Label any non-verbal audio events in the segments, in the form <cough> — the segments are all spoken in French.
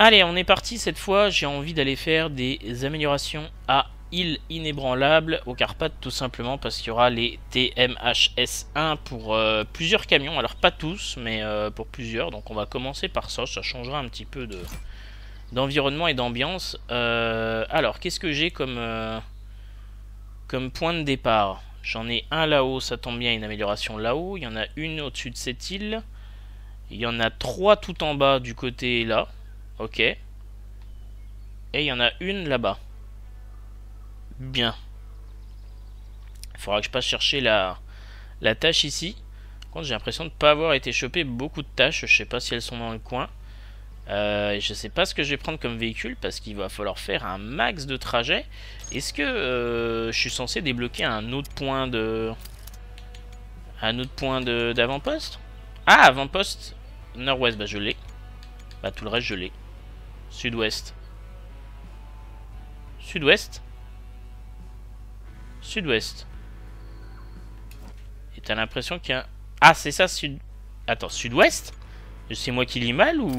Allez, on est parti cette fois. J'ai envie d'aller faire des améliorations à île inébranlable aux Carpates tout simplement parce qu'il y aura les TMHS1 pour euh, plusieurs camions. Alors pas tous, mais euh, pour plusieurs. Donc on va commencer par ça. Ça changera un petit peu de d'environnement et d'ambiance. Euh, alors qu'est-ce que j'ai comme comme point de départ? J'en ai un là-haut, ça tombe bien, une amélioration là-haut. Il y en a une au-dessus de cette île. Il y en a trois tout en bas du côté là. Ok. Et il y en a une là-bas. Bien. Il faudra que je passe chercher la, tâche ici. Contre, j'ai l'impression de ne pas avoir été chopé beaucoup de tâches. Je sais pas si elles sont dans le coin. Euh, je sais pas ce que je vais prendre comme véhicule parce qu'il va falloir faire un max de trajet. Est-ce que euh, je suis censé débloquer un autre point de... Un autre point d'avant-poste? Ah, avant-poste nord-ouest, bah je l'ai. Bah tout le reste je l'ai. Sud-ouest. Sud-ouest Sud-ouest. Et t'as l'impression qu'il y a... Ah, c'est ça, sud... Attends, sud-ouest? C'est moi qui lis mal ou...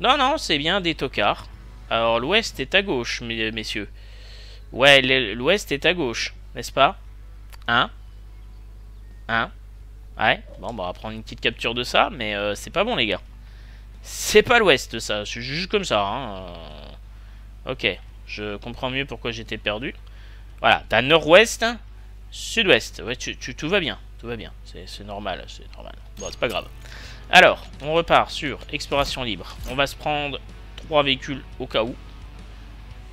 Non, non, c'est bien des tocards. Alors, l'ouest est à gauche, messieurs. Ouais, l'ouest est à gauche, n'est-ce pas? Hein Hein Ouais, bon, bah, on va prendre une petite capture de ça, mais euh, c'est pas bon, les gars. C'est pas l'ouest, ça. C'est juste comme ça. Hein. Euh, ok, je comprends mieux pourquoi j'étais perdu. Voilà, t'as nord-ouest, sud-ouest. Ouais, tout va bien. Tout va bien. C'est normal, c'est normal. Bon, c'est pas grave. Alors, on repart sur exploration libre. On va se prendre trois véhicules au cas où.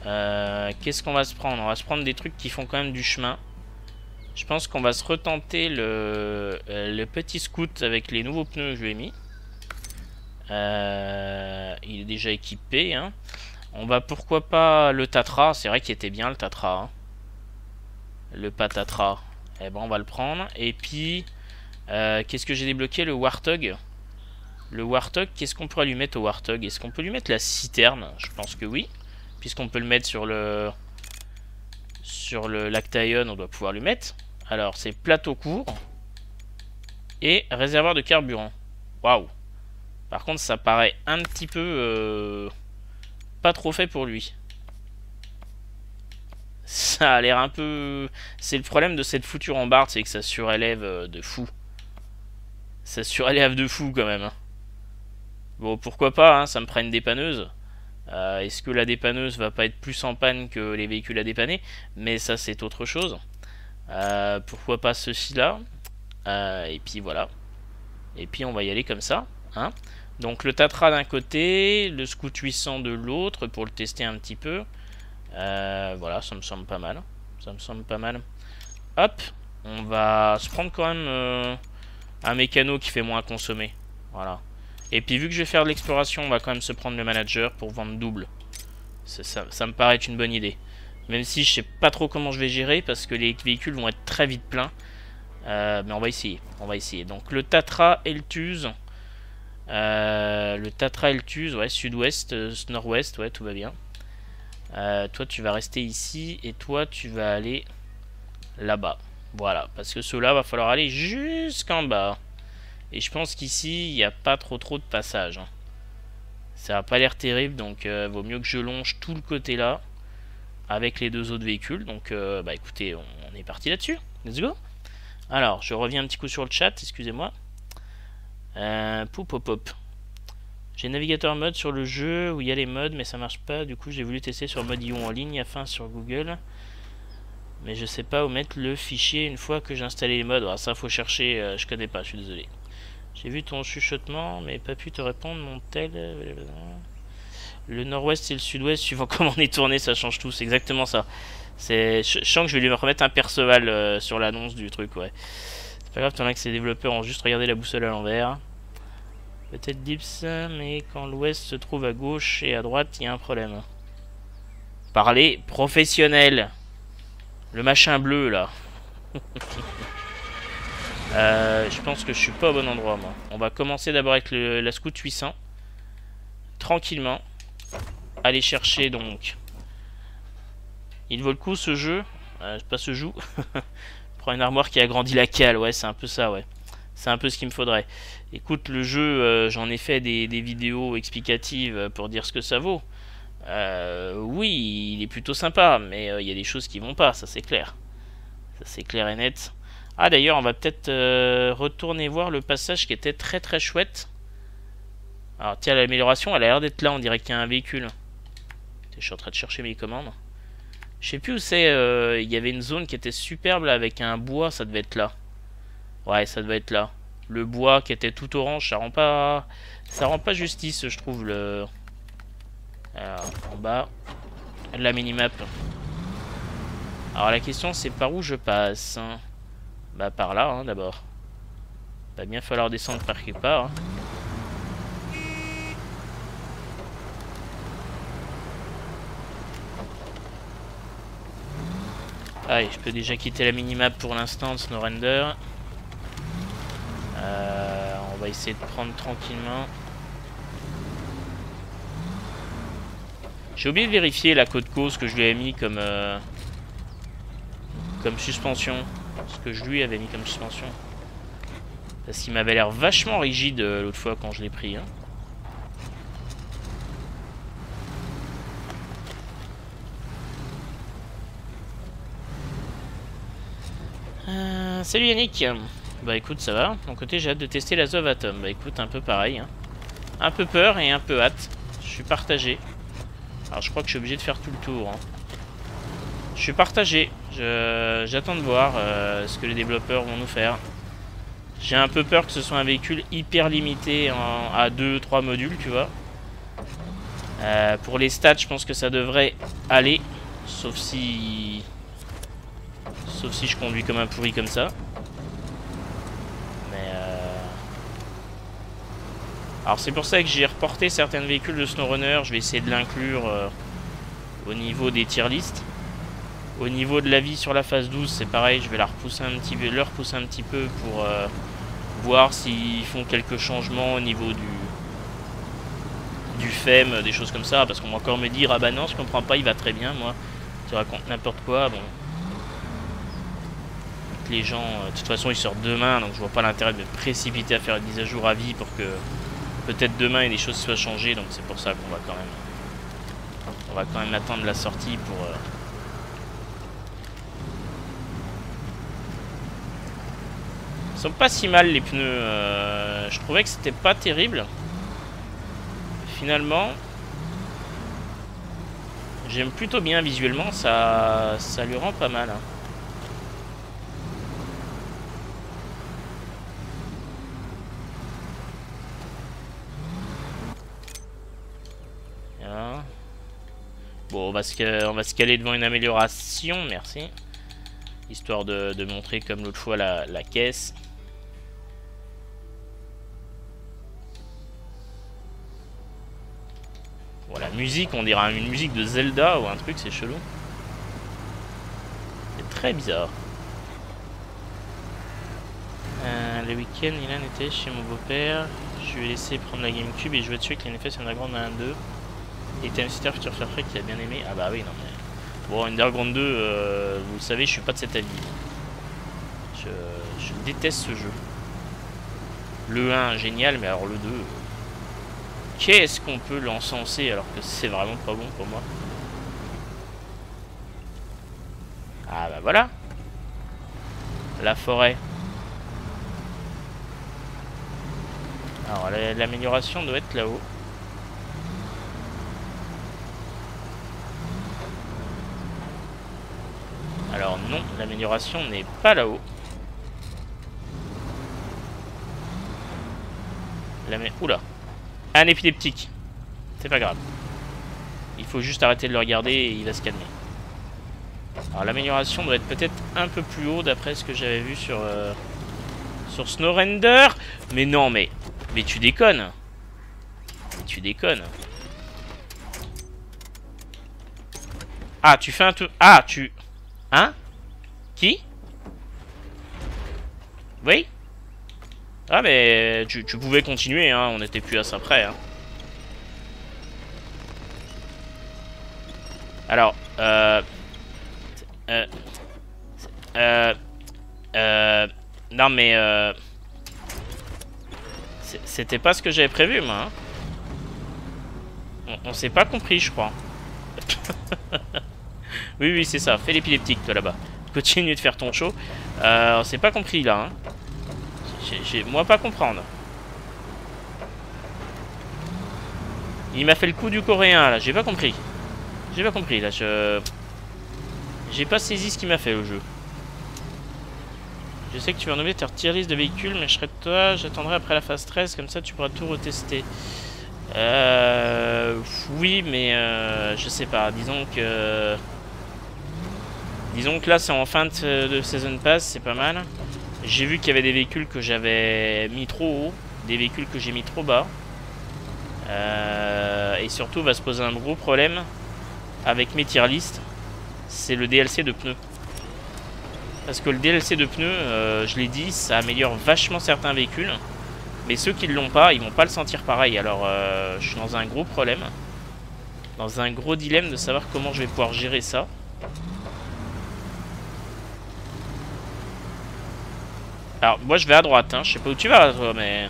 Euh, qu'est-ce qu'on va se prendre? On va se prendre des trucs qui font quand même du chemin. Je pense qu'on va se retenter le, euh, le petit scoot avec les nouveaux pneus que je lui ai mis. Euh, il est déjà équipé. Hein. On va pourquoi pas le Tatra. C'est vrai qu'il était bien le Tatra. Hein. Le Patatra. Eh ben on va le prendre. Et puis, euh, qu'est-ce que j'ai débloqué? Le Warthog. Le Warthog, qu'est-ce qu'on pourrait lui mettre au Warthog? Est-ce qu'on peut lui mettre la citerne? Je pense que oui. Puisqu'on peut le mettre sur le sur le Lactaeon, on doit pouvoir lui mettre. Alors, c'est plateau court et réservoir de carburant. Waouh par contre, ça paraît un petit peu euh, pas trop fait pour lui. Ça a l'air un peu... C'est le problème de cette fouture en barre, c'est que ça surélève euh, de fou. Ça surélève de fou quand même. Hein. Bon, pourquoi pas, hein, ça me prend une dépanneuse. Euh, est-ce que la dépanneuse va pas être plus en panne que les véhicules à dépanner? Mais ça, c'est autre chose. pourquoi pas ceci-là? Et puis voilà. Et puis on va y aller comme ça. Hein donc le Tatra d'un côté, le Scoot 800 de l'autre pour le tester un petit peu. Euh, voilà, ça me semble pas mal. Ça me semble pas mal. Hop, on va se prendre quand même euh, un mécano qui fait moins consommer. Voilà. Et puis vu que je vais faire de l'exploration, on va quand même se prendre le manager pour vendre double. Ça, ça, me paraît être une bonne idée. Même si je sais pas trop comment je vais gérer parce que les véhicules vont être très vite pleins. Euh, mais on va essayer. On va essayer. Donc le Tatra et le Tuse. Euh, le Tatra Eltuse, ouais, sud-ouest, euh, nord-ouest, ouais, tout va bien. Euh, toi, tu vas rester ici et toi, tu vas aller là-bas. Voilà, parce que ceux-là, va falloir aller jusqu'en bas. Et je pense qu'ici, il n'y a pas trop trop de passage. Hein. Ça n'a pas l'air terrible, donc vaut mieux que je longe tout le côté là avec les deux autres véhicules. Donc, bah écoutez, on, est parti là-dessus. Let's go. Alors, je reviens un petit coup sur le chat, excusez-moi. Euh, poup, pop, pop. J'ai navigateur mode sur le jeu où il y a les modes, mais ça marche pas. Du coup, j'ai voulu tester sur mode Ion en ligne afin sur Google. Mais je sais pas où mettre le fichier une fois que j'ai installé les modes. Alors, ça, faut chercher. Euh, je connais pas, je suis désolé. J'ai vu ton chuchotement, mais pas pu te répondre. Mon tel. Le nord-ouest et le sud-ouest, suivant <laughs> comment on est tourné, ça change tout. C'est exactement ça. Je sens que je vais lui remettre un Perceval euh, sur l'annonce du truc, ouais. C'est pas grave, t'en as que ces développeurs ont juste regardé la boussole à l'envers. Peut-être dips, mais quand l'ouest se trouve à gauche et à droite, il y a un problème. Parler professionnel. Le machin bleu, là. <laughs> Euh, je pense que je suis pas au bon endroit, moi. On va commencer d'abord avec le, la Scout 800. Tranquillement. Aller chercher, donc... Il vaut le coup, ce jeu. Euh, pas ce joue. <laughs> Prends une armoire qui agrandit la cale, ouais, c'est un peu ça, ouais. C'est un peu ce qu'il me faudrait. Écoute, le jeu, euh, j'en ai fait des, vidéos explicatives pour dire ce que ça vaut. Euh, oui, il est plutôt sympa, mais il y a des choses qui vont pas, ça c'est clair. Ça c'est clair et net. Ah d'ailleurs, on va peut-être retourner voir le passage qui était très très chouette. Alors tiens, l'amélioration, elle a l'air d'être là, on dirait qu'il y a un véhicule. Je suis en train de chercher mes commandes. Je sais plus où c'est. Euh, il y avait une zone qui était superbe avec un bois, ça devait être là. Ouais, ça devait être là. Le bois qui était tout orange, ça rend pas, ça rend pas justice, je trouve le. Alors, en bas, la minimap. Alors la question c'est par où je passe Bah par là hein, d'abord. Va bien falloir descendre par quelque part. Hein. Allez, je peux déjà quitter la minimap pour l'instant de SnowRender. Euh, on va essayer de prendre tranquillement. J'ai oublié de vérifier la code cause que je lui ai mis comme, euh, comme suspension. Ce que je lui avais mis comme suspension. Parce qu'il m'avait l'air vachement rigide euh, l'autre fois quand je l'ai pris. Hein. Euh, salut Yannick Bah écoute ça va, mon côté j'ai hâte de tester la Zovatom. Bah écoute un peu pareil. Hein. Un peu peur et un peu hâte. Je suis partagé. Alors je crois que je suis obligé de faire tout le tour. Hein. Je suis partagé. J'attends de voir euh, ce que les développeurs vont nous faire. J'ai un peu peur que ce soit un véhicule hyper limité à 2-3 modules, tu vois. Euh, pour les stats, je pense que ça devrait aller. Sauf si Sauf si je conduis comme un pourri comme ça. Mais euh... Alors c'est pour ça que j'ai reporté certains véhicules de SnowRunner. Je vais essayer de l'inclure euh, au niveau des tier list. Au niveau de la vie sur la phase 12, c'est pareil. Je vais la repousser un petit, leur pousser un petit peu pour euh, voir s'ils font quelques changements au niveau du du FEM, des choses comme ça. Parce qu'on va encore me dire, ah bah non, je comprends pas, il va très bien, moi. Tu racontes n'importe quoi. Bon, les gens, euh, de toute façon ils sortent demain, donc je vois pas l'intérêt de me précipiter à faire une mise à jour à vie pour que peut-être demain les choses soient changées, donc c'est pour ça qu'on va quand même on va quand même attendre la sortie pour euh, Ils sont pas si mal les pneus, euh, je trouvais que c'était pas terrible. Finalement, j'aime plutôt bien visuellement, ça, ça lui rend pas mal. Hein. Bon, on va, se, on va se caler devant une amélioration, merci. Histoire de, montrer comme l'autre fois la, caisse. Voilà, musique, on dirait une musique de Zelda ou un truc, c'est chelou. C'est très bizarre. Euh, le week-end, Ilan était chez mon beau-père. Je lui ai laissé prendre la Gamecube et jouer dessus avec l'NFS Underground 1 2. Et t'es un Future qui a bien aimé. Ah bah oui, non mais. Bon, Underground 2, euh, vous le savez, je suis pas de cet avis. Je, déteste ce jeu. Le 1, génial, mais alors le 2. Qu'est-ce qu'on peut l'encenser alors que c'est vraiment pas bon pour moi? Ah bah voilà La forêt. Alors l'amélioration doit être là-haut. Alors non, l'amélioration n'est pas là-haut. La Oula Un épileptique. C'est pas grave. Il faut juste arrêter de le regarder et il va se calmer. Alors l'amélioration doit être peut-être un peu plus haut d'après ce que j'avais vu sur... Euh, sur SnowRender. Mais non, mais... Mais tu déconnes. Mais tu déconnes. Ah, tu fais un tout... Ah, tu... Hein? Oui? Ah mais tu, pouvais continuer, hein, on n'était plus à ça près. Hein. Alors, euh, euh... Euh... Non mais... C'était pas ce que j'avais prévu, moi. Hein. On, s'est pas compris, je crois. <laughs> oui, oui, c'est ça. Fais l'épileptique, toi, là-bas. Continue de faire ton show. Euh, on s'est pas compris, là. Hein. J'ai moi pas comprendre. Il m'a fait le coup du coréen, là. J'ai pas compris. J'ai pas compris, là. Je... J'ai pas saisi ce qu'il m'a fait, le jeu. Je sais que tu vas nommer ta tier list de véhicules, mais je serai toi, j'attendrai après la phase 13, comme ça tu pourras tout retester. Euh, oui, mais euh, je sais pas. Disons que... Disons que là, c'est en fin de, Season Pass, c'est pas mal. J'ai vu qu'il y avait des véhicules que j'avais mis trop haut, des véhicules que j'ai mis trop bas. Euh, et surtout, va se poser un gros problème avec mes tier. C'est le DLC de pneus. Parce que le DLC de pneus, euh, je l'ai dit, ça améliore vachement certains véhicules. Mais ceux qui ne l'ont pas, ils vont pas le sentir pareil. Alors, euh, je suis dans un gros problème. Dans un gros dilemme de savoir comment je vais pouvoir gérer ça. Alors, moi je vais à droite, hein. Je sais pas où tu vas, toi, mais...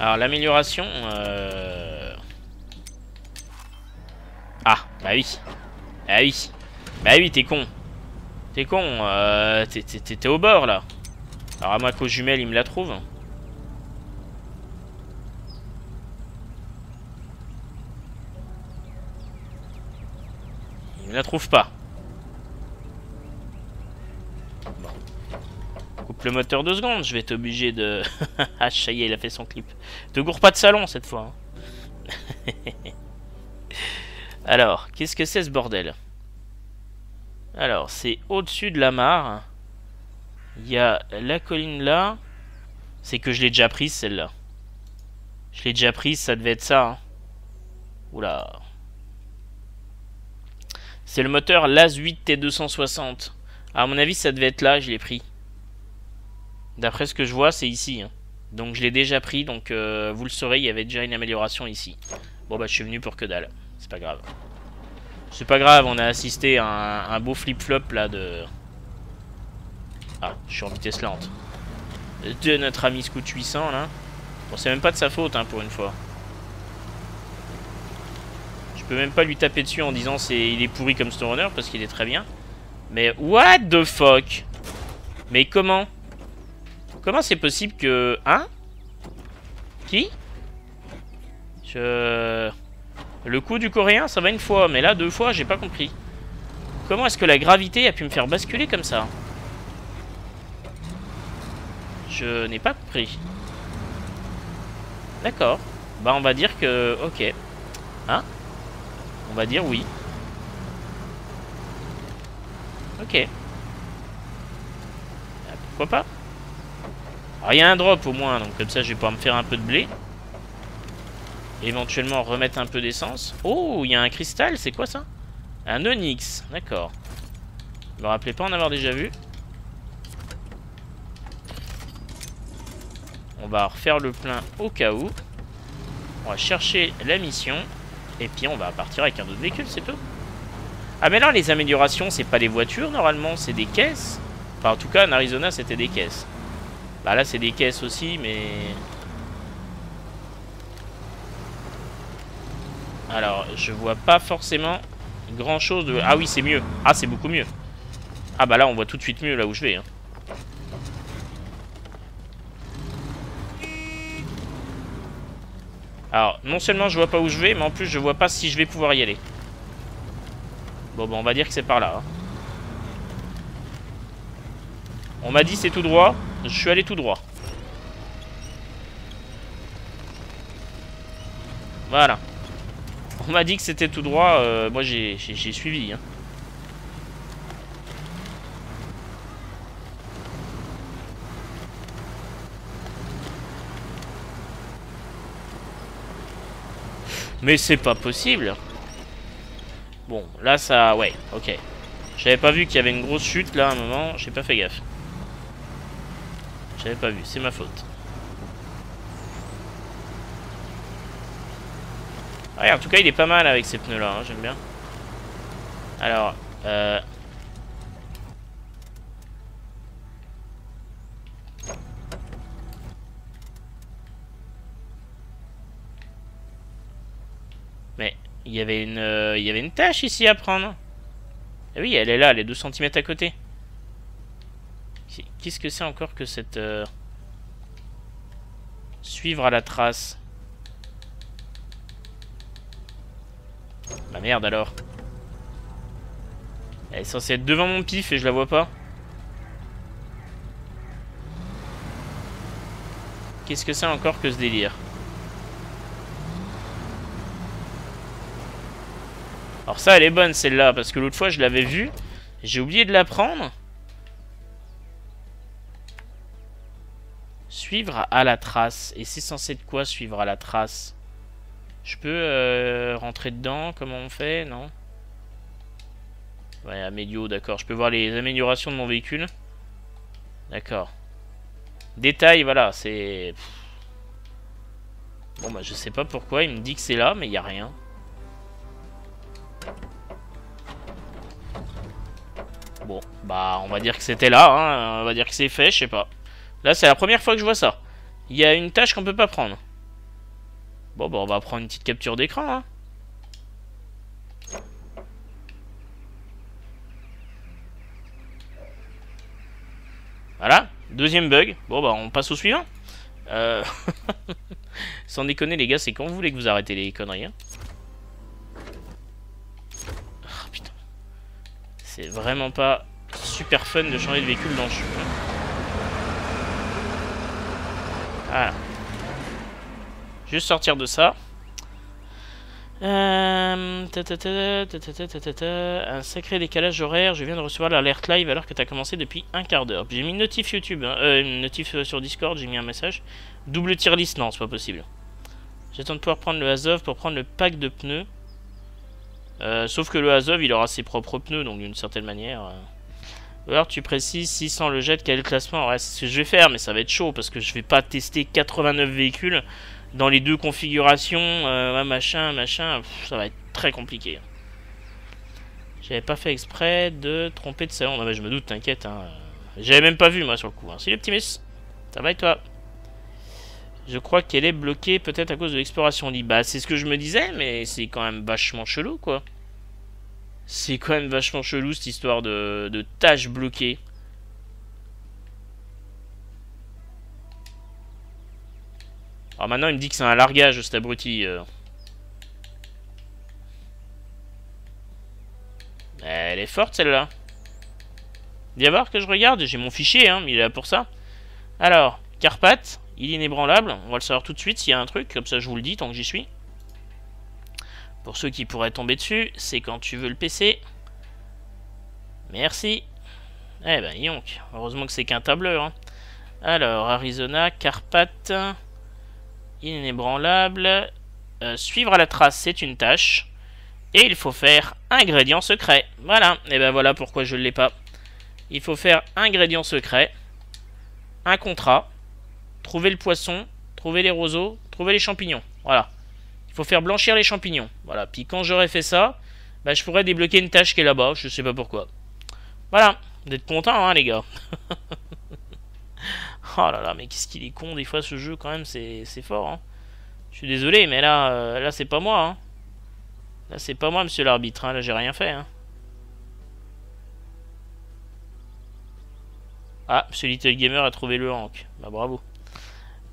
Alors, l'amélioration... Euh... Ah, bah oui. Ah oui. Bah oui, t'es con. T'es con. Euh, T'es au bord, là. Alors, à moi qu'au jumelle, il me la trouve. Me la trouve pas. Bon. Coupe le moteur deux secondes, je vais être obligé de... <laughs> ah, ça il a fait son clip. Te gourre pas de salon, cette fois. Hein. <laughs> Alors, qu'est-ce que c'est ce bordel? Alors, c'est au-dessus de la mare. Il y a la colline là. C'est que je l'ai déjà prise celle-là. Je l'ai déjà prise, ça devait être ça. Hein. Oula. C'est le moteur LAS 8 T260. À mon avis, ça devait être là, je l'ai pris. D'après ce que je vois, c'est ici. Hein. Donc je l'ai déjà pris, donc euh, vous le saurez, il y avait déjà une amélioration ici. Bon bah je suis venu pour que dalle. C'est pas grave. C'est pas grave, on a assisté à un, beau flip-flop là de... Ah, je suis en vitesse lente. De notre ami Scoot 800 là. Bon, c'est même pas de sa faute hein, pour une fois. Je peux même pas lui taper dessus en disant c'est il est pourri comme Runner parce qu'il est très bien. Mais what the fuck? Mais comment? Comment c'est possible que... Hein? Qui? Je... Le coup du coréen, ça va une fois, mais là, deux fois, j'ai pas compris. Comment est-ce que la gravité a pu me faire basculer comme ça? Je n'ai pas compris. D'accord. Bah, on va dire que... Ok. On va dire oui. Ok. Ah, pourquoi pas? Rien un drop au moins, donc comme ça je vais pouvoir me faire un peu de blé. Éventuellement remettre un peu d'essence. Oh, il y a un cristal, c'est quoi ça? Un onyx, d'accord. Je me rappelais pas en avoir déjà vu. On va refaire le plein au cas où. On va chercher la mission. Et puis on va partir avec un autre véhicule, c'est tout. Ah mais là, les améliorations, c'est pas des voitures normalement, c'est des caisses. Enfin, en tout cas, en Arizona, c'était des caisses. Bah là, c'est des caisses aussi, mais... Alors, je vois pas forcément grand chose de... Ah oui, c'est mieux. Ah, c'est beaucoup mieux. Ah bah là, on voit tout de suite mieux là où je vais. Hein. Alors, non seulement je vois pas où je vais, mais en plus je vois pas si je vais pouvoir y aller. Bon, bah on va dire que c'est par là. Hein. On m'a dit c'est tout droit, je suis allé tout droit. Voilà. On m'a dit que c'était tout droit, euh, moi j'ai suivi. Hein. Mais c'est pas possible. Bon, là ça... Ouais, ok. J'avais pas vu qu'il y avait une grosse chute là à un moment, j'ai pas fait gaffe. J'avais pas vu, c'est ma faute. Ouais, en tout cas, il est pas mal avec ces pneus-là, hein, j'aime bien. Alors, euh... Il y avait une, euh, il y avait une tâche ici à prendre. Ah oui, elle est là, elle est 2 cm à côté. Qu'est-ce que c'est encore que cette... Euh, suivre à la trace? La merde alors. Elle est censée être devant mon pif et je la vois pas. Qu'est-ce que c'est encore que ce délire? Alors ça, elle est bonne celle-là, parce que l'autre fois, je l'avais vue. J'ai oublié de la prendre. Suivre à la trace. Et c'est censé être quoi, suivre à la trace? Je peux euh, rentrer dedans Comment on fait? Non Ouais, améliore, d'accord. Je peux voir les améliorations de mon véhicule. D'accord. Détail, voilà, c'est... Bon, bah, je sais pas pourquoi. Il me dit que c'est là, mais il n'y a rien. Bon, bah, on va dire que c'était là. Hein. On va dire que c'est fait, je sais pas. Là, c'est la première fois que je vois ça. Il y a une tâche qu'on peut pas prendre. Bon, bah, on va prendre une petite capture d'écran, hein. Voilà, deuxième bug. Bon, bah, on passe au suivant. Euh... <laughs> Sans déconner, les gars, c'est quand vous voulez que vous arrêtez les conneries. Hein. Oh, putain. C'est vraiment pas super fun de changer de véhicule dans le jeu. Hein. Voilà. Juste sortir de ça. Euh, un sacré décalage horaire. Je viens de recevoir l'alerte live alors que tu as commencé depuis un quart d'heure. J'ai mis une notif YouTube, hein. euh, une notif sur Discord, j'ai mis un message. Double tier list, non, c'est pas possible. J'attends de pouvoir prendre le Azov pour prendre le pack de pneus. Euh, sauf que le Azov, il aura ses propres pneus, donc d'une certaine manière. Alors tu précises si sans le jet, quel classement Ouais, c'est ce que je vais faire, mais ça va être chaud parce que je vais pas tester 89 véhicules dans les deux configurations, euh, machin, machin, ça va être très compliqué. J'avais pas fait exprès de tromper de salon. Non mais je me doute, t'inquiète. Hein. J'avais même pas vu moi sur le coup. Hein. Salut Optimus, ça va et toi? Je crois qu'elle est bloquée peut-être à cause de l'exploration libre. Bah c'est ce que je me disais, mais c'est quand même vachement chelou quoi. C'est quand même vachement chelou cette histoire de, de tâches bloquées. Alors maintenant, il me dit que c'est un largage, cet abruti. Euh. Elle est forte, celle-là. Voir que je regarde. J'ai mon fichier, hein, mais il est là pour ça. Alors, Carpath, il inébranlable. On va le savoir tout de suite s'il y a un truc. Comme ça, je vous le dis tant que j'y suis. Pour ceux qui pourraient tomber dessus, c'est quand tu veux le PC. Merci. Eh ben, yonk. Heureusement que c'est qu'un tableur. Hein. Alors, Arizona, Carpath inébranlable. Euh, suivre à la trace, c'est une tâche. Et il faut faire ingrédient secret. Voilà, et ben voilà pourquoi je ne l'ai pas. Il faut faire ingrédient secret, un contrat, trouver le poisson, trouver les roseaux, trouver les champignons. Voilà. Il faut faire blanchir les champignons. Voilà. Puis quand j'aurai fait ça, bah, je pourrais débloquer une tâche qui est là-bas. Je sais pas pourquoi. Voilà. Vous êtes contents, hein, les gars <laughs> Oh là là, mais qu'est-ce qu'il est con des fois ce jeu quand même, c'est fort. Hein. Je suis désolé, mais là, euh, là c'est pas moi. Hein. Là c'est pas moi, monsieur l'arbitre. Hein. Là j'ai rien fait. Hein. Ah, monsieur Little Gamer a trouvé le hank. Bah bravo.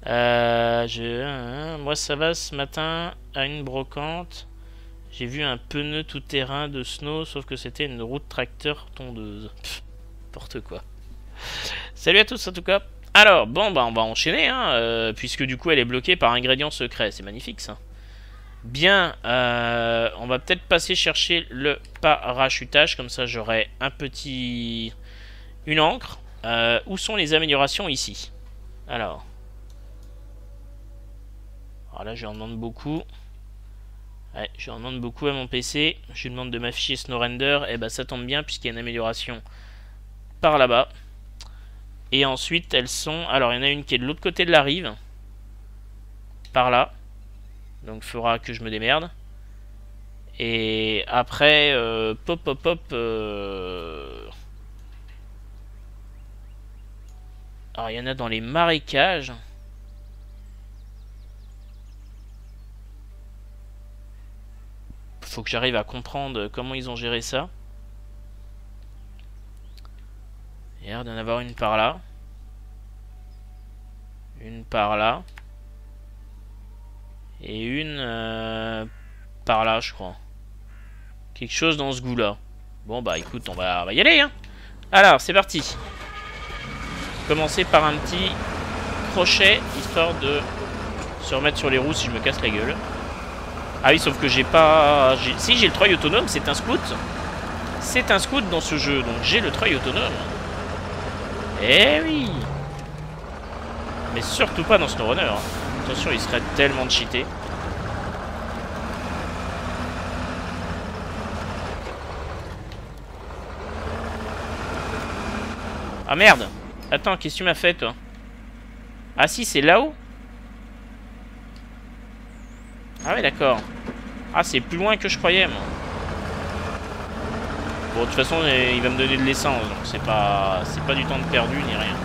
Euh, moi ça va ce matin à une brocante. J'ai vu un pneu tout terrain de snow, sauf que c'était une route tracteur tondeuse. N'importe quoi. Salut à tous en tout cas. Alors, bon, bah on va enchaîner, hein, euh, puisque du coup elle est bloquée par ingrédient secret. C'est magnifique ça. Bien, euh, on va peut-être passer chercher le parachutage, comme ça j'aurai un petit... une encre. Euh, où sont les améliorations ici? Alors. Alors là je en demande beaucoup. Ouais, je en demande beaucoup à mon PC. Je lui demande de m'afficher SnowRender. Et eh bah ça tombe bien puisqu'il y a une amélioration par là-bas. Et ensuite, elles sont... Alors, il y en a une qui est de l'autre côté de la rive. Par là. Donc, il faudra que je me démerde. Et après, euh, pop, pop, pop... Euh... Alors, il y en a dans les marécages. Faut que j'arrive à comprendre comment ils ont géré ça. Il y a l'air d'en avoir une par là. Une par là. Et une euh, par là, je crois. Quelque chose dans ce goût-là. Bon, bah écoute, on va, on va y aller. Hein. Alors, c'est parti. Commencer par un petit crochet, histoire de se remettre sur les roues si je me casse la gueule. Ah oui, sauf que j'ai pas... Si, j'ai le treuil autonome, c'est un scout. C'est un scout dans ce jeu, donc j'ai le treuil autonome. Eh oui Mais surtout pas dans SnowRunner. Hein. Attention, il serait tellement cheaté. Ah merde Attends, qu'est-ce que tu m'as fait, toi? Ah si, c'est là-haut? Ah ouais, d'accord. Ah, c'est plus loin que je croyais, moi. Bon, de toute façon, il va me donner de l'essence, donc c'est pas, pas du temps de perdu ni rien.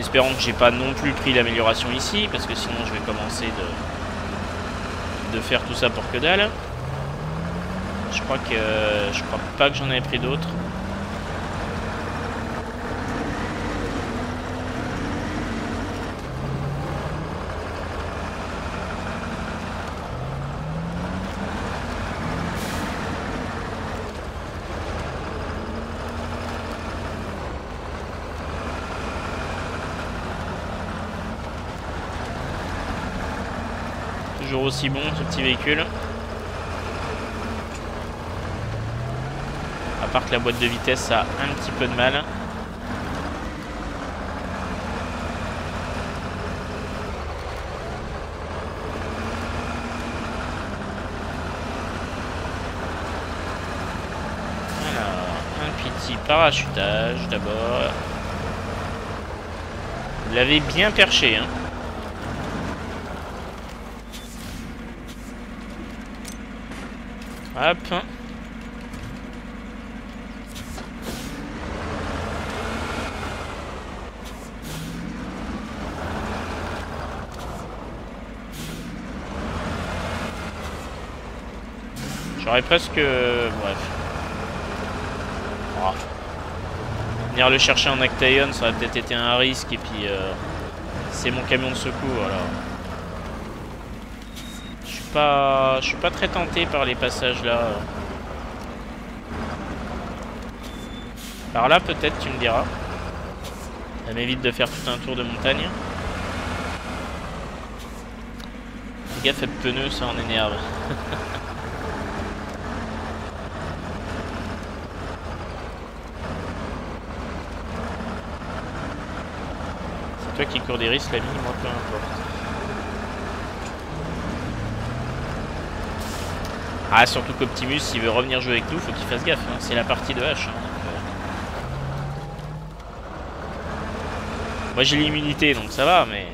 Espérant que j'ai pas non plus pris l'amélioration ici, parce que sinon je vais commencer de, de faire tout ça pour que dalle. Je crois que je crois pas que j'en avais pris d'autres. Bon ce petit véhicule. part que la boîte de vitesse a un petit peu de mal. Un petit parachutage d'abord. Vous l'avez bien perché, hein. Hop. J'aurais presque... Bref. Oh. Venir le chercher en Actaeon, ça aurait peut-être été un risque. Et puis, euh, c'est mon camion de secours, alors... Je suis pas... Très tenté par les passages là. Par là, peut-être, tu me diras. Ça m'évite de faire tout un tour de montagne. Fais gaffe à pneus, ça en énerve. <laughs> qui court des risques, la vie, moi peu importe. Ah, surtout qu'Optimus, s'il veut revenir jouer avec nous, faut qu'il fasse gaffe. Hein. C'est la partie de H. Hein, euh. Moi j'ai l'immunité, donc ça va, mais...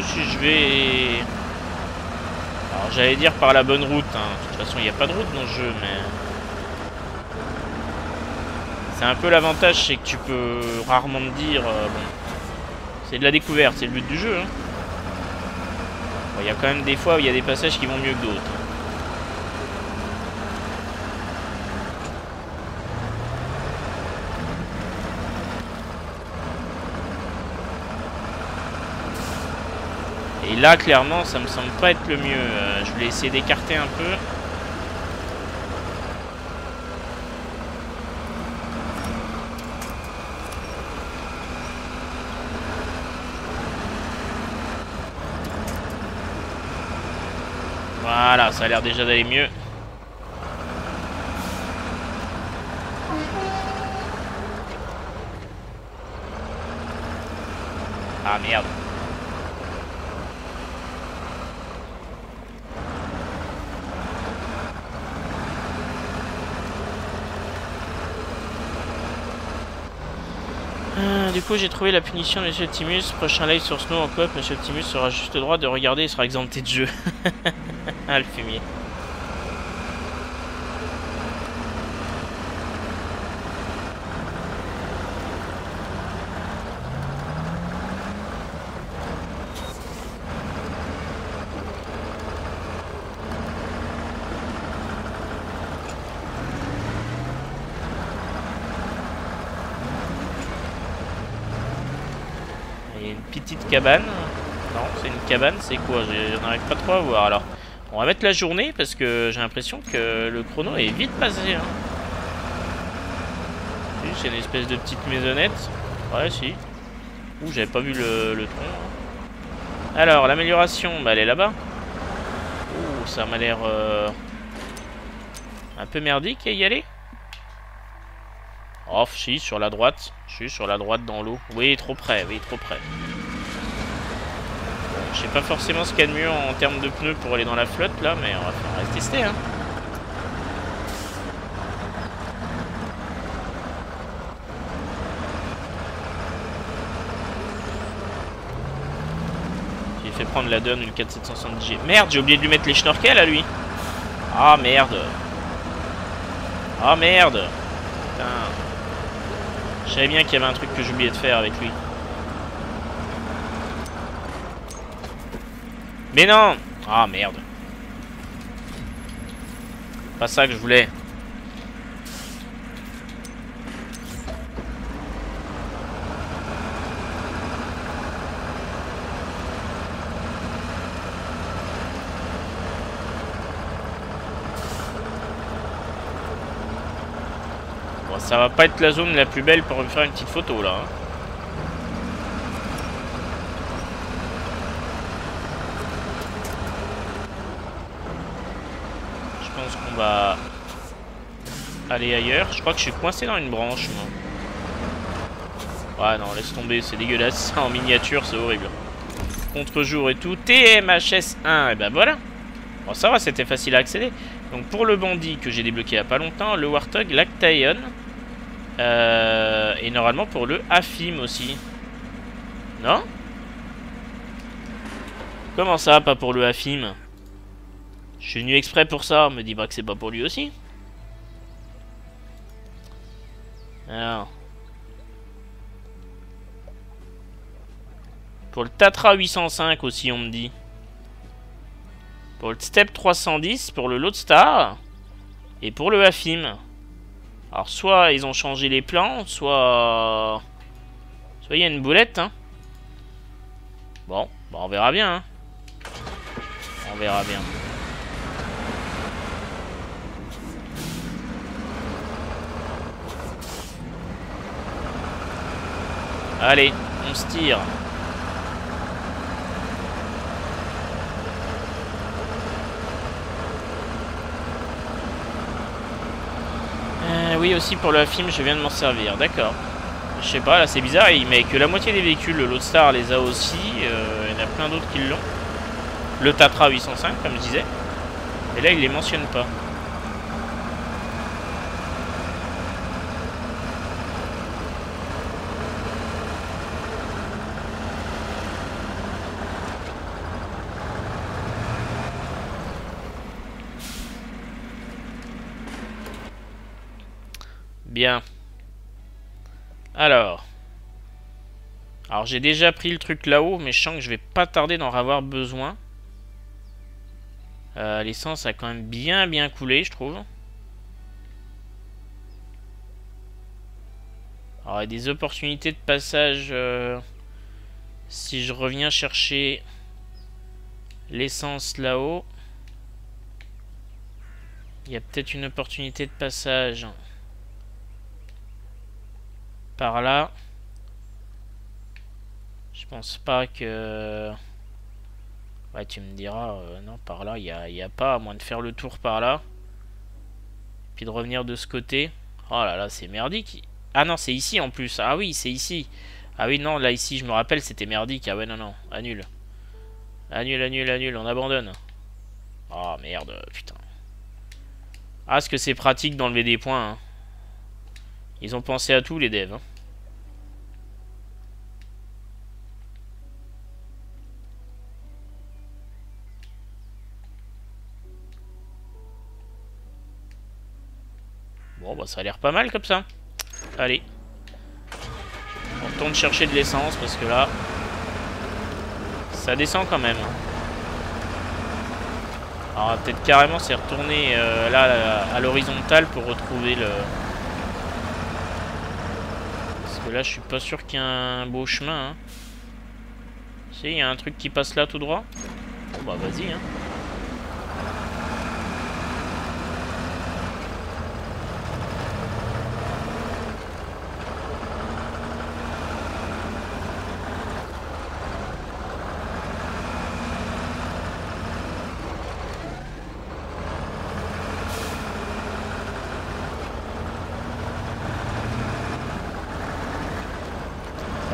si je vais... Alors j'allais dire par la bonne route. Hein. De toute façon, il n'y a pas de route dans le jeu, mais... C'est un peu l'avantage, c'est que tu peux rarement me dire... Euh, c'est de la découverte, c'est le but du jeu. Hein. Il y a quand même des fois où il y a des passages qui vont mieux que d'autres. là, clairement, ça me semble pas être le mieux. Euh, je voulais essayer d'écarter un peu. Voilà, ça a l'air déjà d'aller mieux. Ah merde. Ah, du coup, j'ai trouvé la punition de Monsieur Optimus. Prochain live sur Snow en coop, Monsieur Optimus sera juste droit de regarder et sera exempté de jeu. <laughs> ah, le fumier. Il y a une petite cabane. Non, c'est une cabane, c'est quoi? J'en arrive pas trop à voir. Alors, on va mettre la journée parce que j'ai l'impression que le chrono est vite passé. Hein. C'est une espèce de petite maisonnette. Ouais, si. Ouh, j'avais pas vu le, le tronc. hein. Alors, l'amélioration, bah, elle est là-bas. Ouh, ça m'a l'air euh, un peu merdique à y aller. Oh, si, sur la droite. Je suis sur la droite dans l'eau. Oui, trop près, oui, trop près. Je sais pas forcément ce qu'il y a de mieux en termes de pneus pour aller dans la flotte, là, mais on va, on va tester, hein. J'ai fait prendre la donne, une 4770G. Merde, j'ai oublié de lui mettre les schnorkels à lui. Ah, merde. Ah, merde. Putain. Je savais bien qu'il y avait un truc que j'oubliais de faire avec lui. Mais non Ah merde. Pas ça que je voulais. Bon, ça va pas être la zone la plus belle pour me faire une petite photo là. hein. Je pense qu'on va aller ailleurs. Je crois que je suis coincé dans une branche moi. Ouais non laisse tomber, c'est dégueulasse. <laughs> En miniature c'est horrible. Contre-jour et tout. TMHS1, et ben voilà. Bon ça va, c'était facile à accéder. Donc pour le bandit que j'ai débloqué il y a pas longtemps, le Warthog, l'Actaeon. Euh, et normalement pour le Afim aussi. Non? Comment ça, pas pour le Afim Je suis venu exprès pour ça, me dis pas que c'est pas pour lui aussi. Alors. Pour le Tatra 805 aussi, on me dit. Pour le Step 310, pour le Lodestar. Et pour le Afim. Alors, soit ils ont changé les plans, soit... Soit il y a une boulette, hein. Bon, bah on verra bien, hein. On verra bien. Allez, on se tire. Euh, oui, aussi pour le film, je viens de m'en servir. D'accord. Je sais pas, là c'est bizarre, il met que la moitié des véhicules. Le Loadstar les a aussi. euh, il y en a plein d'autres qui l'ont. Le Tatra 805, comme je disais. Et là, il les mentionne pas. Bien. Alors. Alors j'ai déjà pris le truc là-haut, mais je sens que je vais pas tarder d'en avoir besoin. Euh, L'essence a quand même bien bien coulé, je trouve. Alors il y a des opportunités de passage euh, si je reviens chercher l'essence là-haut. Il y a peut-être une opportunité de passage par là. Je pense pas que... Ouais, tu me diras, euh, non, par là, il n'y a, y a pas, à moins de faire le tour par là. Puis de revenir de ce côté. Oh là là, c'est merdique. Ah non, c'est ici en plus. Ah oui, c'est ici. Ah oui, non, là, ici, je me rappelle, c'était merdique. Ah ouais, non, non, annule. Annule, annule, annule, on abandonne. Oh, merde, putain. Ah, est-ce que c'est pratique d'enlever des points hein. Ils ont pensé à tout, les devs. Hein. Ça a l'air pas mal comme ça. Allez. On retourne chercher de l'essence parce que là... Ça descend quand même. Alors peut-être carrément s'y retourner euh, là à l'horizontale pour retrouver le... Parce que là je suis pas sûr qu'il y ait un beau chemin. Hein. Si, il y a un truc qui passe là tout droit. Bon bah vas-y hein.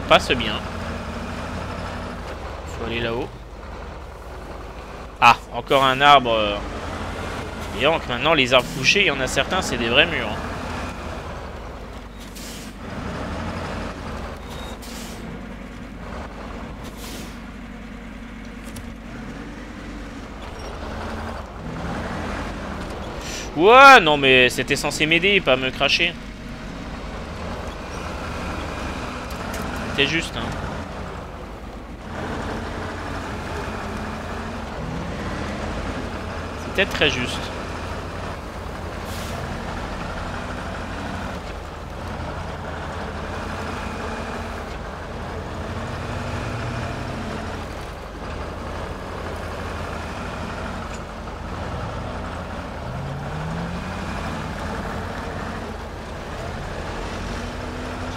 Passe bien. Faut aller là-haut. Ah, encore un arbre. Et donc maintenant les arbres couchés, il y en a certains, c'est des vrais murs. Hein. Ouais, non mais c'était censé m'aider, pas me cracher. Juste. Hein. C'était très juste.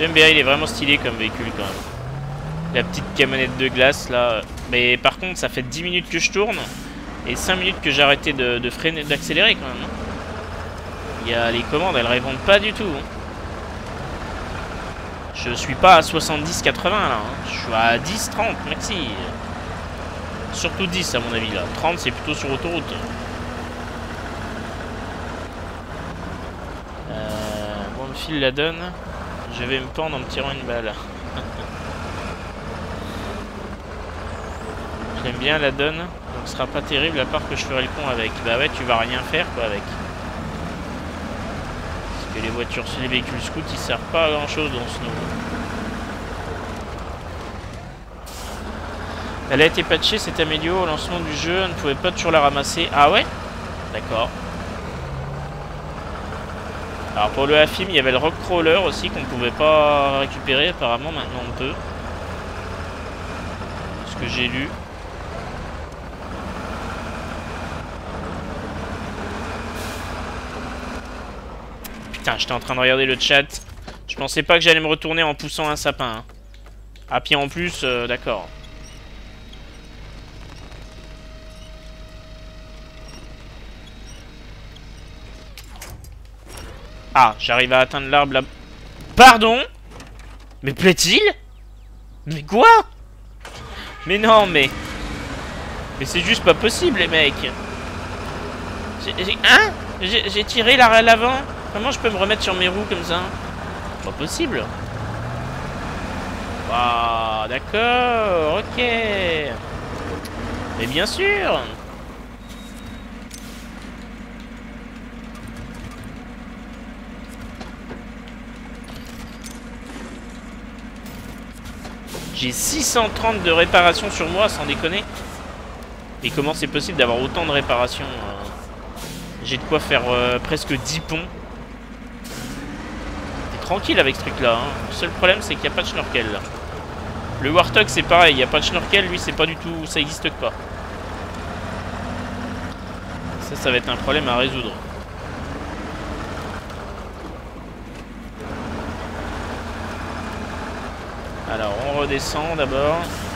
Bien, il est vraiment stylé comme véhicule quand même. La petite camionnette de glace là. Mais par contre, ça fait 10 minutes que je tourne. Et 5 minutes que j'ai arrêté de, freiner, d'accélérer quand même. Hein. Il y a les commandes, elles répondent pas du tout. Hein. Je suis pas à 70-80 là. Hein. Je suis à 10-30 maxi. Surtout 10 à mon avis là. 30 c'est plutôt sur autoroute. Euh, bon, le fil la donne. Je vais me pendre en me tirant une balle. J'aime bien la donne, donc ce sera pas terrible à part que je ferai le con avec. Bah ouais, tu vas rien faire quoi avec. Parce que les voitures, les véhicules scouts, ils servent pas à grand chose dans ce snow. Elle a été patchée, c'est amélioré au lancement du jeu, on ne pouvait pas toujours la ramasser. Ah ouais? D'accord. Alors pour le film, il y avait le Rockcrawler aussi qu'on pouvait pas récupérer. Apparemment, maintenant on peut. Ce que j'ai lu. Putain, j'étais en train de regarder le chat. Je pensais pas que j'allais me retourner en poussant un sapin. Hein. Ah, puis en plus, euh, d'accord. Ah, j'arrive à atteindre l'arbre là. Pardon Mais plaît-il Mais quoi Mais non, mais... Mais c'est juste pas possible, les mecs. Hein J'ai tiré à l'avant Comment je peux me remettre sur mes roues comme ça Pas possible. Ah, d'accord, ok. Mais bien sûr J'ai 630 de réparation sur moi, sans déconner. Et comment c'est possible d'avoir autant de réparation euh, J'ai de quoi faire euh, presque 10 ponts. T'es tranquille avec ce truc-là. Hein. Le seul problème, c'est qu'il n'y a pas de schnorkel. Le Warthog, c'est pareil. Il n'y a pas de schnorkel. Lui, c'est pas du tout... Ça existe pas. Ça, ça va être un problème à résoudre. Alors, on redescend d'abord.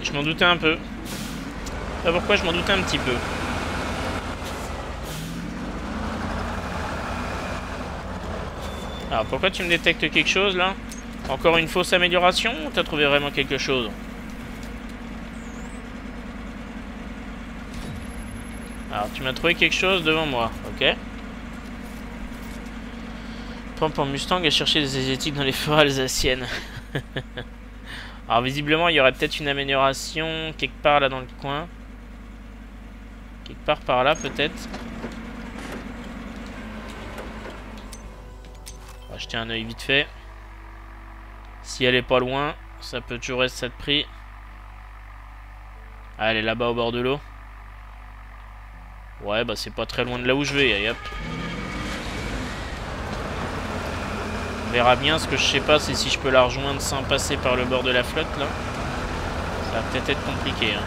Je m'en doutais un peu. Pourquoi je m'en doutais un petit peu. Alors pourquoi tu me détectes quelque chose là? Encore une fausse amélioration ou t'as trouvé vraiment quelque chose? Alors tu m'as trouvé quelque chose devant moi, ok? Pompe en Mustang à chercher des asiatiques dans les forêts alsaciennes. <laughs> Alors visiblement il y aurait peut-être une amélioration quelque part là dans le coin. Quelque part par là peut-être. On va jeter un oeil vite fait. Si elle est pas loin, ça peut toujours être cette prix. Ah, elle est là-bas au bord de l'eau. Ouais, bah c'est pas très loin de là où je vais, hop. On verra bien, ce que je sais pas, c'est si je peux la rejoindre sans passer par le bord de la flotte, là. Ça va peut-être être compliqué, hein.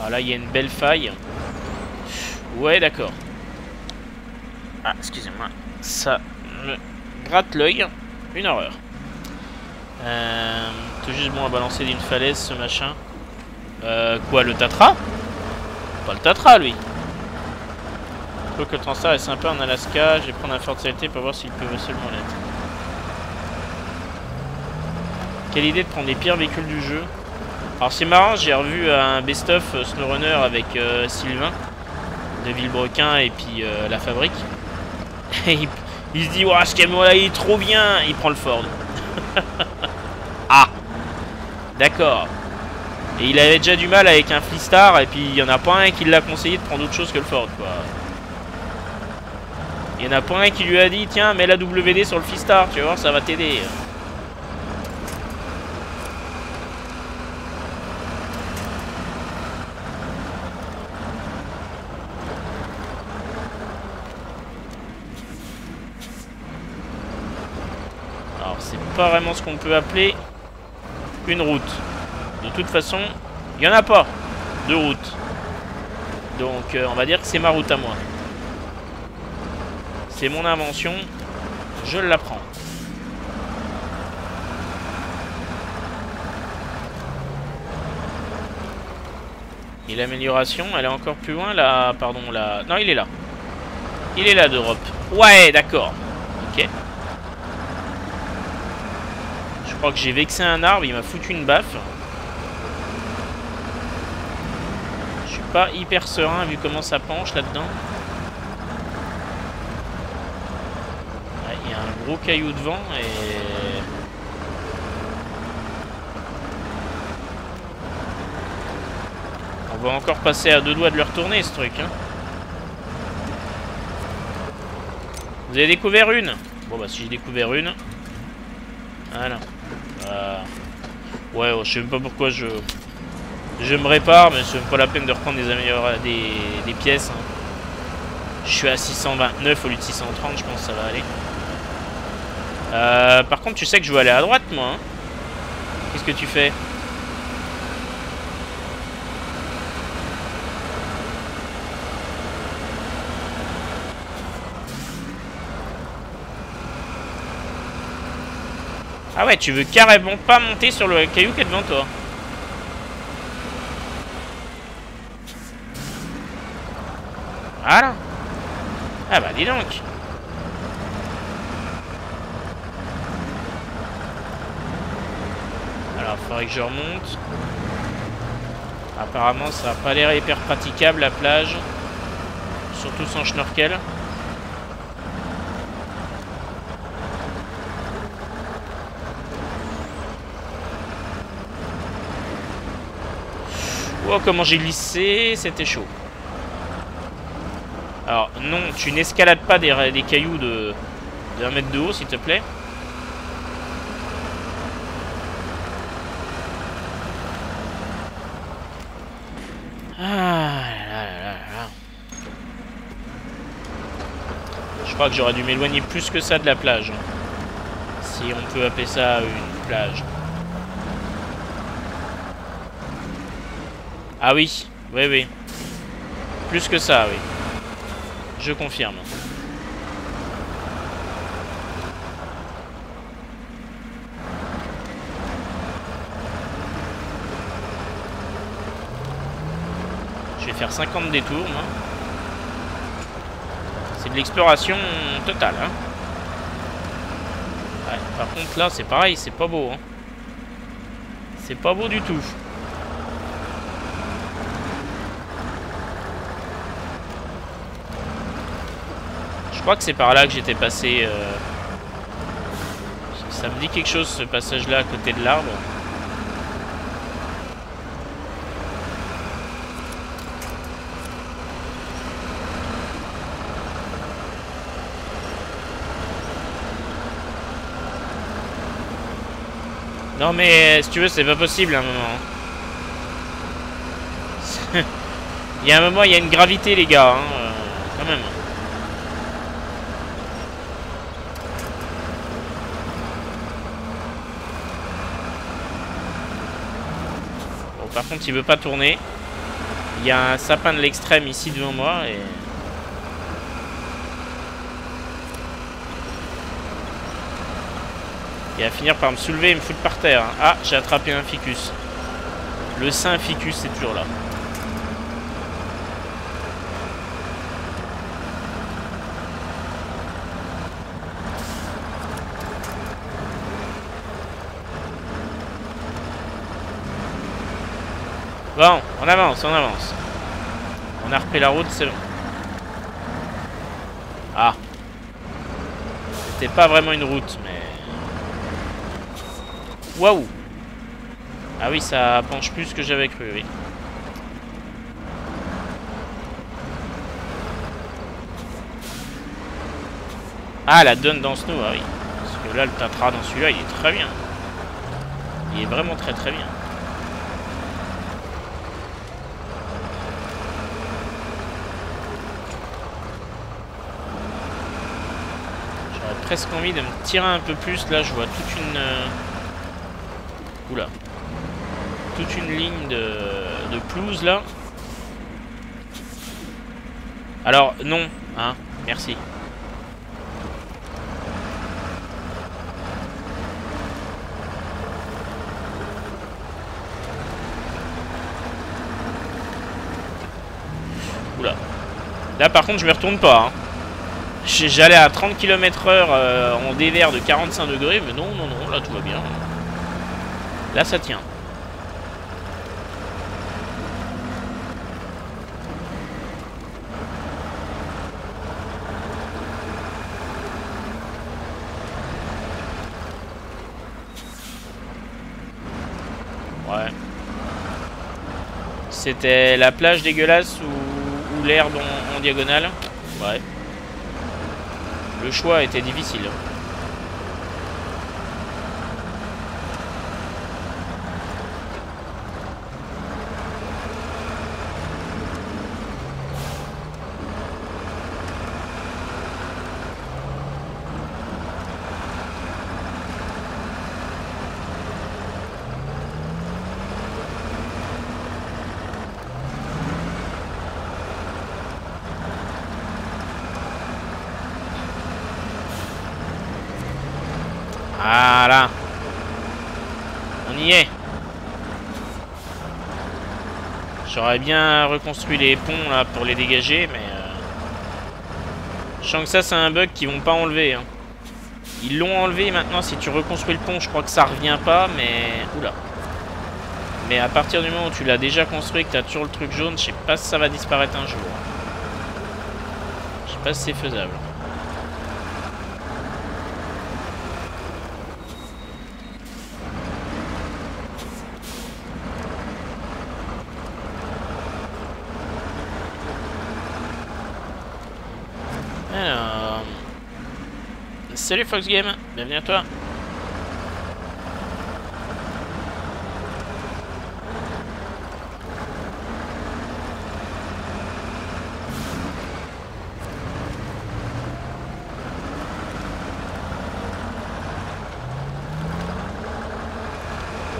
Ah, là, il y a une belle faille. Ouais, d'accord. Ah, excusez-moi. Ça me gratte l'œil. Une horreur. Euh, C'est juste bon à balancer d'une falaise, ce machin. Euh, quoi, le Tatra? Pas le Tatra, lui. Faut que le transfert est sympa en Alaska. Je vais prendre un Fort Safety pour voir s'il peut seulement l'être. Quelle idée de prendre les pires véhicules du jeu. Alors c'est marrant, j'ai revu un best-of euh, SnowRunner avec euh, Sylvain de Villebrequin et puis euh, la fabrique. <laughs> Et il, se dit, waouh, ce camion là il est trop bien. Il prend le Ford. <laughs> ah D'accord. Et il avait déjà du mal avec un Freestar, et puis il n'y en a pas un qui l'a conseillé de prendre autre chose que le Ford, quoi. Il n'y en a pas un qui lui a dit, tiens, mets la WD sur le Freestar, tu vas voir, ça va t'aider. Alors, c'est pas vraiment ce qu'on peut appeler une route. De toute façon, il n'y en a pas de route. Donc, euh, on va dire que c'est ma route à moi. C'est mon invention. Je l'apprends. Et l'amélioration, elle est encore plus loin là. Pardon, là. Non, il est là. Il est là d'Europe. Ouais, d'accord. Ok. Je crois que j'ai vexé un arbre, il m'a foutu une baffe. pas hyper serein vu comment ça penche là-dedans. Il y a un gros caillou devant et... On va encore passer à deux doigts de le retourner ce truc. Hein. Vous avez découvert une? Bon bah si j'ai découvert une. Voilà. Euh... Ouais, je sais même pas pourquoi je... Je me répare, mais c'est pas la peine de reprendre des, des, des pièces. Hein. Je suis à 629 au lieu de 630, je pense que ça va aller. Euh, par contre, tu sais que je veux aller à droite, moi. Hein. Qu'est-ce que tu fais? Ah ouais, tu veux carrément pas monter sur le caillou qui est devant toi. Voilà. Ah bah dis donc. Alors, faudrait que je remonte. Apparemment, ça n'a pas l'air hyper praticable la plage. Surtout sans schnorkel. Oh, comment j'ai glissé, c'était chaud. Alors, non, tu n'escalades pas des, cailloux de, de mètre de haut, s'il te plaît. crois que j'aurais dû m'éloigner plus que ça de la plage. Hein. Si on peut appeler ça une plage. Ah oui, oui, oui. Plus que ça, oui. Je confirme. Je vais faire 50 détours, moi. L'exploration totale, hein. Par contre, là, c'est pareil, c'est pas beau, hein. C'est pas beau du tout. Je crois que c'est par là que j'étais passé... Euh... Ça me dit quelque chose, ce passage-là, à côté de l'arbre. Non mais si tu veux c'est pas possible à un moment. <laughs> il y a un moment il y a une gravité les gars, hein, euh, quand même. Bon par contre il veut pas tourner. Il y a un sapin de l'extrême ici devant moi et... Il va finir par me soulever et me foutre par terre. Ah, j'ai attrapé un ficus. Le saint ficus est toujours là. Bon, on avance, on avance. On a repris la route, c'est bon. Ah. C'était pas vraiment une route, mais... Waouh Ah oui, ça penche plus que j'avais cru, oui. Ah, la donne dans Snow, ah oui. Parce que là, le Tatra dans celui-là, il est très bien. Il est vraiment très très bien. J'aurais presque envie de me tirer un peu plus. Là, je vois toute une... Toute une ligne de, de pelouse là. Alors, non. Hein, merci. Oula. Là par contre je me retourne pas. Hein. J'allais à 30 km heure euh, en dévers de 45 degrés, mais non, non, non, là tout va bien. Là, ça tient. Ouais. C'était la plage dégueulasse ou, l'herbe en, en diagonale? Ouais. Le choix était difficile. Voilà. On y est. J'aurais bien reconstruit les ponts là pour les dégager, mais... Euh... Je sens que ça c'est un bug qu'ils vont pas enlever. Hein. Ils l'ont enlevé maintenant, si tu reconstruis le pont, je crois que ça revient pas, mais... Oula. Mais à partir du moment où tu l'as déjà construit, que tu as toujours le truc jaune, je sais pas si ça va disparaître un jour. Je sais pas si c'est faisable. Salut Fox Game, bienvenue à toi.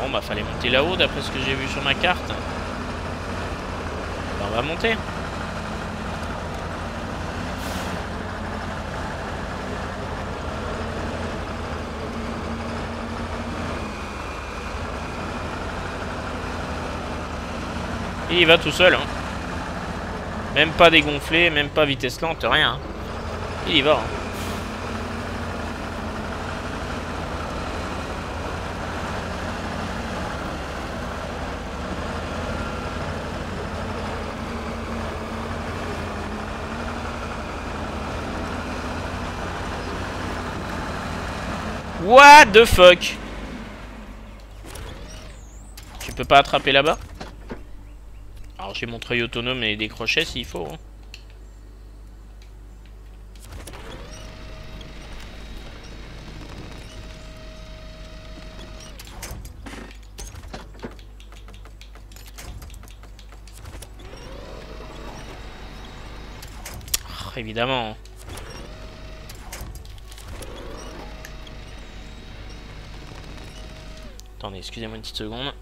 Bon bah fallait monter là-haut d'après ce que j'ai vu sur ma carte. Bah, on va monter. Il va tout seul. Hein. Même pas dégonflé, même pas vitesse lente, rien. Il y va. Hein. What the fuck? Tu peux pas attraper là-bas? J'ai mon treuil autonome et des crochets s'il faut. Hein. Oh, évidemment. Attendez, excusez-moi une petite seconde.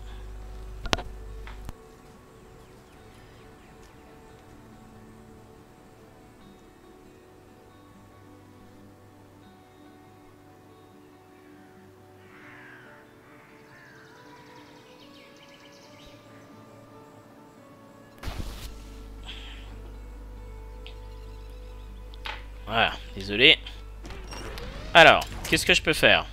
Qu'est-ce que je peux faire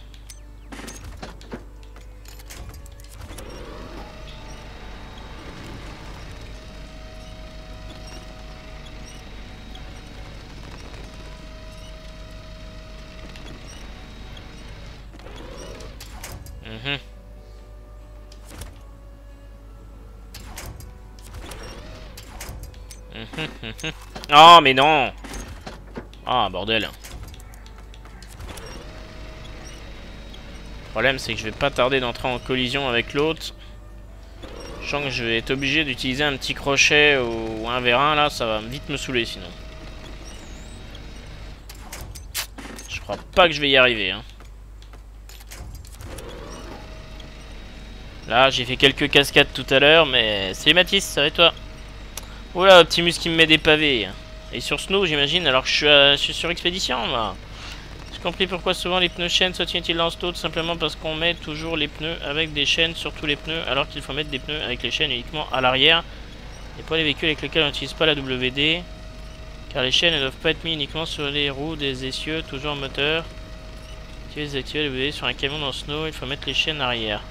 Oh, mais non. Ah, bordel. Problème, c'est que je vais pas tarder d'entrer en collision avec l'autre. Je sens que je vais être obligé d'utiliser un petit crochet ou un vérin, là, ça va vite me saouler, sinon. Je crois pas que je vais y arriver, hein. Là, j'ai fait quelques cascades tout à l'heure, mais... Salut Mathis, ça va toi? Oula, Optimus qui me met des pavés. Et sur Snow, j'imagine, alors que je suis, sur expédition, là. Compris pourquoi souvent les pneus chaînes soutiennent-ils dans tout simplement parce qu'on met toujours les pneus avec des chaînes sur tous les pneus, alors qu'il faut mettre des pneus avec les chaînes uniquement à l'arrière. Et pour les véhicules avec lesquels on n'utilise pas la WD, car les chaînes ne doivent pas être mises uniquement sur les roues des essieux, toujours en moteur. Si vous activez la WD sur un camion dans Snow, il faut mettre les chaînes arrière.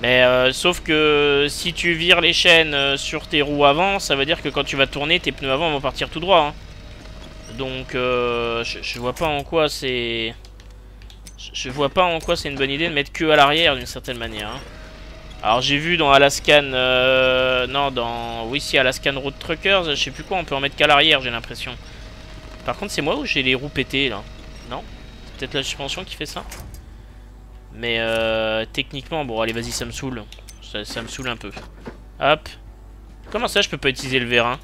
Mais euh, sauf que si tu vires les chaînes euh, sur tes roues avant, ça veut dire que quand tu vas tourner, tes pneus avant vont partir tout droit. Hein. Donc euh, je, vois pas en quoi c'est... Je, vois pas en quoi c'est une bonne idée de mettre que à l'arrière d'une certaine manière. Hein. Alors j'ai vu dans Alaskan... non, dans... Oui, si, Alaskan Road Truckers, je sais plus quoi, on peut en mettre qu'à l'arrière, j'ai l'impression. Par contre, c'est moi ou j'ai les roues pétées, là Non? C'est peut-être la suspension qui fait ça? Mais euh, techniquement, bon allez vas-y ça me saoule. Ça, me saoule un peu. Hop. Comment ça je peux pas utiliser le vérin?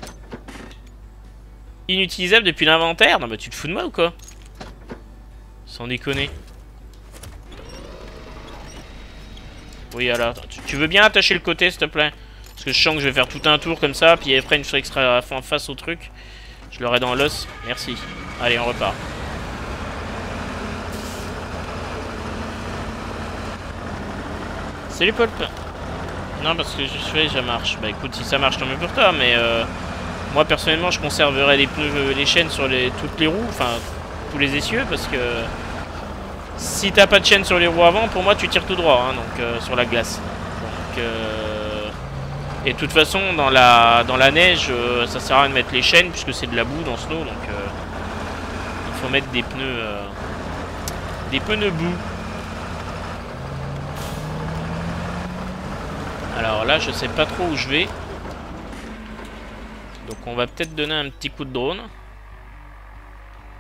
Inutilisable depuis l'inventaire Non mais tu te fous de moi ou quoi? Sans déconner. Oui alors, tu, veux bien attacher le côté s'il te plaît? Parce que je sens que je vais faire tout un tour comme ça, puis après une fois extra en face au truc, je l'aurai dans l'os. Merci. Allez on repart. Salut Paul Non parce que je fais ça marche. Bah écoute si ça marche tant mieux pour toi mais euh, moi personnellement je conserverai les pneus les chaînes sur toutes les roues, enfin tous les essieux parce que si t'as pas de chaîne sur les roues avant pour moi tu tires tout droit hein, donc euh, sur la glace. Euh, et de toute façon dans la dans la neige ça sert à rien de mettre les chaînes puisque c'est de la boue dans lot donc il faut mettre des pneus des pneus boue. Alors là, je sais pas trop où je vais. Donc on va peut-être donner un petit coup de drone.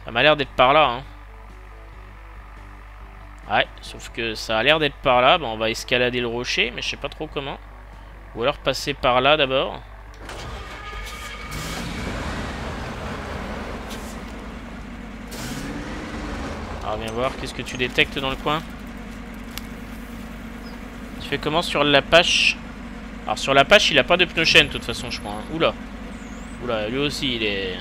Ça m'a l'air d'être par là. Hein. Ouais, sauf que ça a l'air d'être par là. on va escalader le rocher, mais je sais pas trop comment. Ou alors passer par là d'abord. Alors viens voir, qu'est-ce que tu détectes dans le coin? Tu fais comment sur l'Apache? Alors sur la pâche, il a pas de pneu chaîne de toute façon, je crois. Hein. Oula. Oula, lui aussi, il est...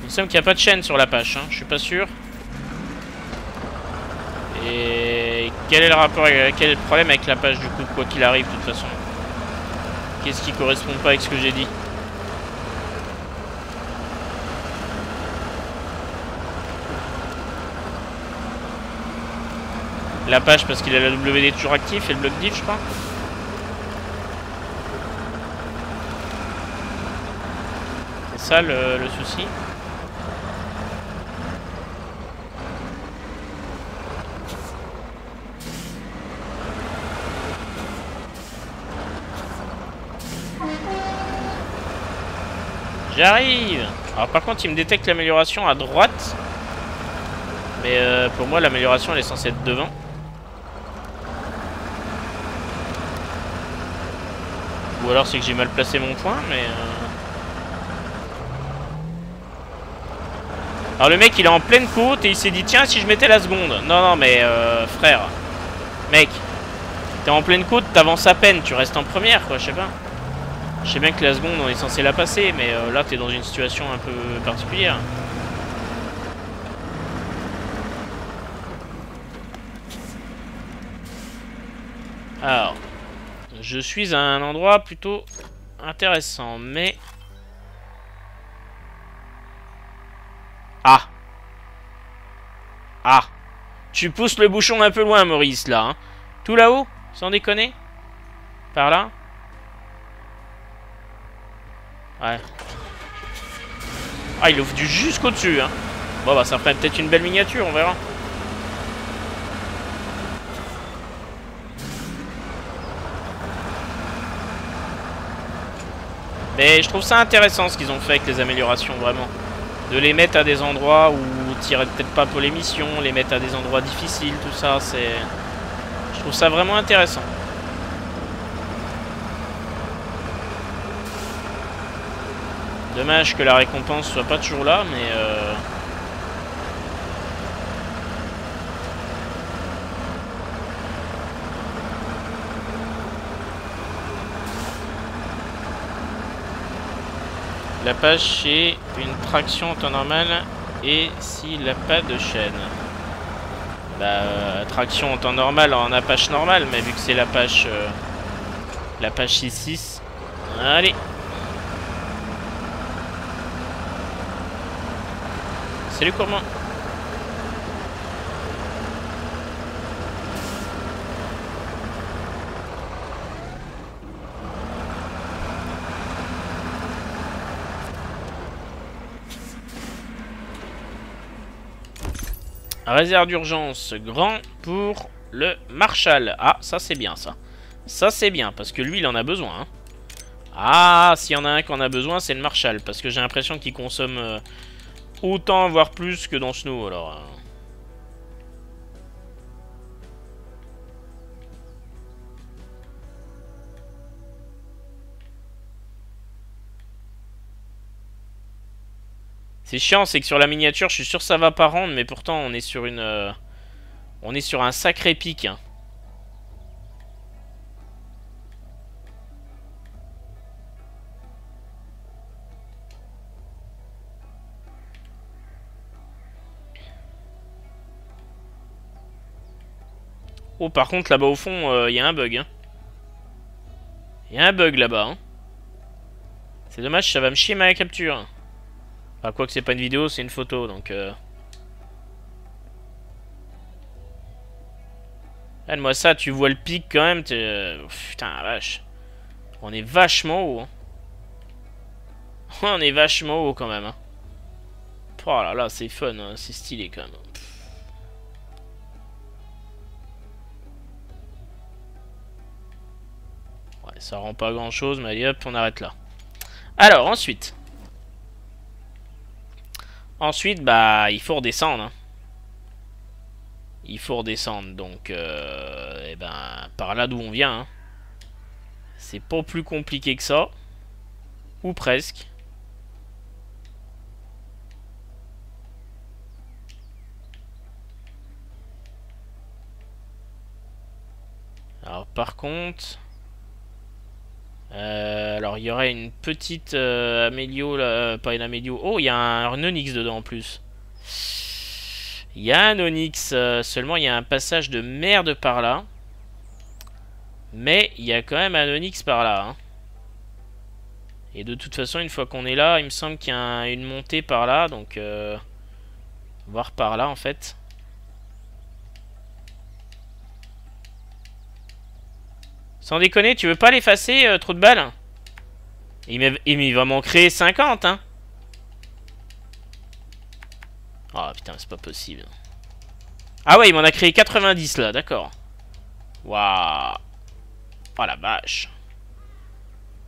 Il me semble qu'il n'y a pas de chaîne sur la page, hein. je suis pas sûr. Et quel est le rapport, euh, quel est le problème avec la page du coup, quoi qu'il arrive de toute façon? Qu'est-ce qui correspond pas avec ce que j'ai dit? La page parce qu'il a la WD toujours actif et le bloc deal je crois ça le, souci. J'arrive Alors par contre il me détecte l'amélioration à droite. Mais euh, pour moi l'amélioration elle est censée être devant. Ou alors c'est que j'ai mal placé mon point, mais... Euh... Alors le mec il est en pleine côte et il s'est dit tiens si je mettais la seconde. Non non mais euh, frère. Mec. T'es en pleine côte, t'avances à peine, tu restes en première quoi, je sais pas. Je sais bien que la seconde on est censé la passer, mais euh, là t'es dans une situation un peu particulière. Alors, je suis à un endroit plutôt intéressant, mais... Tu pousses le bouchon un peu loin, Maurice, là. Hein. Tout là-haut Sans déconner Par là Ouais. Ah, il ouvre du jusqu'au dessus, hein. Bon, bah, ça ferait peut-être une belle miniature, on verra. Mais je trouve ça intéressant ce qu'ils ont fait avec les améliorations, vraiment. De les mettre à des endroits où tirer peut-être pas pour les missions, les mettre à des endroits difficiles, tout ça, c'est... Je trouve ça vraiment intéressant. Dommage que la récompense soit pas toujours là, mais... Euh... La page c'est une traction en temps normal et s'il n'a pas de chaîne. Bah, euh, traction en temps normal en Apache normal, mais vu que c'est la page euh, la page 6.6. Allez Salut comment Réserve d'urgence grand pour le Marshall. Ah, ça c'est bien ça. Ça c'est bien, parce que lui il en a besoin. Hein. Ah, s'il y en a un qui en a besoin, c'est le Marshall. Parce que j'ai l'impression qu'il consomme... Euh, Autant, voire plus que dans Snow, alors. Euh. C'est chiant, c'est que sur la miniature, je suis sûr que ça va pas rendre, mais pourtant on est sur une... Euh, on est sur un sacré pic. Hein. Oh, par contre, là-bas au fond, il euh, y a un bug. Il hein. y a un bug là-bas. Hein. C'est dommage, ça va me chier ma capture. Enfin, quoi que c'est pas une vidéo, c'est une photo, donc... Euh... moi ça, tu vois le pic quand même. Euh, putain, vache. On est vachement haut. Hein. <laughs> On est vachement haut quand même. Hein. Oh là là, c'est fun, hein. c'est stylé quand même. ça rend pas grand chose, mais allez hop, on arrête là. Alors, ensuite. Ensuite, bah, il faut redescendre. Hein. Il faut redescendre, donc, euh, eh ben, par là d'où on vient. Hein. C'est pas plus compliqué que ça. Ou presque. Alors, par contre... Euh, alors il y aurait une petite euh, amélio, euh, pas une amélio. Oh, il y a un, Onyx dedans en plus. Il y a un Onyx, seulement il y a un passage de merde par là. Mais il y a quand même un Onyx par là. Hein. Et de toute façon, une fois qu'on est là, il me semble qu'il y a une montée par là. Donc, voir par là en fait. Sans déconner, tu veux pas l'effacer, euh, trop de balles? Il, va m'en créer 50, hein Oh putain, c'est pas possible. Ah ouais, il m'en a créé 90 là, d'accord. Waouh. Oh la vache.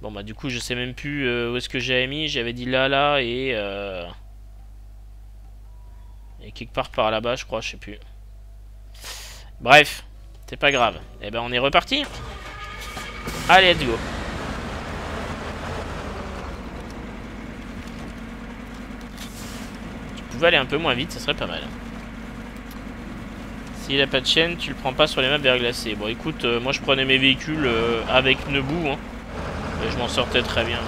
Bon bah du coup je sais même plus euh, où est-ce que j'avais mis. J'avais dit là, là et... Euh... Et quelque part par là-bas je crois, je sais plus. Bref, c'est pas grave. Et eh ben on est reparti. Allez, let's go. Tu pouvais aller un peu moins vite, ça serait pas mal. S'il a pas de chaîne, tu le prends pas sur les maps verglacées. Bon écoute, euh, moi je prenais mes véhicules euh, avec Nebou. Hein, et je m'en sortais très bien.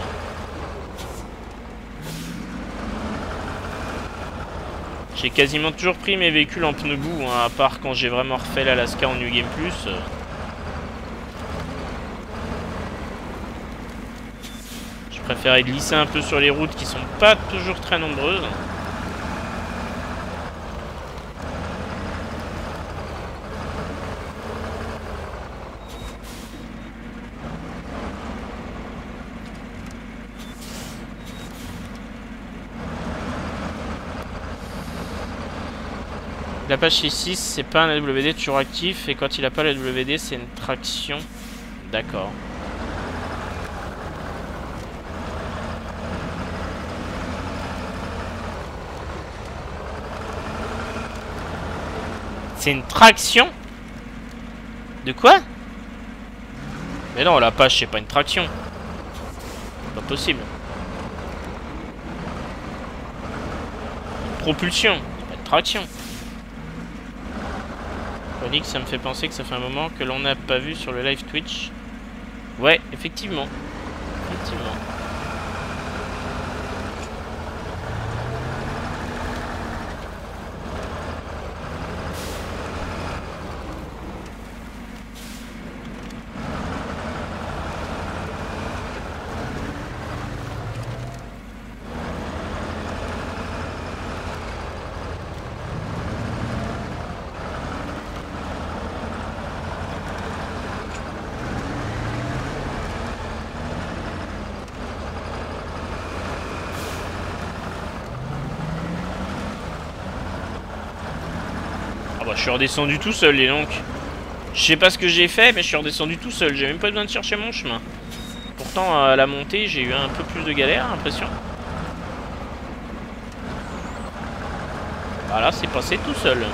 J'ai quasiment toujours pris mes véhicules en pneu bout, hein, à part quand j'ai vraiment refait l'Alaska en New Game Plus. Je préférais glisser un peu sur les routes qui sont pas toujours très nombreuses. L'Apache 6 c'est pas un AWD toujours actif et quand il a pas le WD c'est une traction. D'accord. C'est une traction De quoi? Mais non, l'Apache c'est pas une traction. Pas possible. Propulsion, c'est pas traction ça me fait penser que ça fait un moment que l'on n'a pas vu sur le live Twitch. Ouais, effectivement. Effectivement. Je suis redescendu tout seul, et donc. Je sais pas ce que j'ai fait, mais je suis redescendu tout seul. J'ai même pas besoin de chercher mon chemin. Pourtant, à la montée, j'ai eu un peu plus de galère, l'impression. Voilà, c'est passé tout seul.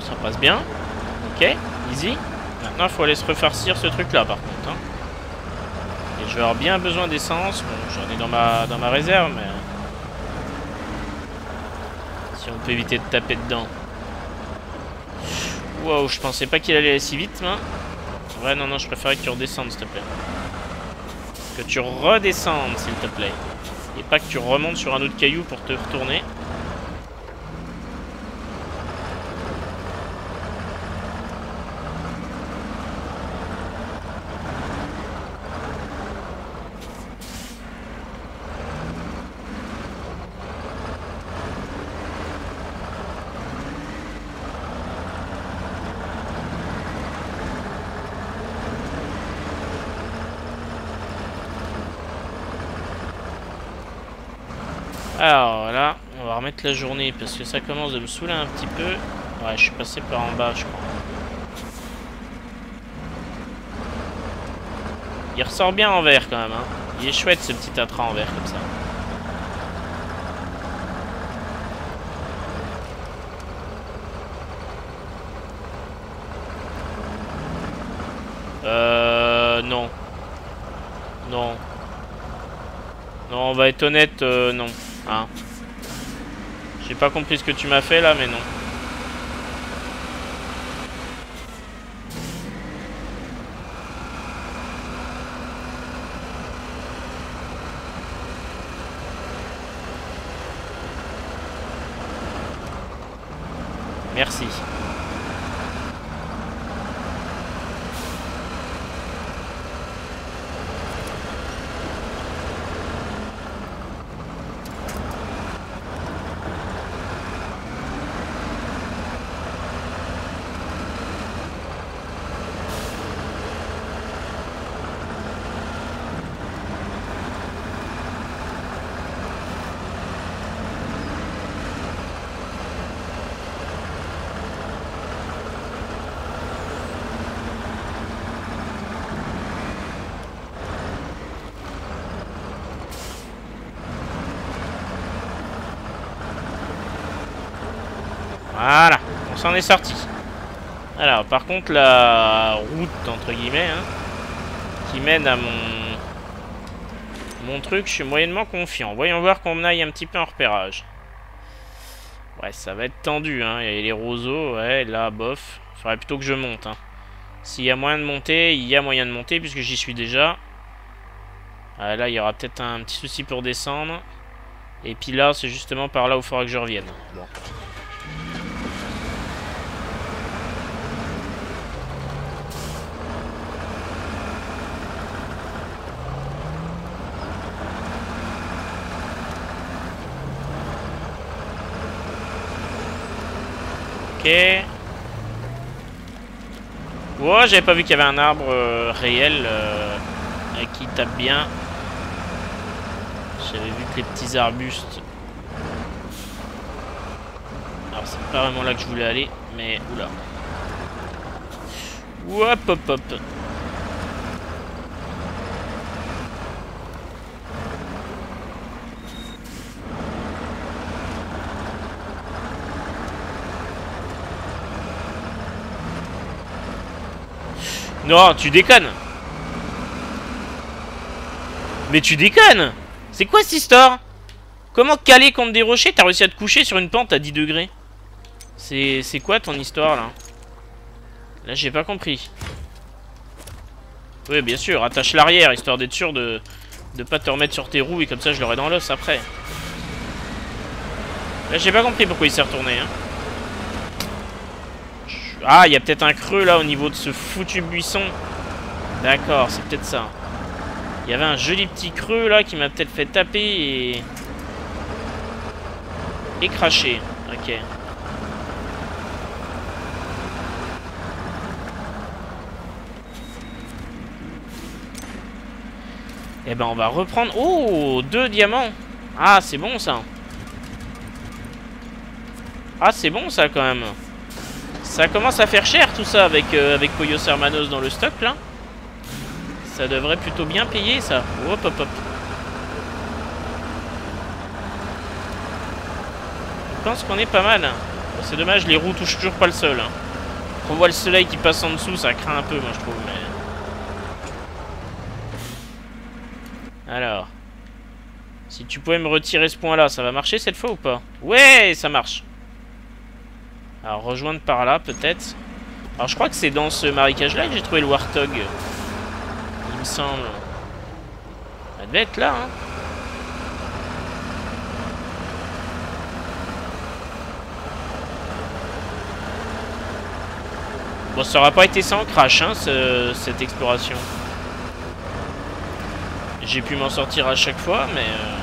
Ça passe bien. Ok, easy. Maintenant, il faut aller se refarcir ce truc-là, par contre. Hein. Et je vais avoir bien besoin d'essence. Bon, j'en ai dans ma, dans ma réserve, mais... Si on peut éviter de taper dedans. Wow, je pensais pas qu'il allait aller si vite, moi. Ouais, non, non, je préférais que tu redescendes, s'il te plaît. Que tu redescendes, s'il te plaît. Et pas que tu remontes sur un autre caillou pour te retourner. la journée parce que ça commence de me saouler un petit peu. Ouais, je suis passé par en bas, je crois. Il ressort bien en vert quand même. Hein. Il est chouette ce petit attrain en vert comme ça. Euh... Non. Non. Non, on va être honnête, euh, non. J'ai pas compris ce que tu m'as fait là, mais non. Merci. Voilà, on est sorti. Alors, par contre, la route, entre guillemets, hein, qui mène à mon... Mon truc, je suis moyennement confiant. Voyons voir qu'on aille un petit peu en repérage. Ouais, ça va être tendu, hein. Il y a les roseaux, ouais, là, bof. Faudrait plutôt que je monte, hein. S'il y a moyen de monter, il y a moyen de monter, puisque j'y suis déjà. Ah, là, il y aura peut-être un petit souci pour descendre. Et puis là, c'est justement par là où il faudra que je revienne. Bon. Ok. J'avais pas vu qu'il y avait un arbre euh, réel euh, qui tape bien. J'avais vu que les petits arbustes... Alors c'est pas vraiment là que je voulais aller, mais oula. Hop hop hop. Tu déconnes Mais tu déconnes C'est quoi cette histoire? Comment caler contre des rochers? T'as réussi à te coucher sur une pente à 10 degrés C'est quoi ton histoire là? Là j'ai pas compris. Oui bien sûr, attache l'arrière histoire d'être sûr de de pas te remettre sur tes roues et comme ça je l'aurai dans l'os après. Là j'ai pas compris pourquoi il s'est retourné hein. Ah, il y a peut-être un creux là au niveau de ce foutu buisson. D'accord, c'est peut-être ça. Il y avait un joli petit creux là qui m'a peut-être fait taper et... Cracher. Ok. Eh ben on va reprendre... Oh Deux diamants Ah c'est bon ça Ah c'est bon ça quand même ça commence à faire cher tout ça avec, euh, avec dans le stock là. Ça devrait plutôt bien payer ça. Hop hop hop. Je pense qu'on est pas mal. C'est dommage, les roues touchent toujours pas le sol. Hein. On voit le soleil qui passe en dessous, ça craint un peu moi je trouve. Alors. Si tu pouvais me retirer ce point là, ça va marcher cette fois ou pas? Ouais, ça marche. Alors, rejoindre par là, peut-être. Alors, je crois que c'est dans ce marécage-là que j'ai trouvé le Warthog. Il me semble. Ça devait être là, hein. Bon, ça aura pas été sans crash, hein, cette exploration. J'ai pu m'en sortir à chaque fois, mais... Euh,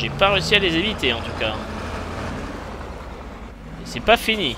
J'ai pas réussi à les éviter en tout cas. C'est pas fini.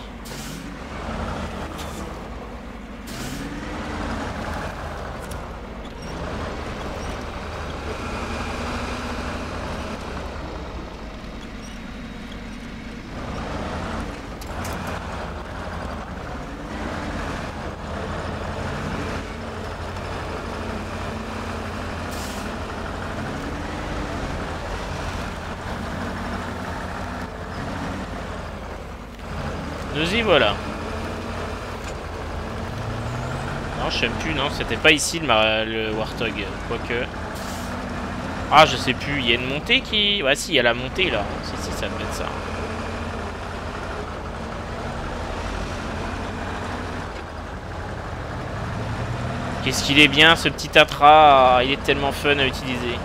Nous y voilà. Non, je sais plus, non, c'était pas ici le, Warthog, quoique. Ah, je sais plus, il y a une montée qui... Ouais, si, il y a la montée, là. Si, si, ça peut être ça. Qu'est-ce qu'il est bien, ce petit Atra. Il est tellement fun à utiliser.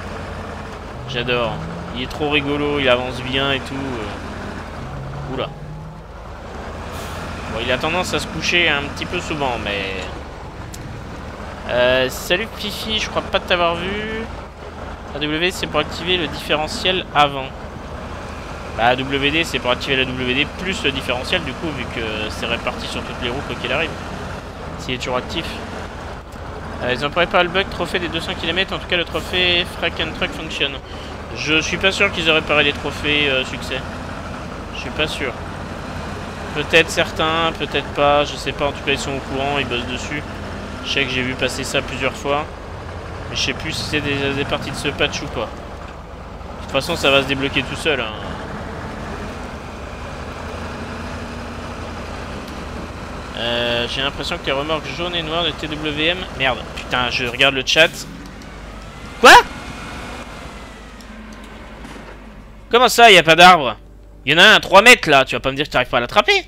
J'adore. Il est trop rigolo, il avance bien et tout. Oula. Bon, il a tendance à se coucher un petit peu souvent, mais... Euh, salut Fifi, je crois pas t'avoir vu. AW, c'est pour activer le différentiel avant. Bah, WD, c'est pour activer la WD plus le différentiel, du coup, vu que c'est réparti sur toutes les roues, quoi qu'il arrive. S'il est toujours actif. Euh, ils ont préparé le bug trophée des 200 km, en tout cas le trophée Frack and Truck Function. Je suis pas sûr qu'ils aient réparé les trophées euh, succès. Je suis pas sûr. Peut-être certains, peut-être pas, je sais pas, en tout cas ils sont au courant, ils bossent dessus. Je sais que j'ai vu passer ça plusieurs fois. Mais je sais plus si c'est des, des, parties de ce patch ou pas. De toute façon ça va se débloquer tout seul. Hein. Euh, j'ai l'impression que les remorques jaunes et noires de TWM... Merde, putain, je regarde le chat. Quoi? Comment ça, il a pas d'arbre? Il y en a un à 3 mètres, là. Tu vas pas me dire que tu pas à l'attraper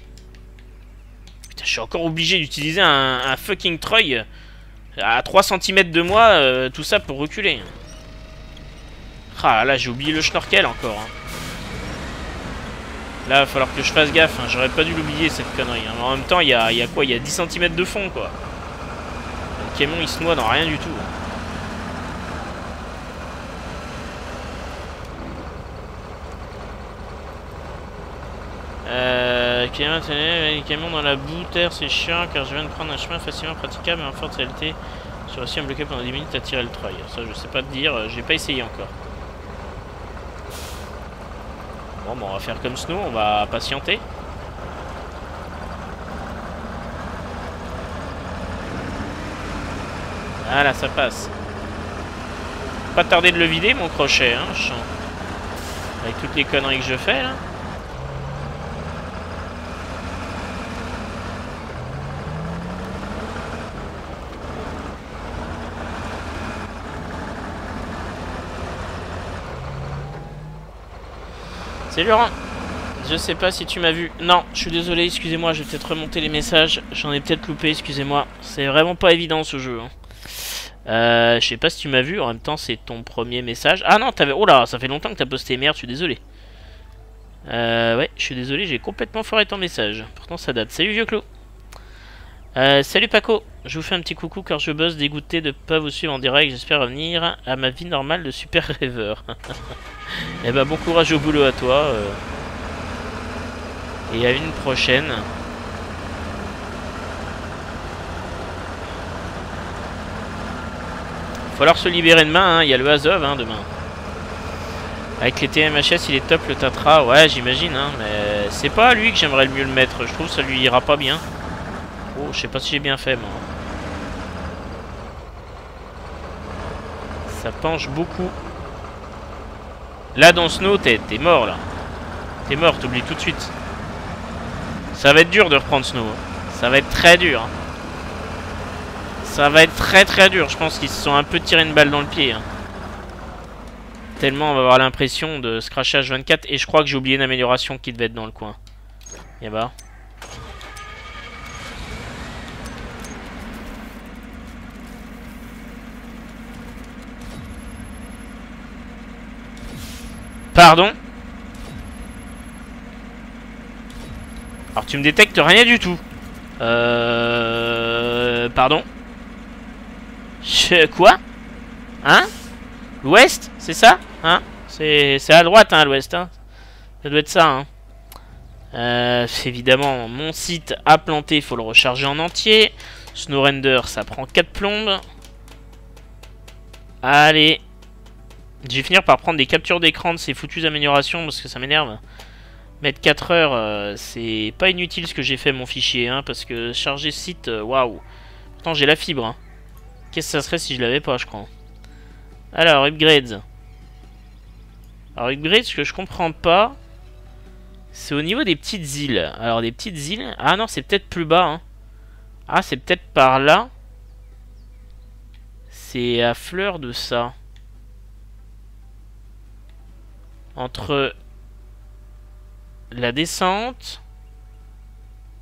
je suis encore obligé d'utiliser un, fucking treuil à 3 cm de moi, euh, tout ça pour reculer. Ah, là, j'ai oublié le schnorkel encore. Hein. Là, il va falloir que je fasse gaffe. Hein. J'aurais pas dû l'oublier, cette connerie. Hein. En même temps, il y a, quoi? Il y a 10 cm de fond, quoi. Le camion, il se noie dans rien du tout. Les camions dans la boue, terre, c'est chiant car je viens de prendre un chemin facilement praticable mais en forte réalité. J'ai réussi à me bloquer pendant 10 minutes à tirer le treuil. Ça, je sais pas te dire, j'ai pas essayé encore. Bon, bon, on va faire comme Snow, on va patienter. Voilà, ça passe. Pas tarder de le vider, mon crochet, hein, je. Avec toutes les conneries que je fais, là. Salut Laurent Je sais pas si tu m'as vu. Non, je suis désolé, excusez-moi, je vais peut-être remonter les messages. J'en ai peut-être loupé, excusez-moi. C'est vraiment pas évident ce jeu. Hein. Euh, je sais pas si tu m'as vu, en même temps c'est ton premier message. Ah non, t'avais... Oh là, ça fait longtemps que t'as posté, merde, je suis désolé. Euh, ouais, je suis désolé, j'ai complètement foiré ton message. Pourtant ça date. Salut vieux Clos euh, salut Paco, je vous fais un petit coucou car je bosse dégoûté de pas vous suivre en direct. J'espère revenir à ma vie normale de super rêveur. Et <laughs> eh ben bon courage au boulot à toi. Euh. Et à une prochaine. Faut alors se libérer demain, hein. il y a le Azov hein, demain. Avec les TMHS, il est top le Tatra, ouais j'imagine, hein, mais c'est pas lui que j'aimerais le mieux le mettre, je trouve ça lui ira pas bien. Oh, je sais pas si j'ai bien fait, moi. Ça penche beaucoup. Là, dans Snow, t'es mort, là. T'es mort, t'oublies tout de suite. Ça va être dur de reprendre Snow. Ça va être très dur. Hein. Ça va être très très dur. Je pense qu'ils se sont un peu tiré une balle dans le pied. Hein. Tellement on va avoir l'impression de scratchage 24. Et je crois que j'ai oublié une amélioration qui devait être dans le coin. Et bah. Pardon Alors tu me détectes rien du tout. Euh... Pardon. Quoi Hein L'ouest C'est ça Hein C'est à droite, hein, l'ouest. Hein ça doit être ça, hein. Euh, évidemment, mon site a planté, il faut le recharger en entier. Snowrender, ça prend 4 plombes. Allez, je vais finir par prendre des captures d'écran de ces foutues améliorations parce que ça m'énerve. Mettre 4 heures, euh, c'est pas inutile ce que j'ai fait mon fichier, hein, parce que charger site, euh, waouh. Pourtant j'ai la fibre. Hein. Qu'est-ce que ça serait si je l'avais pas, je crois. Alors, upgrades. Alors, upgrades, ce que je comprends pas, c'est au niveau des petites îles. Alors, des petites îles... Ah non, c'est peut-être plus bas. Hein. Ah, c'est peut-être par là. c'est à fleur de ça. Entre la descente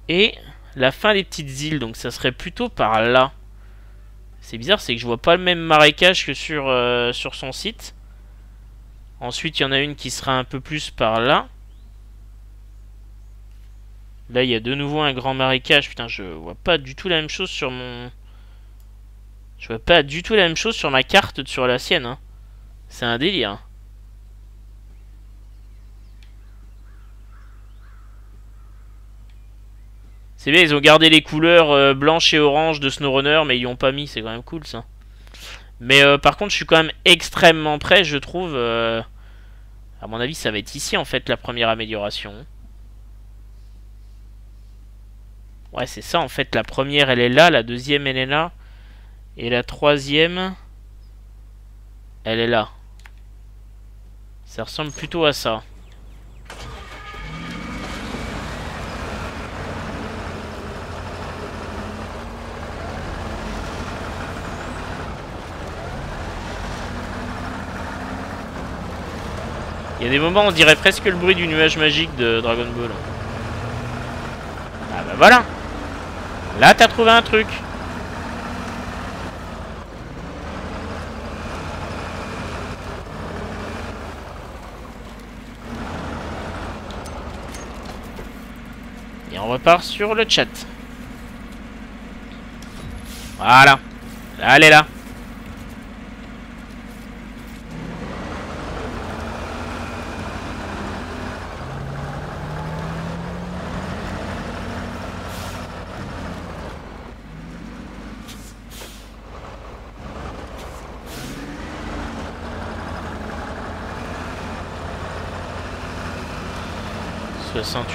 et la fin des petites îles. Donc ça serait plutôt par là. C'est bizarre, c'est que je vois pas le même marécage que sur, euh, sur son site. Ensuite, il y en a une qui sera un peu plus par là. Là, il y a de nouveau un grand marécage. Putain, je vois pas du tout la même chose sur mon... Je vois pas du tout la même chose sur ma carte sur la sienne. Hein. C'est un délire. C'est bien, ils ont gardé les couleurs euh, blanches et orange de SnowRunner, mais ils ont pas mis, c'est quand même cool ça. Mais euh, par contre, je suis quand même extrêmement prêt, je trouve. Euh, à mon avis, ça va être ici en fait la première amélioration. Ouais, c'est ça en fait. La première, elle est là, la deuxième, elle est là. Et la troisième, elle est là. Ça ressemble plutôt à ça. Il y a des moments, on dirait presque le bruit du nuage magique de Dragon Ball. Ah bah voilà Là, t'as trouvé un truc Et on repart sur le chat. Voilà. Allez là.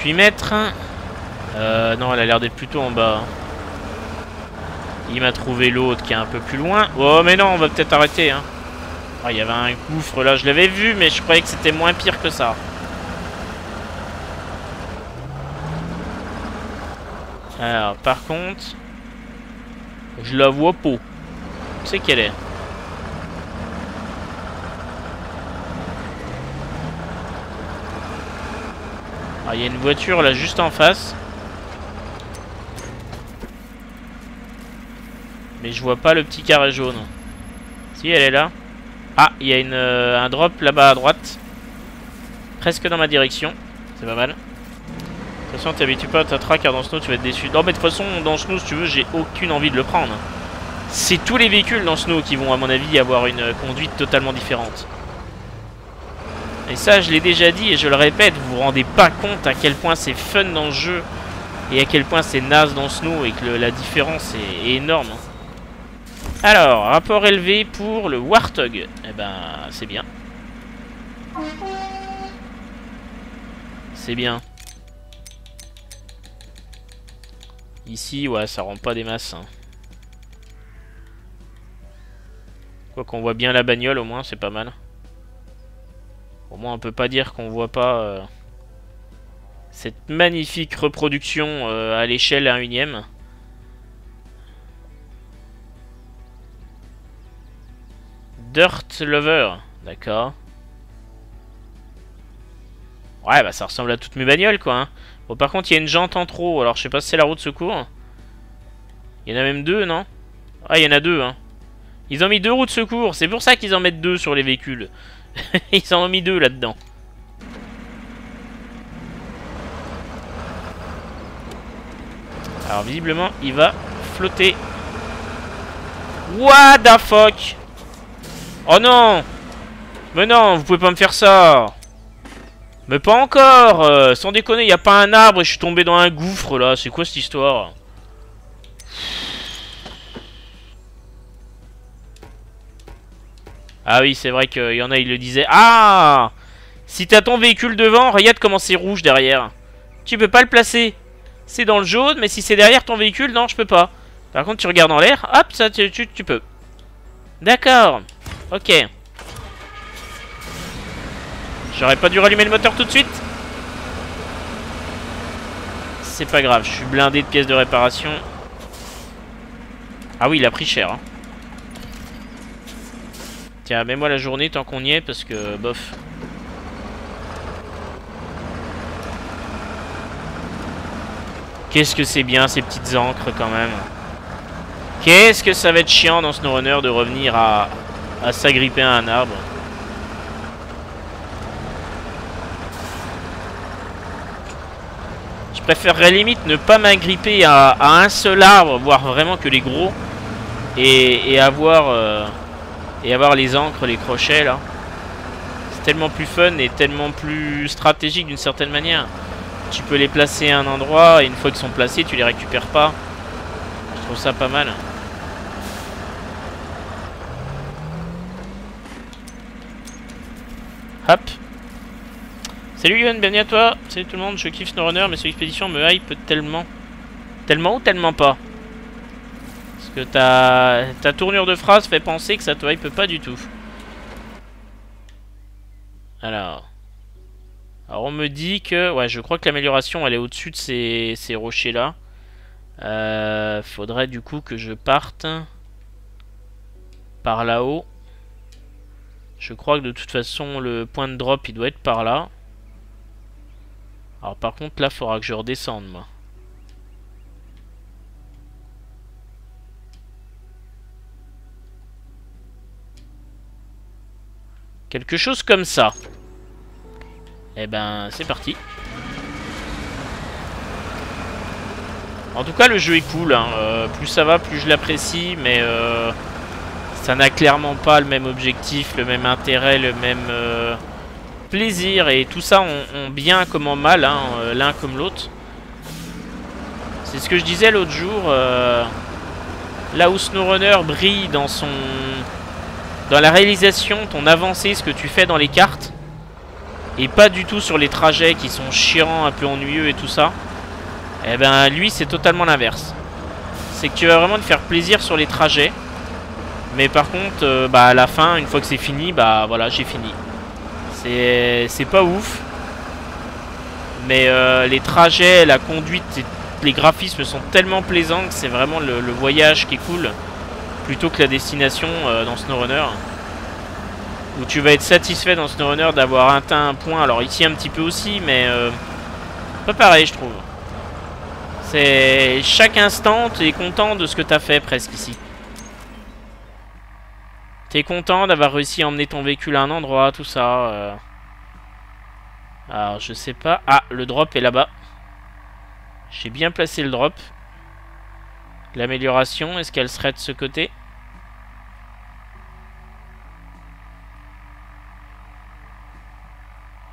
68 mètres. Euh, non, elle a l'air d'être plutôt en bas. Il m'a trouvé l'autre qui est un peu plus loin. Oh, mais non, on va peut-être arrêter. Hein. Ah, il y avait un gouffre là, je l'avais vu, mais je croyais que c'était moins pire que ça. Alors, par contre, je la vois pas. Sais qu'elle est. il y a une voiture là juste en face. Mais je vois pas le petit carré jaune. Si, elle est là. Ah, il y a une, euh, un drop là-bas à droite. Presque dans ma direction. C'est pas mal. De toute façon, t'habitues pas à ta track car dans Snow, tu vas être déçu. Non, mais de toute façon, dans Snow, si tu veux, j'ai aucune envie de le prendre. C'est tous les véhicules dans Snow qui vont, à mon avis, avoir une conduite totalement différente. Et ça, je l'ai déjà dit et je le répète, vous vous rendez pas compte à quel point c'est fun dans le jeu et à quel point c'est naze dans Snow et que la différence est, énorme. Alors, rapport élevé pour le Warthog. Eh ben, c'est bien. C'est bien. Ici, ouais, ça rend pas des masses. Hein. Quoi qu'on voit bien la bagnole, au moins, c'est pas mal. Au moins, on peut pas dire qu'on voit pas euh, cette magnifique reproduction euh, à l'échelle 1 unième. Dirt Lover, d'accord. Ouais, bah ça ressemble à toutes mes bagnoles, quoi. Hein. Bon, par contre, il y a une jante en trop, alors je sais pas si c'est la route de secours. Il y en a même deux, non? Ah, il y en a deux, hein. Ils ont mis deux roues de secours, c'est pour ça qu'ils en mettent deux sur les véhicules. <laughs> Ils en ont mis deux là-dedans. Alors visiblement, il va flotter. What the fuck? Oh non Mais non, vous pouvez pas me faire ça Mais pas encore euh, Sans déconner, il a pas un arbre et je suis tombé dans un gouffre là. C'est quoi cette histoire? Ah oui, c'est vrai qu'il y en a, ils le disaient. Ah Si t'as ton véhicule devant, regarde comment c'est rouge derrière. Tu peux pas le placer. C'est dans le jaune, mais si c'est derrière ton véhicule, non, je peux pas. Par contre, tu regardes en l'air, hop, ça, tu, tu, peux. D'accord. Ok. J'aurais pas dû rallumer le moteur tout de suite C'est pas grave, je suis blindé de pièces de réparation. Ah oui, il a pris cher. Hein. Mets-moi la journée tant qu'on y est, parce que, bof. Qu'est-ce que c'est bien, ces petites encres, quand même. Qu'est-ce que ça va être chiant dans SnowRunner de revenir à, à s'agripper à un arbre. Je préférerais limite ne pas m'agripper à, un seul arbre, voire vraiment que les gros, et, avoir, euh, et avoir les encres, les crochets là. C'est tellement plus fun et tellement plus stratégique d'une certaine manière. Tu peux les placer à un endroit et une fois qu'ils sont placés, tu les récupères pas. Je trouve ça pas mal. Hop. Salut Yohan, bienvenue à toi. Salut tout le monde, je kiffe SnowRunner, mais cette expédition me hype tellement. Tellement ou tellement pas? Parce que ta, ta tournure de phrase fait penser que ça te hype pas du tout. Alors. Alors on me dit que... Ouais, je crois que l'amélioration elle est au-dessus de ces, ces rochers là. Euh, faudrait du coup que je parte par là-haut. Je crois que de toute façon le point de drop il doit être par là. Alors par contre là faudra que je redescende moi. Quelque chose comme ça. Eh ben c'est parti. En tout cas le jeu est cool. Hein. Euh, plus ça va plus je l'apprécie mais... Euh ça n'a clairement pas le même objectif, le même intérêt, le même euh, plaisir. Et tout ça ont, bien comme en mal, hein, l'un comme l'autre. C'est ce que je disais l'autre jour. Là où SnowRunner brille dans son... Dans la réalisation, ton avancée, ce que tu fais dans les cartes. Et pas du tout sur les trajets qui sont chiants, un peu ennuyeux et tout ça. Eh ben lui c'est totalement l'inverse. C'est que tu vas vraiment te faire plaisir sur les trajets. Mais par contre, euh, bah, à la fin, une fois que c'est fini, bah voilà, j'ai fini. C'est pas ouf. Mais euh, les trajets, la conduite, les graphismes sont tellement plaisants que c'est vraiment le, voyage qui est cool. Plutôt que la destination euh, dans SnowRunner. Où tu vas être satisfait dans SnowRunner d'avoir atteint un point. Alors ici un petit peu aussi, mais pas pareil je trouve. C'est chaque instant, tu es content de ce que tu as fait presque ici. T'es content d'avoir réussi à emmener ton véhicule à un endroit, tout ça. Euh. Alors, je sais pas. Ah, le drop est là-bas. J'ai bien placé le drop. L'amélioration, est-ce qu'elle serait de ce côté?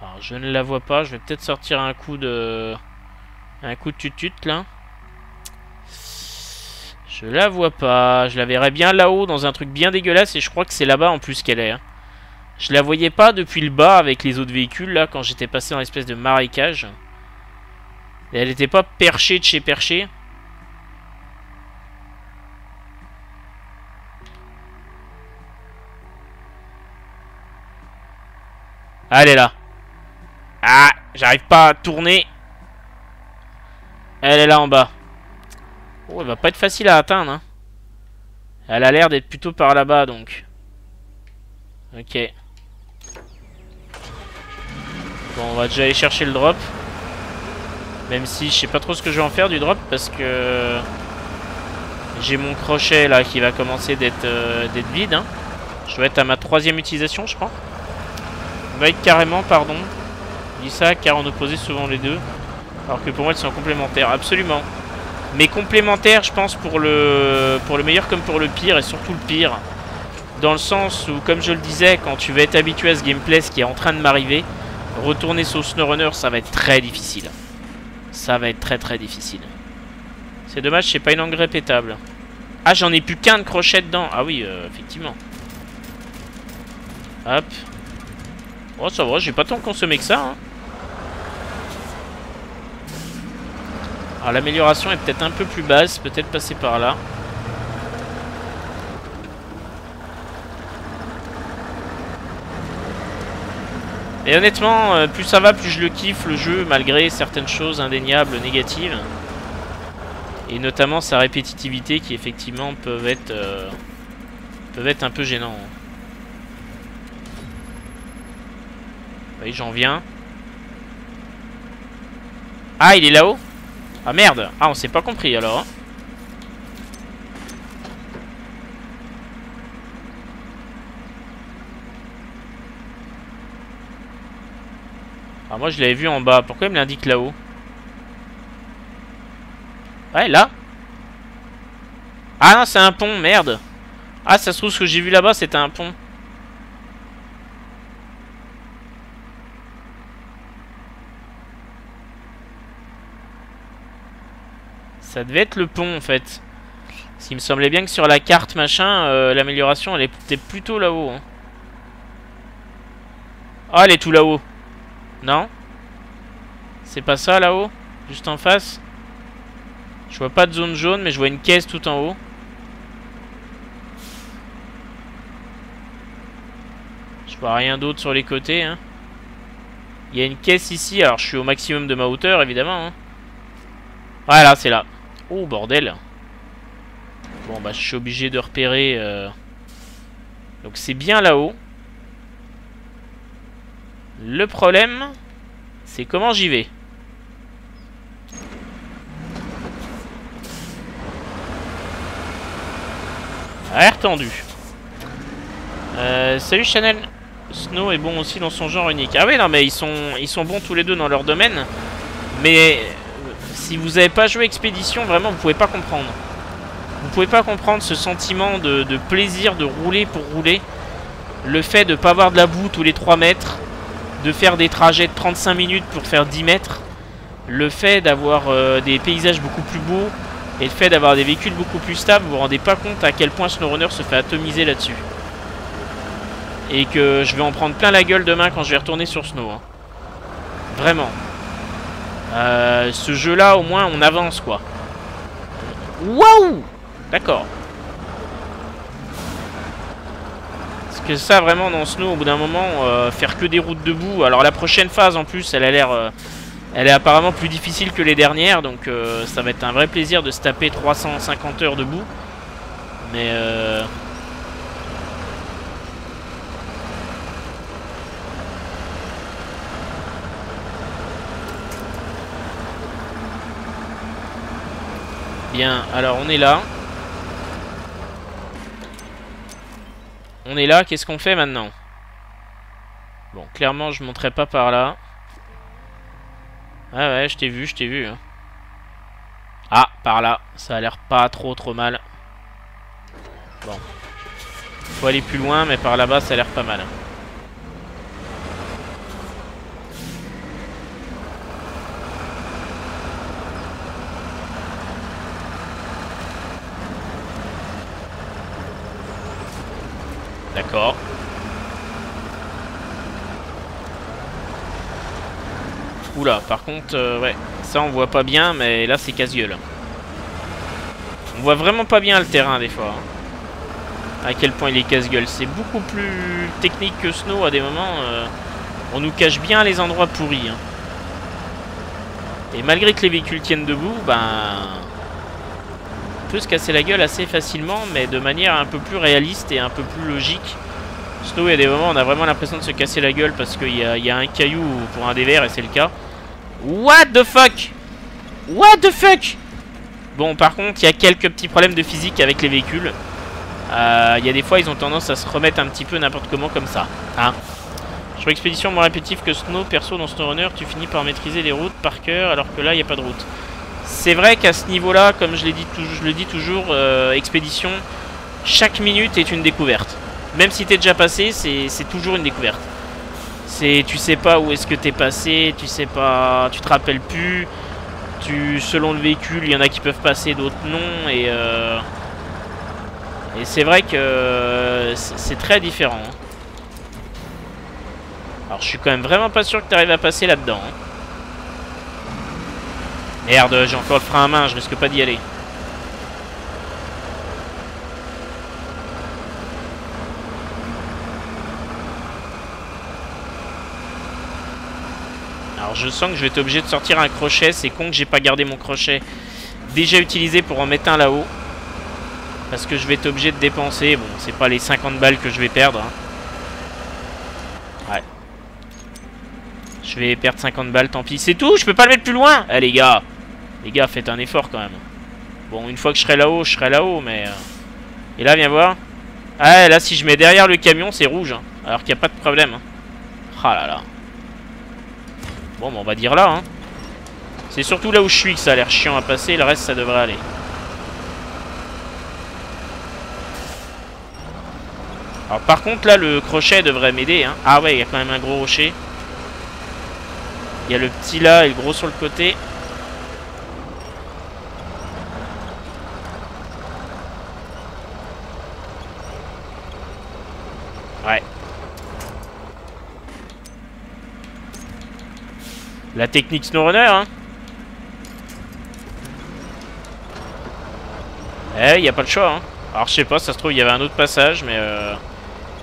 Alors, je ne la vois pas. Je vais peut-être sortir un coup de... Un coup de tutut, là. Je la vois pas. Je la verrais bien là-haut dans un truc bien dégueulasse et je crois que c'est là-bas en plus qu'elle est. Hein. Je la voyais pas depuis le bas avec les autres véhicules là quand j'étais passé dans l'espèce de marécage. Elle était pas perchée de chez perché. Elle est là. Ah, j'arrive pas à tourner. Elle est là en bas. Oh, elle va pas être facile à atteindre. Hein. Elle a l'air d'être plutôt par là-bas, donc. Ok. Bon, on va déjà aller chercher le drop. Même si je sais pas trop ce que je vais en faire du drop, parce que... J'ai mon crochet, là, qui va commencer d'être euh, vide. Hein. Je dois être à ma troisième utilisation, je crois. Va être carrément, pardon. Je dis ça car on opposait souvent les deux. Alors que pour moi, ils sont complémentaires. Absolument. Mais complémentaire, je pense, pour le, pour le meilleur comme pour le pire, et surtout le pire. Dans le sens où, comme je le disais, quand tu vas être habitué à ce gameplay, ce qui est en train de m'arriver, retourner sur SnowRunner, ça va être très difficile. Ça va être très très difficile. C'est dommage, c'est pas une engrais pétable. Ah, j'en ai plus qu'un de crochet dedans. Ah oui, euh, effectivement. Hop. Oh, ça va, j'ai pas tant consommé que ça, hein. Alors l'amélioration est peut-être un peu plus basse, peut-être passer par là. Et honnêtement, euh, plus ça va, plus je le kiffe le jeu, malgré certaines choses indéniables négatives. Et notamment sa répétitivité qui effectivement peuvent être, euh, peuvent être un peu gênants. Oui, j'en viens. Ah, il est là-haut Ah merde Ah, on s'est pas compris alors. Hein. Ah, moi je l'avais vu en bas. Pourquoi il me l'indique là-haut? Ouais, là Ah non, c'est un pont, merde Ah, ça se trouve, ce que j'ai vu là-bas, c'était un pont. Ça devait être le pont, en fait. S'il me semblait bien que sur la carte, machin, euh, l'amélioration, elle était plutôt là-haut. Hein. Ah, elle est tout là-haut. Non C'est pas ça là-haut? Juste en face? Je vois pas de zone jaune mais je vois une caisse tout en haut. Je vois rien d'autre sur les côtés. Hein. Il y a une caisse ici. Alors je suis au maximum de ma hauteur évidemment. Hein. Voilà c'est là. Oh bordel. Bon bah je suis obligé de repérer. Euh. Donc c'est bien là-haut. Le problème, c'est comment j'y vais. Air tendu. Euh, salut Chanel. Snow est bon aussi dans son genre unique. Ah oui, non, mais ils sont, bons tous les deux dans leur domaine. Mais si vous n'avez pas joué Expédition, vraiment, vous pouvez pas comprendre. Vous pouvez pas comprendre ce sentiment de, plaisir de rouler pour rouler. Le fait de pas avoir de la boue tous les 3 mètres de faire des trajets de 35 minutes pour faire 10 mètres, le fait d'avoir euh, des paysages beaucoup plus beaux et le fait d'avoir des véhicules beaucoup plus stables, vous vous rendez pas compte à quel point SnowRunner se fait atomiser là-dessus. Et que je vais en prendre plein la gueule demain quand je vais retourner sur Snow. Hein. Vraiment. Euh, ce jeu-là, au moins, on avance, quoi. Waouh D'accord. que ça, vraiment, dans Snow, au bout d'un moment, euh, faire que des routes debout. Alors la prochaine phase, en plus, elle a l'air... Euh, elle est apparemment plus difficile que les dernières, donc ça va être un vrai plaisir de se taper 350 heures debout. Mais... Alors on est là. On est là, qu'est-ce qu'on fait maintenant? Bon, clairement, je monterai pas par là. Ah ouais, je t'ai vu, je t'ai vu. Hein. Ah, par là. Ça a l'air pas trop trop mal. Bon. Faut aller plus loin, mais par là-bas, ça a l'air pas mal. D'accord. Oula, par contre, euh, ouais, ça on voit pas bien, mais là c'est casse-gueule. On voit vraiment pas bien le terrain des fois. Hein. À quel point il est casse-gueule. C'est beaucoup plus technique que Snow à des moments. Euh, on nous cache bien les endroits pourris. Hein. Et malgré que les véhicules tiennent debout, ben... Peut se casser la gueule assez facilement, mais de manière un peu plus réaliste et un peu plus logique. Snow, il y a des moments où on a vraiment l'impression de se casser la gueule parce qu'il y, a un caillou pour un des verres et c'est le cas. What the fuck? What the fuck? Bon, par contre, il y a quelques petits problèmes de physique avec les véhicules. Euh, il y a des fois, ils ont tendance à se remettre un petit peu n'importe comment comme ça. Hein Sur expédition moins répétitive que Snow, perso dans SnowRunner, tu finis par maîtriser les routes par cœur alors que là, il n'y a pas de route. C'est vrai qu'à ce niveau-là, comme je, le dis toujours, euh, expédition, chaque minute est une découverte. Même si t'es déjà passé, c'est toujours une découverte. C'est, tu sais pas où est-ce que t'es passé, tu sais pas, tu te rappelles plus. Tu, selon le véhicule, il y en a qui peuvent passer, d'autres non, et euh, et c'est vrai que c'est très différent. Hein. Alors je suis quand même vraiment pas sûr que tu arrives à passer là-dedans. Hein. Merde, j'ai encore le frein à main, je risque pas d'y aller. Alors je sens que je vais être obligé de sortir un crochet. C'est con que j'ai pas gardé mon crochet déjà utilisé pour en mettre un là-haut. Parce que je vais être obligé de dépenser. Bon, c'est pas les 50 balles que je vais perdre. Hein. Ouais. Je vais perdre 50 balles, tant pis. C'est tout, je peux pas le mettre plus loin Eh les gars Les gars, faites un effort quand même. Bon, une fois que je serai là-haut, je serai là-haut, mais... Euh. Et là, viens voir. Ah, là, si je mets derrière le camion, c'est rouge. Hein. Alors qu'il n'y a pas de problème. Hein. Ah là là. Bon, on va dire là. Hein. C'est surtout là où je suis que ça a l'air chiant à passer. Le reste, ça devrait aller. Alors par contre là le crochet devrait m'aider. Ah ouais il y a quand même un gros rocher Il y a le petit là et le gros sur le côté Ouais La technique SnowRunner hein Eh il n'y a pas le choix hein alors je sais pas, ça se trouve il y avait un autre passage, mais euh,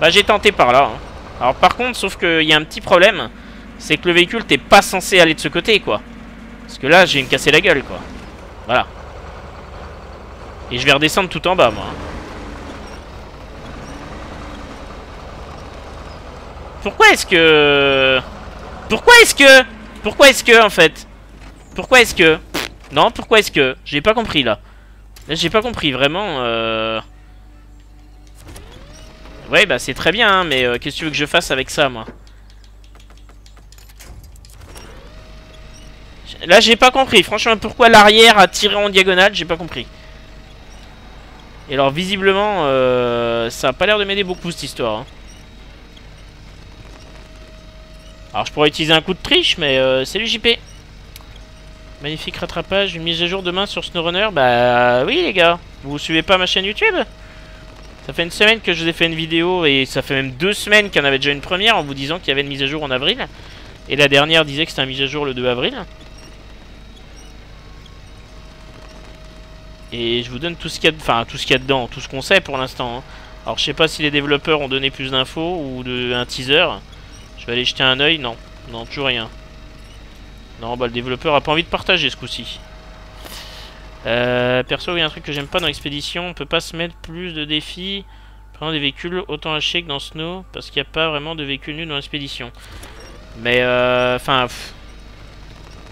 bah j'ai tenté par là. Hein. Alors par contre, sauf qu'il y a un petit problème, c'est que le véhicule t'es pas censé aller de ce côté, quoi. Parce que là, j'ai me casser la gueule, quoi. Voilà. Et je vais redescendre tout en bas, moi. Pourquoi est-ce que... Pourquoi est-ce que... Pourquoi est-ce que, en fait Pourquoi est-ce que... Non, pourquoi est-ce que... J'ai pas compris, là. Là, j'ai pas compris, vraiment. Euh... Ouais, bah c'est très bien, hein, mais euh, qu'est-ce que tu veux que je fasse avec ça, moi? Là, j'ai pas compris. Franchement, pourquoi l'arrière a tiré en diagonale, j'ai pas compris. Et alors, visiblement, euh, ça a pas l'air de m'aider beaucoup, cette histoire. Hein. Alors, je pourrais utiliser un coup de triche, mais euh, le JP. Magnifique rattrapage, une mise à jour demain sur SnowRunner Bah oui les gars, vous suivez pas ma chaîne YouTube? Ça fait une semaine que je vous ai fait une vidéo et ça fait même deux semaines qu'il y en avait déjà une première en vous disant qu'il y avait une mise à jour en avril. Et la dernière disait que c'était une mise à jour le 2 avril. Et je vous donne tout ce qu'il y a, enfin tout ce qu'il y a dedans, tout ce qu'on sait pour l'instant. Hein. Alors je sais pas si les développeurs ont donné plus d'infos ou de, un teaser. Je vais aller jeter un oeil, non, non toujours rien. Non, bah le développeur a pas envie de partager ce coup-ci. Euh, perso, il y a un truc que j'aime pas dans l'expédition. On peut pas se mettre plus de défis. Prendre des véhicules autant hachés que dans Snow. Parce qu'il n'y a pas vraiment de véhicules nus dans l'expédition. Mais, euh, enfin...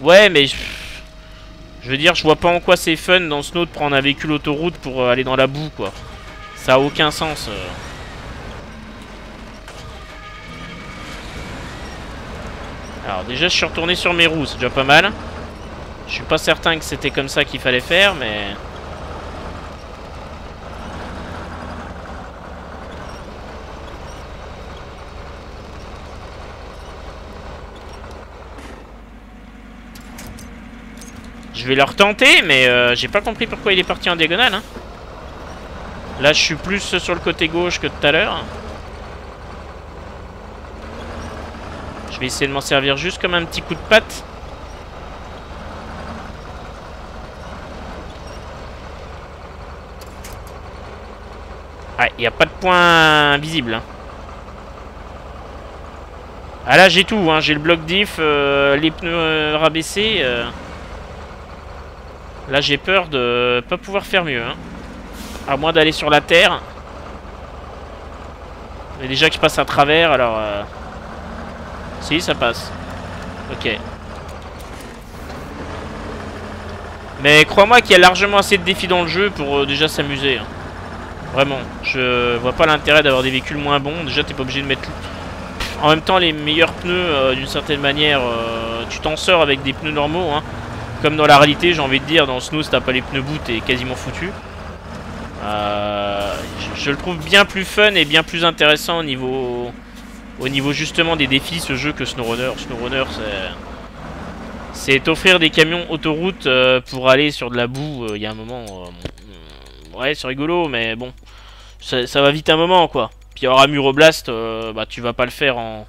ouais, mais... Je veux dire, je vois pas en quoi c'est fun dans Snow de prendre un véhicule autoroute pour euh, aller dans la boue, quoi. Ça a aucun sens. Alors déjà je suis retourné sur mes roues, c'est déjà pas mal. Je suis pas certain que c'était comme ça qu'il fallait faire, mais... Je vais leur tenter, mais euh, j'ai pas compris pourquoi il est parti en diagonale. Hein. Là, je suis plus sur le côté gauche que tout à l'heure. Je vais essayer de m'en servir juste comme un petit coup de patte. Ah, il n'y a pas de point visible. Hein. Ah là, j'ai tout. Hein. J'ai le bloc diff, euh, les pneus euh, rabaissés. Euh. Là, j'ai peur de pas pouvoir faire mieux. Hein. À moins d'aller sur la terre. Mais déjà que je passe à travers, alors... Si, ça passe. Ok. Mais crois-moi qu'il y a largement assez de défis dans le jeu pour euh, déjà s'amuser. Hein. Vraiment. Je vois pas l'intérêt d'avoir des véhicules moins bons. Déjà, t'es pas obligé de mettre... En même temps, les meilleurs pneus, euh, d'une certaine manière, euh, tu t'en sors avec des pneus normaux. Hein. Comme dans la réalité, j'ai envie de dire, dans Snow, si t'as pas les pneus bout, t'es quasiment foutu. Je, je le trouve bien plus fun et bien plus intéressant au niveau au niveau justement des défis ce jeu que SnowRunner. SnowRunner c'est... Offrir des camions autoroute euh, pour aller sur de la boue. Euh, il y a un moment... Euh, ouais c'est rigolo mais bon. Ça, va vite un moment quoi. Puis alors à Muroblast, bah tu vas pas le faire en...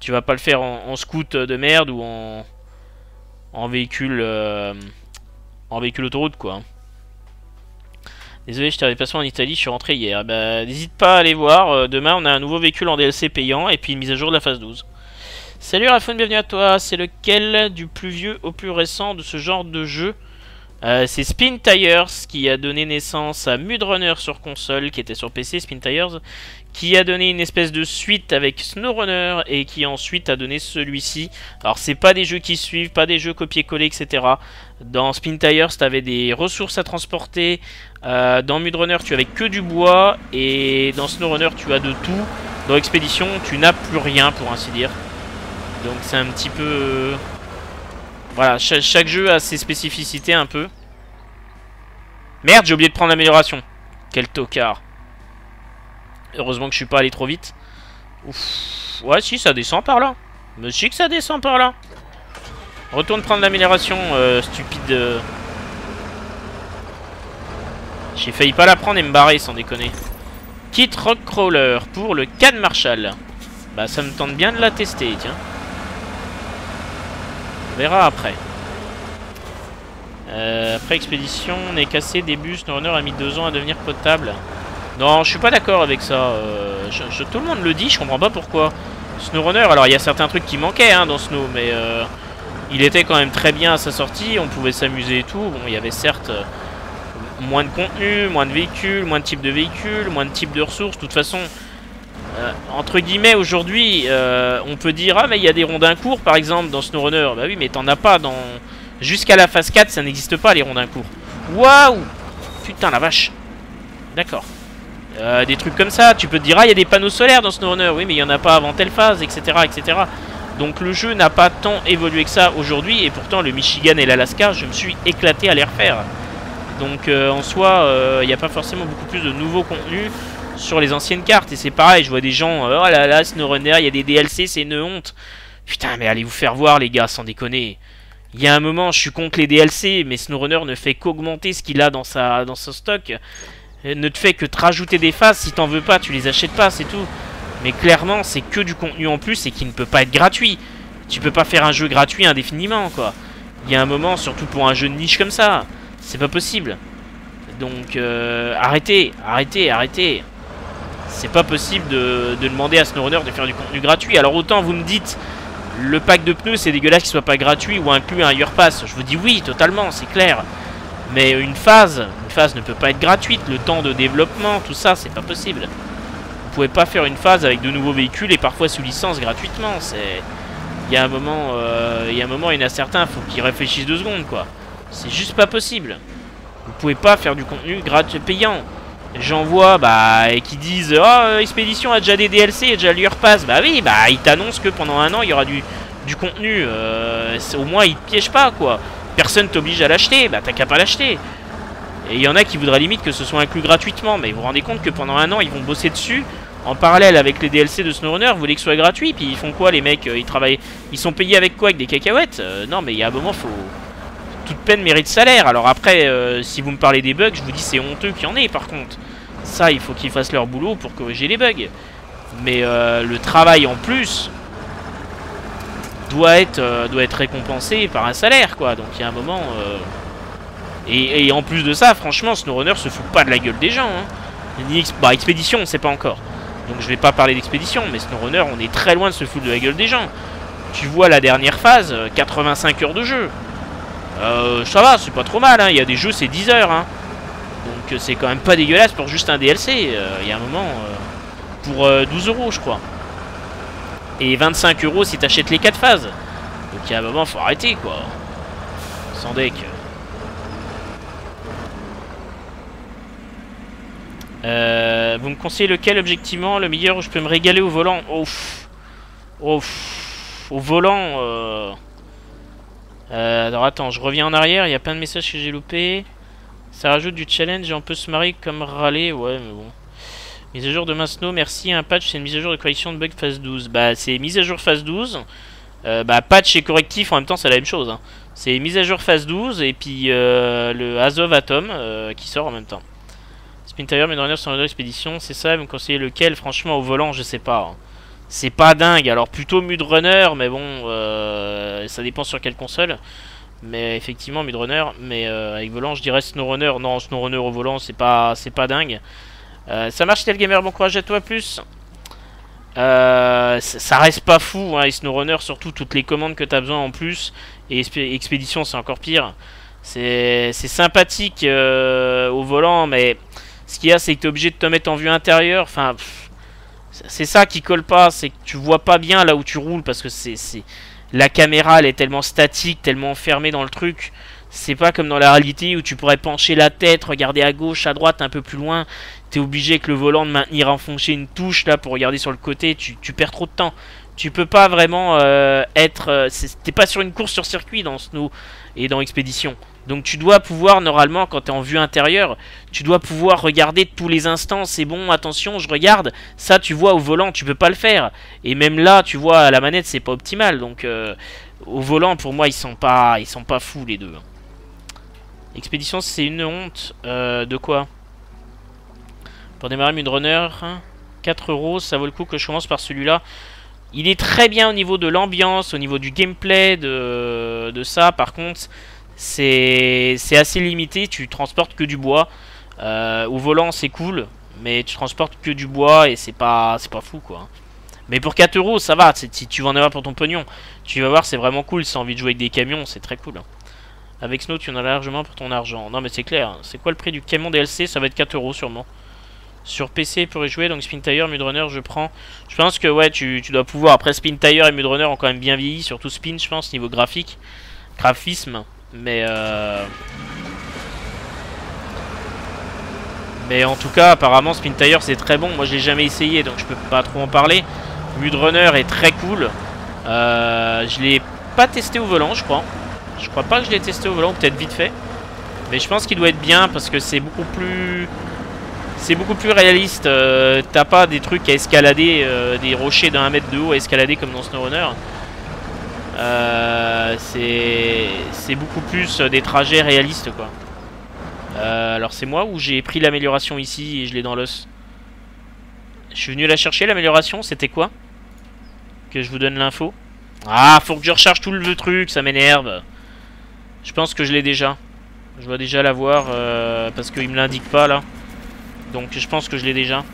Tu vas pas le faire en, scoot de merde ou en... En véhicule... en véhicule autoroute quoi. Désolé, je t'avais passé en Italie, je suis rentré hier. Bah, n'hésite pas à aller voir. Euh, demain, on a un nouveau véhicule en DLC payant et puis une mise à jour de la phase 12. Salut Rafon, bienvenue à toi. C'est lequel du plus vieux au plus récent de ce genre de jeu euh, C'est Spin Tires qui a donné naissance à Mudrunner sur console, qui était sur PC, Spin Tires, qui a donné une espèce de suite avec SnowRunner et qui ensuite a donné celui-ci. Alors c'est pas des jeux qui suivent, pas des jeux copier-coller, etc. Dans Spin Tires, tu avais des ressources à transporter. Euh, dans Mudrunner, tu avais que du bois. Et dans SnowRunner, tu as de tout. Dans Expédition, tu n'as plus rien pour ainsi dire. Donc c'est un petit peu... Voilà, chaque, jeu a ses spécificités un peu. Merde, j'ai oublié de prendre l'amélioration. Quel tocard. Heureusement que je suis pas allé trop vite. Ouf. Ouais, si, ça descend par là. Mais si que ça descend par là. Retourne prendre l'amélioration, euh, stupide. J'ai failli pas la prendre et me barrer, sans déconner. Kit Rockcrawler pour le Can Marshall. Bah, ça me tente bien de la tester, tiens. On verra après. Euh, après expédition, on est cassé, début, SnowRunner a mis deux ans à devenir potable. Non, je suis pas d'accord avec ça. Euh, tout le monde le dit, je comprends pas pourquoi. SnowRunner, alors il y a certains trucs qui manquaient hein, dans Snow, mais euh, il était quand même très bien à sa sortie, on pouvait s'amuser et tout. Bon, il y avait certes moins de contenu, moins de véhicules, moins de types de véhicules, moins de types de ressources. De toute façon, euh, entre guillemets, aujourd'hui, euh, on peut dire Ah, mais il y a des rondins courts par exemple dans SnowRunner. Bah oui, mais t'en as pas dans. Jusqu'à la phase 4, ça n'existe pas les rondins courts. Waouh Putain, la vache. D'accord. Euh, des trucs comme ça, tu peux te dire Ah, il y a des panneaux solaires dans SnowRunner. Oui, mais il n'y en a pas avant telle phase, etc. etc. Donc le jeu n'a pas tant évolué que ça aujourd'hui. Et pourtant, le Michigan et l'Alaska, je me suis éclaté à les refaire. Donc en soi, il n'y a pas forcément beaucoup plus de nouveaux contenus sur les anciennes cartes. Et c'est pareil, je vois des gens, euh, oh là là, SnowRunner, il y a des DLC, c'est une honte. Putain, mais allez vous faire voir, les gars, sans déconner. Il y a un moment, je suis contre les DLC, mais SnowRunner ne fait qu'augmenter ce qu'il a dans, sa, dans son stock. Ne te fait que te rajouter des phases, si t'en veux pas, tu les achètes pas, c'est tout. Mais clairement, c'est que du contenu en plus et qui ne peut pas être gratuit. Tu peux pas faire un jeu gratuit indéfiniment, quoi. Il y a un moment, surtout pour un jeu de niche comme ça, c'est pas possible. Donc, euh, arrêtez, arrêtez, arrêtez c'est pas possible de, demander à SnowRunner de faire du contenu gratuit. Alors autant vous me dites, le pack de pneus c'est dégueulasse qu'il soit pas gratuit ou inclus un Year. Je vous dis oui, totalement, c'est clair. Mais une phase, une phase ne peut pas être gratuite. Le temps de développement, tout ça, c'est pas possible. Vous pouvez pas faire une phase avec de nouveaux véhicules et parfois sous licence gratuitement. C'est, il y a un moment, euh, il y a un moment, faut qu'ils réfléchissent deux secondes quoi. C'est juste pas possible. Vous pouvez pas faire du contenu gratuit payant. J'en vois bah, et qui disent Oh, Expédition a déjà des DLC, et déjà lui repasse. Bah oui, bah ils t'annoncent que pendant un an il y aura du, du contenu. Euh, au moins ils te piègent pas quoi. Personne t'oblige à l'acheter, bah t'as qu'à pas l'acheter. Et il y en a qui voudraient limite que ce soit inclus gratuitement, mais vous vous rendez compte que pendant un an ils vont bosser dessus en parallèle avec les DLC de SnowRunner, vous voulez que ce soit gratuit, puis ils font quoi les mecs euh, Ils travaillent, ils sont payés avec quoi Avec des cacahuètes? Euh, Non mais il y a un moment faut toute peine mérite salaire. Alors après, euh, si vous me parlez des bugs, je vous dis c'est honteux qu'il y en ait par contre. Ça, il faut qu'ils fassent leur boulot pour corriger les bugs. Mais le travail en plus doit être, euh, doit être récompensé par un salaire, quoi. Donc il y a un moment... Et, en plus de ça, franchement, SnowRunner se fout pas de la gueule des gens. Hein. Ni bah, Expédition, on sait pas encore. Donc je vais pas parler d'Expédition, mais SnowRunner, on est très loin de se foutre de la gueule des gens. Tu vois la dernière phase, 85 heures de jeu. Euh, ça va, c'est pas trop mal, hein. il y a des jeux c'est 10 heures. Hein. Donc euh, c'est quand même pas dégueulasse pour juste un DLC. Euh, il y a un moment, pour 12 euros je crois. Et 25 euros si t'achètes les 4 phases. Donc il y a un moment, faut arrêter quoi. Sans deck. vous me conseillez lequel objectivement le meilleur où je peux me régaler au volant? Ouf. Ouf. Au volant, euh, alors attends, je reviens en arrière, il y a plein de messages que j'ai loupés. Ça rajoute du challenge et on peut se marier comme râler, ouais mais bon. Mise à jour de Masno, merci, un patch c'est une mise à jour de correction de bug phase 12. Bah c'est mise à jour phase 12. Euh, bah patch et correctif en même temps c'est la même chose. Hein. C'est mise à jour phase 12 et puis euh, le Azov Atom euh, qui sort en même temps. Spin Tire, mais dernière sur expédition, c'est ça, vous me conseillez lequel? Franchement au volant je sais pas. Hein. C'est pas dingue. Alors plutôt Mudrunner, mais bon, ça dépend sur quelle console. Mais effectivement, Mudrunner. Mais avec volant, je dirais SnowRunner. Non, SnowRunner au volant, c'est pas, c'est pas dingue. Euh, ça marche, Tel Gamer. Bon courage à toi, plus. ça reste pas fou, hein, et SnowRunner, surtout toutes les commandes que tu as besoin en plus. Et Expédition, c'est encore pire. C'est sympathique au volant, mais ce qu'il y a, c'est que tu es obligé de te mettre en vue intérieure. Enfin, C'est ça qui colle pas, c'est que tu vois pas bien là où tu roules parce que c'est la caméra elle est tellement statique, tellement enfermée dans le truc. C'est pas comme dans la réalité où tu pourrais pencher la tête, regarder à gauche, à droite, un peu plus loin. T'es obligé avec le volant de maintenir enfoncé une touche là pour regarder sur le côté. Tu, perds trop de temps. Tu peux pas vraiment euh, être... Euh, t'es pas sur une course sur circuit dans Snow et dans Expédition. Donc tu dois pouvoir, normalement, quand tu es en vue intérieure, tu dois pouvoir regarder tous les instants. C'est bon, attention, je regarde. Ça, tu vois au volant, tu peux pas le faire. Et même là, tu vois, à la manette, c'est pas optimal. Donc euh, au volant, pour moi, ils sont pas, ils sont pas fous, les deux. Expédition, c'est une honte. De quoi? Pour démarrer Runner, 4 euros, ça vaut le coup que je commence par celui-là. Il est très bien au niveau de l'ambiance, au niveau du gameplay, de, ça. Par contre c'est assez limité, tu transportes que du bois. Euh, au volant c'est cool, mais tu transportes que du bois et c'est pas, pas fou quoi. Mais pour 4 euros ça va, si tu vas en avoir pour ton pognon. Tu vas voir c'est vraiment cool, si as envie de jouer avec des camions c'est très cool. Avec Snow tu en as largement pour ton argent. Non mais c'est clair, c'est quoi le prix du camion DLC Ça va être 4 euros sûrement. Sur PC pour y jouer, donc Spin Tire, Mudrunner je prends. Je pense que ouais tu, tu dois pouvoir. Après Spin Tire et Mudrunner ont quand même bien vieilli, surtout Spin je pense niveau graphique. Graphisme. Mais euh... Mais en tout cas, apparemment, Spin Tire c'est très bon. Moi, je l'ai jamais essayé, donc je peux pas trop en parler. Mudrunner est très cool. Euh, je l'ai pas testé au volant, je crois. Je crois pas que je l'ai testé au volant, peut-être vite fait. Mais je pense qu'il doit être bien parce que c'est beaucoup plus... C'est beaucoup plus réaliste. Euh, T'as pas des trucs à escalader, euh, des rochers d'un mètre de haut à escalader comme dans SnowRunner. Euh, c'est beaucoup plus des trajets réalistes quoi. Alors c'est moi ou j'ai pris l'amélioration ici et je l'ai dans l'os Je suis venu la chercher l'amélioration, c'était quoi? Que je vous donne l'info Ah, faut que je recharge tout le truc, ça m'énerve. Je pense que je l'ai déjà. Je dois déjà l'avoir euh, parce qu'il me l'indique pas là. Donc je pense que je l'ai déjà.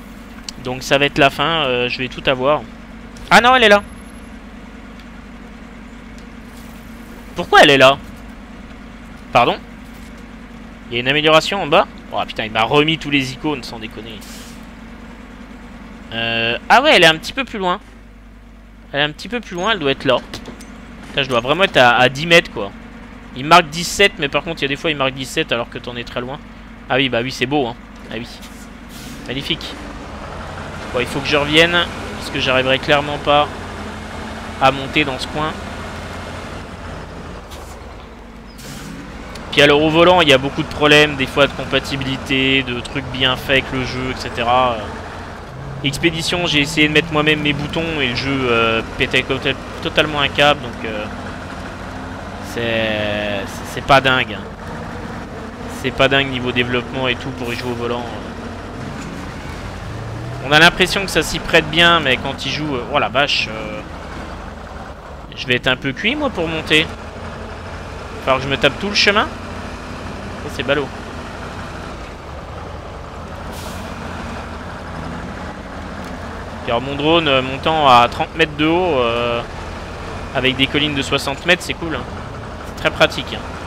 Donc ça va être la fin, euh, je vais tout avoir. Ah non, elle est là Pourquoi elle est là? Pardon? Il y a une amélioration en bas? Oh putain, il m'a remis tous les icônes, sans déconner. Euh, ah ouais, elle est un petit peu plus loin. Elle est un petit peu plus loin, elle doit être là. Là, je dois vraiment être à, 10 mètres, quoi. Il marque 17, mais par contre, il y a des fois, il marque 17 alors que t'en es très loin. Ah oui, bah oui, c'est beau, hein. Ah oui. Magnifique. Bon, il faut que je revienne, parce que j'arriverai clairement pas à monter dans ce coin. Puis alors au volant, il y a beaucoup de problèmes, des fois de compatibilité, de trucs bien faits avec le jeu, etc. Expédition, j'ai essayé de mettre moi-même mes boutons et le jeu euh, pétait totalement un câble, donc euh, c'est pas dingue. Hein. C'est pas dingue niveau développement et tout pour y jouer au volant. On a l'impression que ça s'y prête bien, mais quand il joue... Euh, oh la vache Je vais être un peu cuit moi pour monter. Alors que je me tape tout le chemin c'est ballot. alors mon drone euh, montant à 30 mètres de haut euh, avec des collines de 60 mètres, c'est cool. Hein. C'est très pratique. Hein.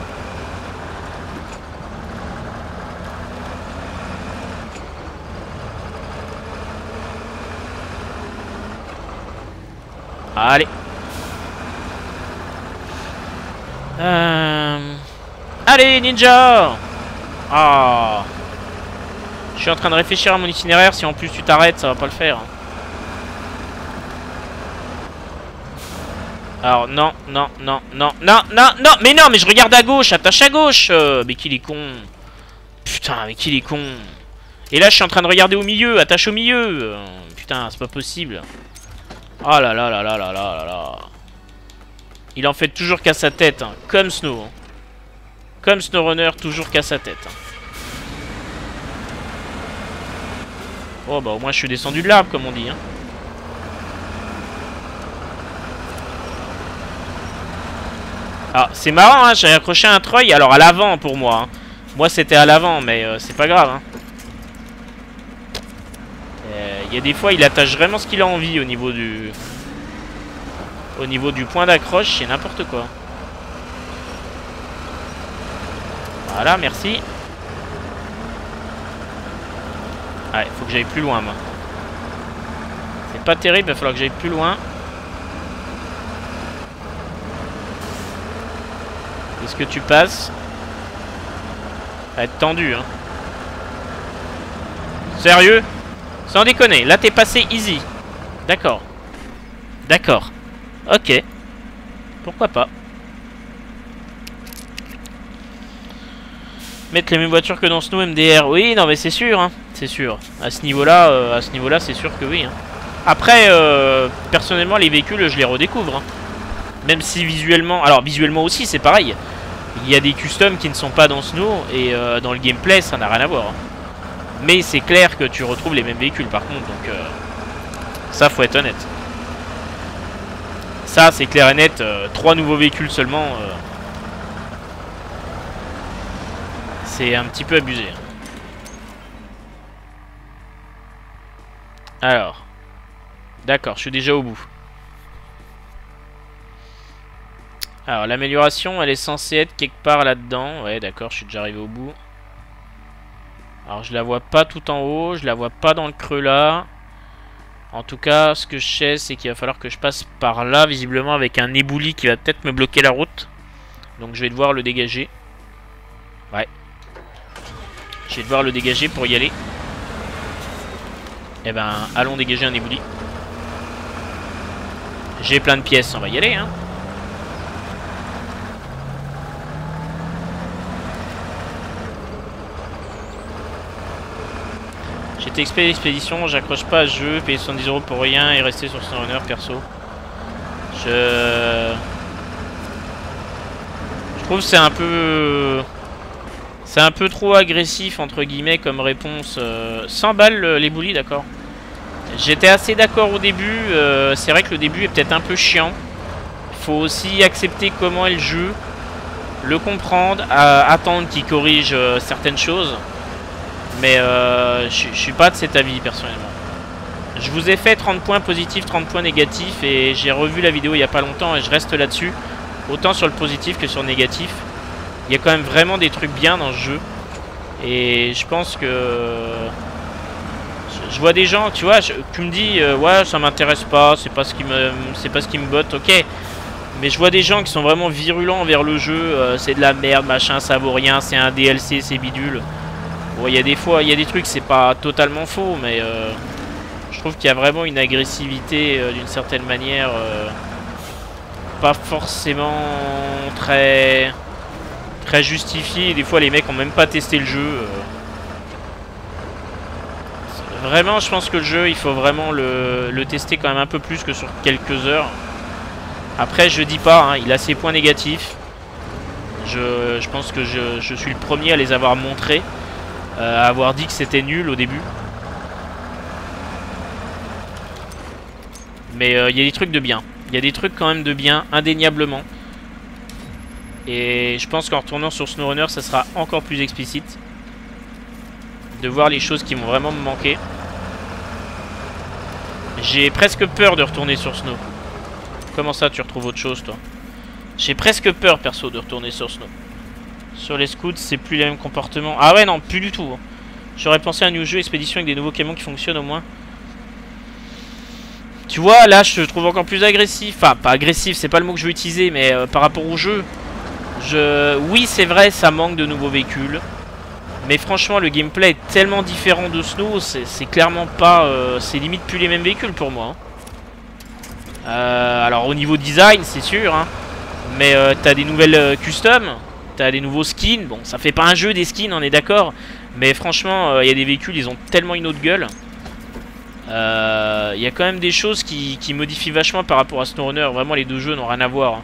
Allez. Euh... Allez, ninja. Ah. Je suis en train de réfléchir à mon itinéraire. Si en plus tu t'arrêtes, ça va pas le faire. Alors, non, non, non, non, non, non, non. Mais non, mais je regarde à gauche, attache à gauche. Euh, Mais qu'il est con. Putain, mais qu'il est con. Et là, je suis en train de regarder au milieu, attache au milieu. Euh, Putain, c'est pas possible Oh là là là là là là là Il en fait toujours qu'à sa tête, hein, comme Snow. Hein. Comme SnowRunner, toujours qu'à sa tête. Oh bah au moins je suis descendu de l'arbre comme on dit. Hein. Ah, c'est marrant, hein, j'ai accroché un treuil, alors à l'avant pour moi. Hein. Moi c'était à l'avant, mais euh, c'est pas grave. Hein. Euh, il y a des fois, il attache vraiment ce qu'il a envie au niveau du... Au niveau du point d'accroche, c'est n'importe quoi. Voilà, merci. Ah, il faut que j'aille plus loin, moi. pas terrible, il va falloir que j'aille plus loin. Est-ce que tu passes? Ça va être tendu, hein. Sérieux? Sans déconner, là t'es passé easy. D'accord. D'accord. Ok. Pourquoi pas. Mettre les mêmes voitures que dans Snow MDR. Oui, non mais c'est sûr, hein. C'est sûr. À ce niveau-là, euh, c'est sûr que oui. Hein. Après, euh, personnellement, les véhicules, je les redécouvre. Hein. Même si visuellement... Alors, visuellement aussi, c'est pareil. Il y a des customs qui ne sont pas dans Snow, et euh, dans le gameplay, ça n'a rien à voir. Hein. Mais c'est clair que tu retrouves les mêmes véhicules, par contre, donc... ça, faut être honnête. Ça, c'est clair et net. trois nouveaux véhicules seulement... c'est un petit peu abusé. Alors. D'accord, je suis déjà au bout. Alors, l'amélioration, elle est censée être quelque part là-dedans. Ouais, d'accord, je suis déjà arrivé au bout. Alors, je la vois pas tout en haut. Je la vois pas dans le creux là. En tout cas, ce que je sais, c'est qu'il va falloir que je passe par là, visiblement, avec un ébouli qui va peut-être me bloquer la route. Donc, je vais devoir le dégager. Ouais, je vais devoir le dégager pour y aller. Eh ben, allons dégager un ébouli. J'ai plein de pièces, on va y aller, hein. J'étais expert d'expédition, j'accroche pas à jeu, payer 70 euros pour rien et rester sur son honneur perso. Je... Je trouve c'est un peu... C'est un peu trop agressif, entre guillemets, comme réponse. 100 euh, balles les boulis, d'accord. J'étais assez d'accord au début. Euh, c'est vrai que le début est peut-être un peu chiant. Faut aussi accepter comment est le jeu. Le comprendre. attendre qu'il corrige euh, certaines choses. Mais je suis pas de cet avis, personnellement. Je vous ai fait 30 points positifs, 30 points négatifs. Et j'ai revu la vidéo il n'y a pas longtemps et je reste là-dessus. Autant sur le positif que sur le négatif. Il y a quand même vraiment des trucs bien dans ce jeu. Et je pense que... Je vois des gens, tu vois, tu me dis, euh, ouais, ça m'intéresse pas, c'est pas ce qui me, pas ce qui me botte, ok. Mais je vois des gens qui sont vraiment virulents vers le jeu, euh, c'est de la merde, machin, ça vaut rien, c'est un DLC, c'est bidule. Bon, il y a des fois, il y a des trucs, c'est pas totalement faux, mais euh, je trouve qu'il y a vraiment une agressivité d'une certaine manière, pas forcément très très justifié. des fois, les mecs ont même pas testé le jeu. Euh. Vraiment, je pense que le jeu, il faut vraiment le, tester quand même un peu plus que sur quelques heures. Après, je dis pas, hein, il a ses points négatifs. Je, pense que je, suis le premier à les avoir montrés. Euh, avoir dit que c'était nul au début. Mais euh, il y a des trucs de bien. Il y a des trucs quand même de bien, indéniablement. Et je pense qu'en retournant sur SnowRunner, ça sera encore plus explicite. De voir les choses qui vont vraiment me manquer. J'ai presque peur de retourner sur Snow. Comment ça, tu retrouves autre chose, toi? J'ai presque peur, perso, de retourner sur Snow. Sur les scouts, c'est plus les mêmes comportements. Ah ouais, non, plus du tout. Hein. J'aurais pensé à un new jeu, expédition avec des nouveaux camions qui fonctionnent au moins. Tu vois, là, je trouve encore plus agressif. Enfin, pas agressif, c'est pas le mot que je veux utiliser, mais euh, par rapport au jeu. Je... Oui, c'est vrai, ça manque de nouveaux véhicules. Mais franchement, le gameplay est tellement différent de Snow, c'est clairement pas... Euh, c'est limite plus les mêmes véhicules pour moi. Hein. Euh, alors au niveau design, c'est sûr. Hein. Mais t'as des nouvelles customs, des nouveaux skins. Bon, ça fait pas un jeu des skins, on est d'accord. Mais franchement, il y a des véhicules, ils ont tellement une autre gueule. Il y a quand même des choses qui, modifient vachement par rapport à SnowRunner. Vraiment, les deux jeux n'ont rien à voir.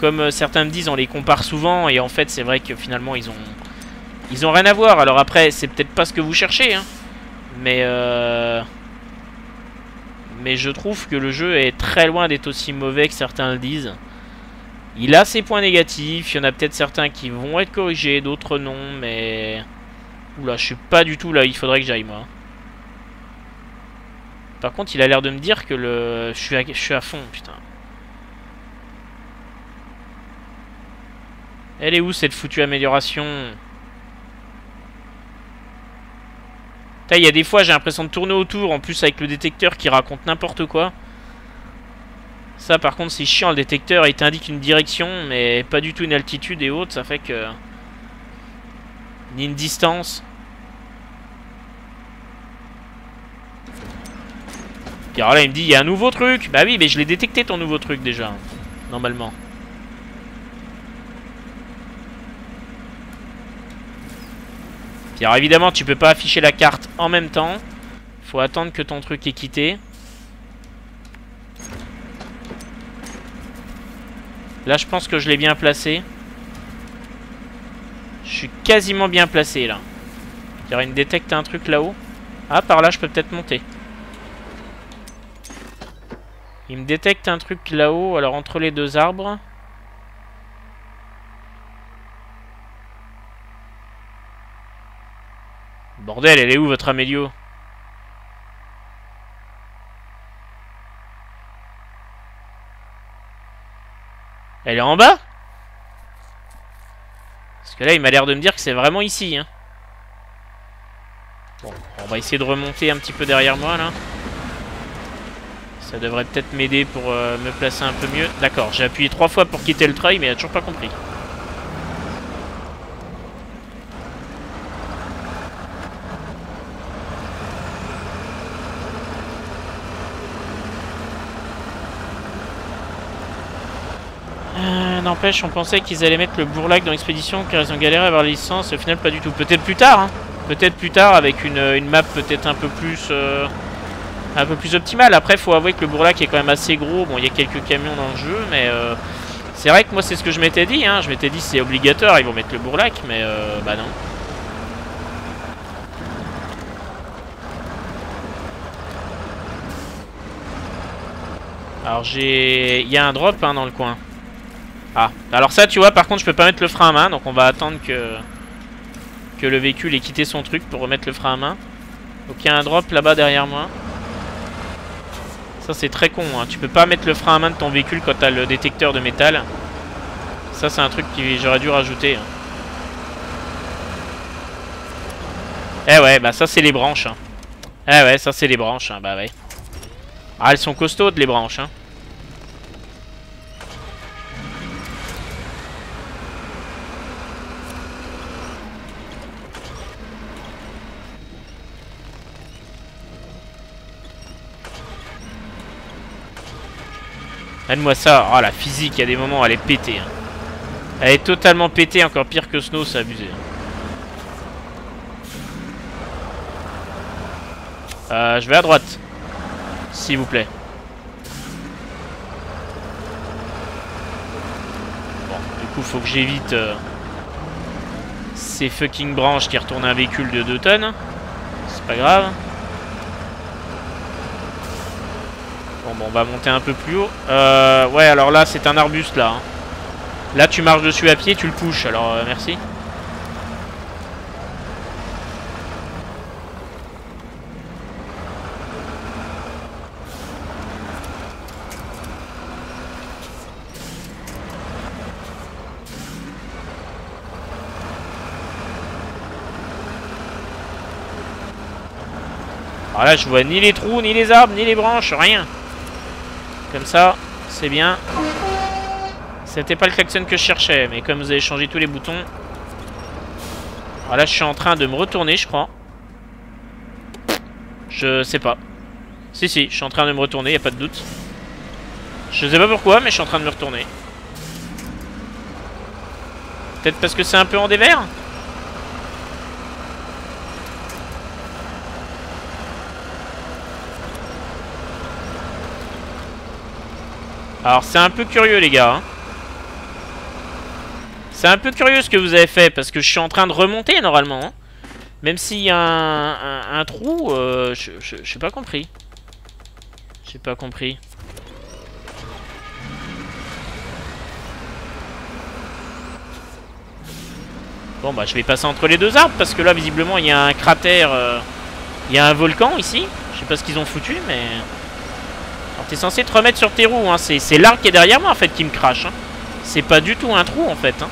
Comme euh, certains me disent, on les compare souvent et en fait c'est vrai que finalement ils ont ils ont rien à voir. Alors après c'est peut-être pas ce que vous cherchez, hein, mais euh, mais je trouve que le jeu est très loin d'être aussi mauvais que certains le disent. Il a ses points négatifs, il y en a peut-être certains qui vont être corrigés, d'autres non, mais... Oula, je suis pas du tout là, il faudrait que j'aille moi. Par contre, il a l'air de me dire que le... Je suis je suis à fond, putain. Elle est où cette foutue amélioration? Il y a des fois, j'ai l'impression de tourner autour, en plus avec le détecteur qui raconte n'importe quoi. Ça, par contre, c'est chiant. Le détecteur, il t'indique une direction, mais pas du tout une altitude et autres. Ça fait que... Ni une distance. Alors là, il me dit, il y a un nouveau truc. Bah oui, mais je l'ai détecté, ton nouveau truc, déjà. Normalement. Puis alors évidemment, tu peux pas afficher la carte en même temps. Faut attendre que ton truc ait quitté. Là, je pense que je l'ai bien placé. Je suis quasiment bien placé, là. Il une détecte un truc là-haut. Ah, par là, je peux peut-être monter. Il me détecte un truc là-haut, alors entre les deux arbres. Bordel, elle est où votre Amélio Elle est en bas Parce que là, il m'a l'air de me dire que c'est vraiment ici. Hein. Bon, on va essayer de remonter un petit peu derrière moi, là. Ça devrait peut-être m'aider pour euh, me placer un peu mieux. D'accord, j'ai appuyé trois fois pour quitter le trail, mais il a toujours pas compris. N'empêche, on pensait qu'ils allaient mettre le bourlac dans l'expédition car ils ont galéré à avoir la licence. Au final, pas du tout. Peut-être plus tard, hein. Peut-être plus tard avec une, map peut-être un peu plus... Euh, un peu plus optimale. Après, faut avouer que le bourlac est quand même assez gros. Bon, il y a quelques camions dans le jeu, mais... Euh, c'est vrai que moi, c'est ce que je m'étais dit. Hein. Je m'étais dit, c'est obligatoire, ils vont mettre le bourlac, mais euh, bah non. Alors j'ai... Il y a un drop hein, dans le coin. Ah, alors ça, tu vois, par contre, je peux pas mettre le frein à main, donc on va attendre que le véhicule ait quitté son truc pour remettre le frein à main. Donc il y a un drop là-bas derrière moi. Ça, c'est très con, hein. Tu peux pas mettre le frein à main de ton véhicule quand t'as le détecteur de métal. Ça, c'est un truc que j'aurais dû rajouter. Hein. Eh ouais, bah ça, c'est les branches. Hein. Eh ouais, ça, c'est les branches, bah ouais. Ah, elles sont costaudes, les branches. Donne-moi ça. Oh, la physique, il y a des moments, elle est pétée. Hein. Elle est totalement pétée, encore pire que Snow, c'est abusé. Hein. Euh, je vais à droite. S'il vous plaît. Bon, du coup, faut que j'évite euh, ces fucking branches qui retournent un véhicule de 2 tonnes. C'est pas grave. Bon, on va monter un peu plus haut. Euh, ouais, alors là, c'est un arbuste, là. Hein. Là, tu marches dessus à pied, tu le couches. Alors, euh, merci. Alors là, je vois ni les trous, ni les arbres, ni les branches, rien. Comme ça, c'est bien. C'était pas le klaxon que je cherchais, mais comme vous avez changé tous les boutons... Voilà, je suis en train de me retourner, je crois. Je sais pas. Si, si, je suis en train de me retourner, y a pas de doute. Je sais pas pourquoi, mais je suis en train de me retourner. Peut-être parce que c'est un peu en dévers? Alors c'est un peu curieux les gars. Hein. C'est un peu curieux ce que vous avez fait parce que je suis en train de remonter normalement. Hein. Même s'il y a un, trou, euh, je j'ai pas compris. J'ai pas compris. Bon bah je vais passer entre les deux arbres parce que là visiblement il y a un cratère, euh, il y a un volcan ici. Je sais pas ce qu'ils ont foutu mais... T'es censé te remettre sur tes roues, hein. c'est l'arc qui est derrière moi en fait qui me crache. Hein. C'est pas du tout un trou en fait. Hein.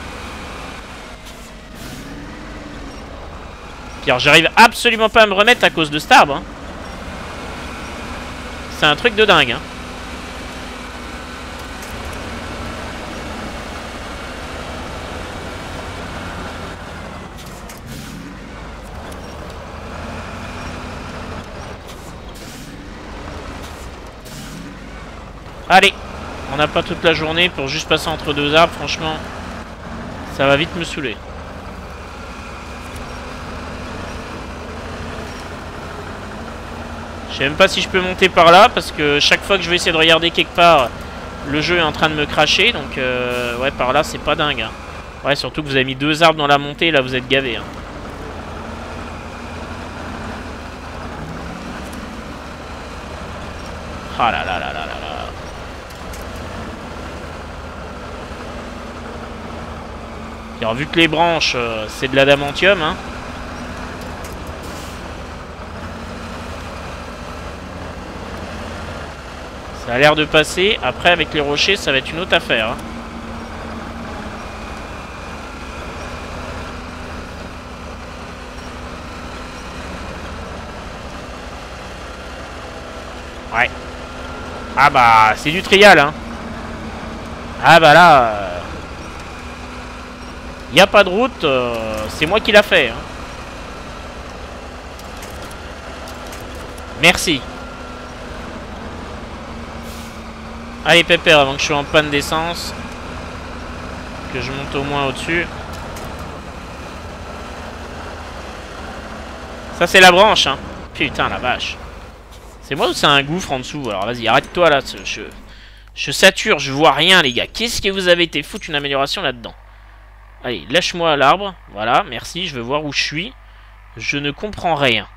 Pierre, j'arrive absolument pas à me remettre à cause de cet. Hein. C'est un truc de dingue. Hein. Allez On n'a pas toute la journée pour juste passer entre deux arbres, franchement. Ça va vite me saouler. Je sais même pas si je peux monter par là, parce que chaque fois que je vais essayer de regarder quelque part, le jeu est en train de me cracher, donc euh, ouais, par là, c'est pas dingue. Hein. Ouais, surtout que vous avez mis deux arbres dans la montée, là, vous êtes gavé. Hein. Ah là là là là là. Alors vu que les branches, euh, c'est de l'adamantium, hein. Ça a l'air de passer. Après, avec les rochers, ça va être une autre affaire. Hein. Ouais. Ah bah, c'est du trial, hein. Ah bah là... Euh, il n'y a pas de route, euh, c'est moi qui l'a fait. Hein. Merci. Allez Pépère, avant que je sois en panne d'essence. Que je monte au moins au-dessus. Ça c'est la branche, hein. Putain la vache. C'est moi ou c'est un gouffre en dessous? Alors vas-y, arrête-toi là. Je, je sature, je vois rien les gars. Qu'est-ce que vous avez été foutre une amélioration là-dedans? Allez, lâche-moi l'arbre. Voilà, merci, je veux voir où je suis. Je ne comprends rien.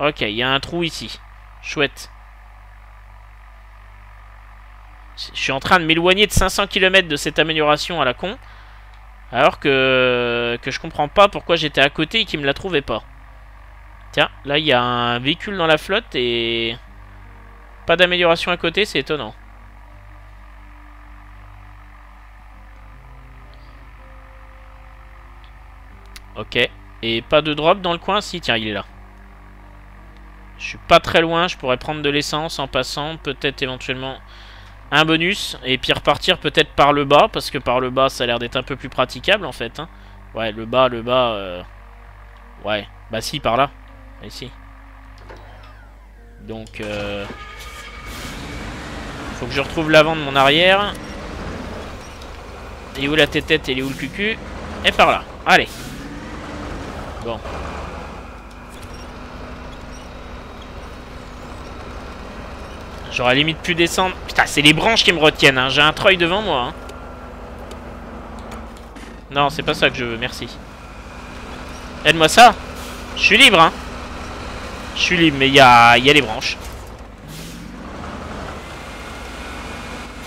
Ok, il y a un trou ici. Chouette. Je suis en train de m'éloigner de 500 km de cette amélioration à la con. Alors que, que je comprends pas pourquoi j'étais à côté et qu'il me la trouvait pas. Tiens, là il y a un véhicule dans la flotte et... Pas d'amélioration à côté, c'est étonnant. Ok. Et pas de drop dans le coin? Si, tiens, il est là. Je suis pas très loin, je pourrais prendre de l'essence en passant. Peut-être éventuellement un bonus. Et puis repartir peut-être par le bas, parce que par le bas, ça a l'air d'être un peu plus praticable en fait. Hein. Ouais, le bas, le bas... Euh, ouais, bah si, par là. Ici. Donc... Euh... Faut que je retrouve l'avant de mon arrière. Et où la tête et où le cucu? Et par là. Allez. Bon. J'aurais limite pu descendre. Putain, c'est les branches qui me retiennent. Hein. J'ai un treuil devant moi. Hein. Non, c'est pas ça que je veux. Merci. Aide-moi ça. Je suis libre, hein. Je suis libre, mais il y a, y a les branches.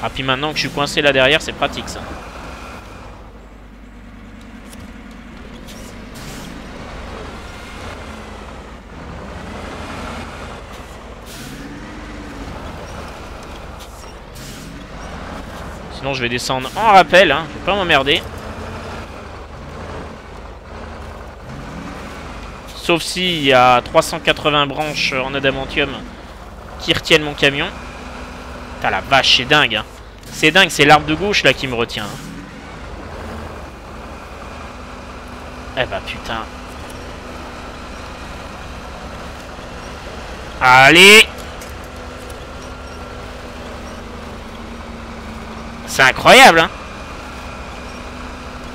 Ah, puis maintenant que je suis coincé là derrière, c'est pratique, ça. Je vais descendre en rappel. Hein. Je vais pas m'emmerder. Sauf s'il y a 380 branches en adamantium qui retiennent mon camion. Putain, la vache, c'est dingue. Hein. C'est dingue, c'est l'arbre de gauche là qui me retient. Hein. Eh bah putain. Allez C'est incroyable, hein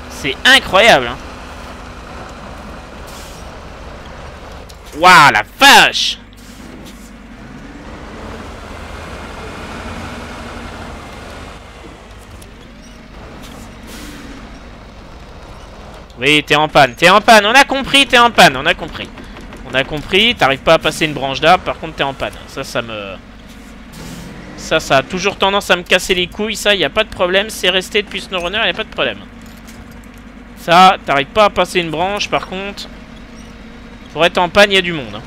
C'est incroyable, hein Waouh, la vache Oui, t'es en panne, t'es en panne, on a compris, t'es en panne, on a compris. On a compris, t'arrives pas à passer une branche d'arbre, par contre t'es en panne. Ça, ça me... Ça, ça a toujours tendance à me casser les couilles. Ça, il a pas de problème. C'est resté depuis SnowRunner, il n'y a pas de problème. Ça, t'arrives pas à passer une branche. Par contre, pour être en panne, il y a du monde. Hein.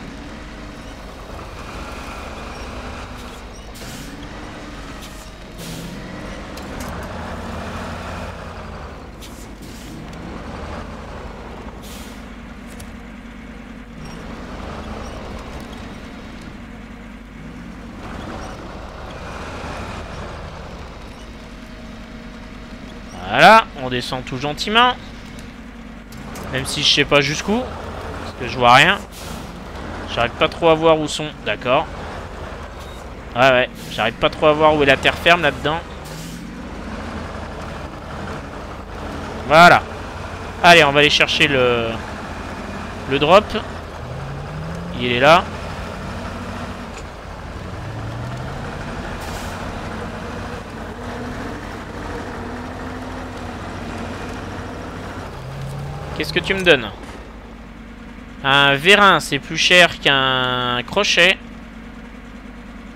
Voilà, on descend tout gentiment. Même si je sais pas jusqu'où. Parce que je vois rien. J'arrive pas trop à voir où sont... D'accord. Ouais, ouais. J'arrive pas trop à voir où est la terre ferme là-dedans. Voilà. Allez, on va aller chercher le... Le drop. Il est là. Qu'est-ce que tu me donnes Un vérin, c'est plus cher qu'un crochet.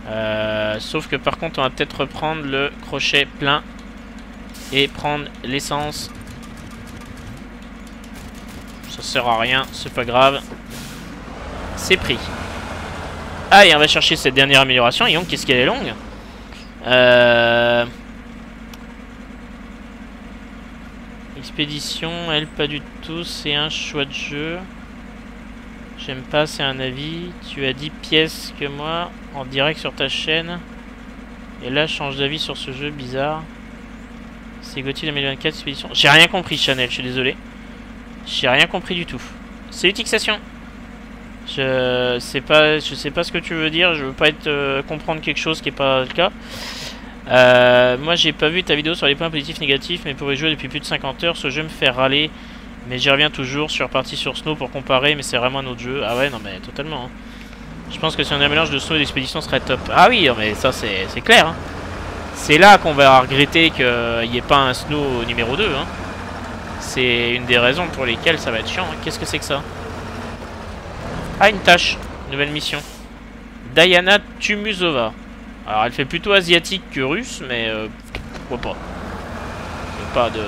Euh, sauf que par contre, on va peut-être reprendre le crochet plein. Et prendre l'essence. Ça sert à rien, c'est pas grave. C'est pris. Allez, on va chercher cette dernière amélioration. Et donc, qu'est-ce qu'elle est longue? Euh... Expédition, elle pas du tout, c'est un choix de jeu. J'aime pas, c'est un avis. Tu as 10 pièces que moi en direct sur ta chaîne. Et là, change d'avis sur ce jeu bizarre. C'est Gauthier 2024 Expédition. J'ai rien compris, Chanel, je suis désolé. J'ai rien compris du tout. C'est l'utixation. Je sais pas, je sais pas ce que tu veux dire. Je veux pas être euh, comprendre quelque chose qui est pas le cas. Euh, moi j'ai pas vu ta vidéo sur les points positifs négatifs mais pour y jouer depuis plus de 50 heures ce jeu me fait râler mais j'y reviens toujours, je suis reparti sur Snow pour comparer mais c'est vraiment un autre jeu. Ah ouais non mais totalement. Hein. Je pense que si on a un mélange de Snow et d'expédition serait top. Ah oui mais ça c'est clair. Hein. C'est là qu'on va regretter qu'il n'y ait pas un Snow numéro 2. Hein. C'est une des raisons pour lesquelles ça va être chiant. Qu'est-ce que c'est que ça? Ah une tâche, nouvelle mission. Diana Tumusova. Alors elle fait plutôt asiatique que russe, mais euh, pourquoi pas. pas de...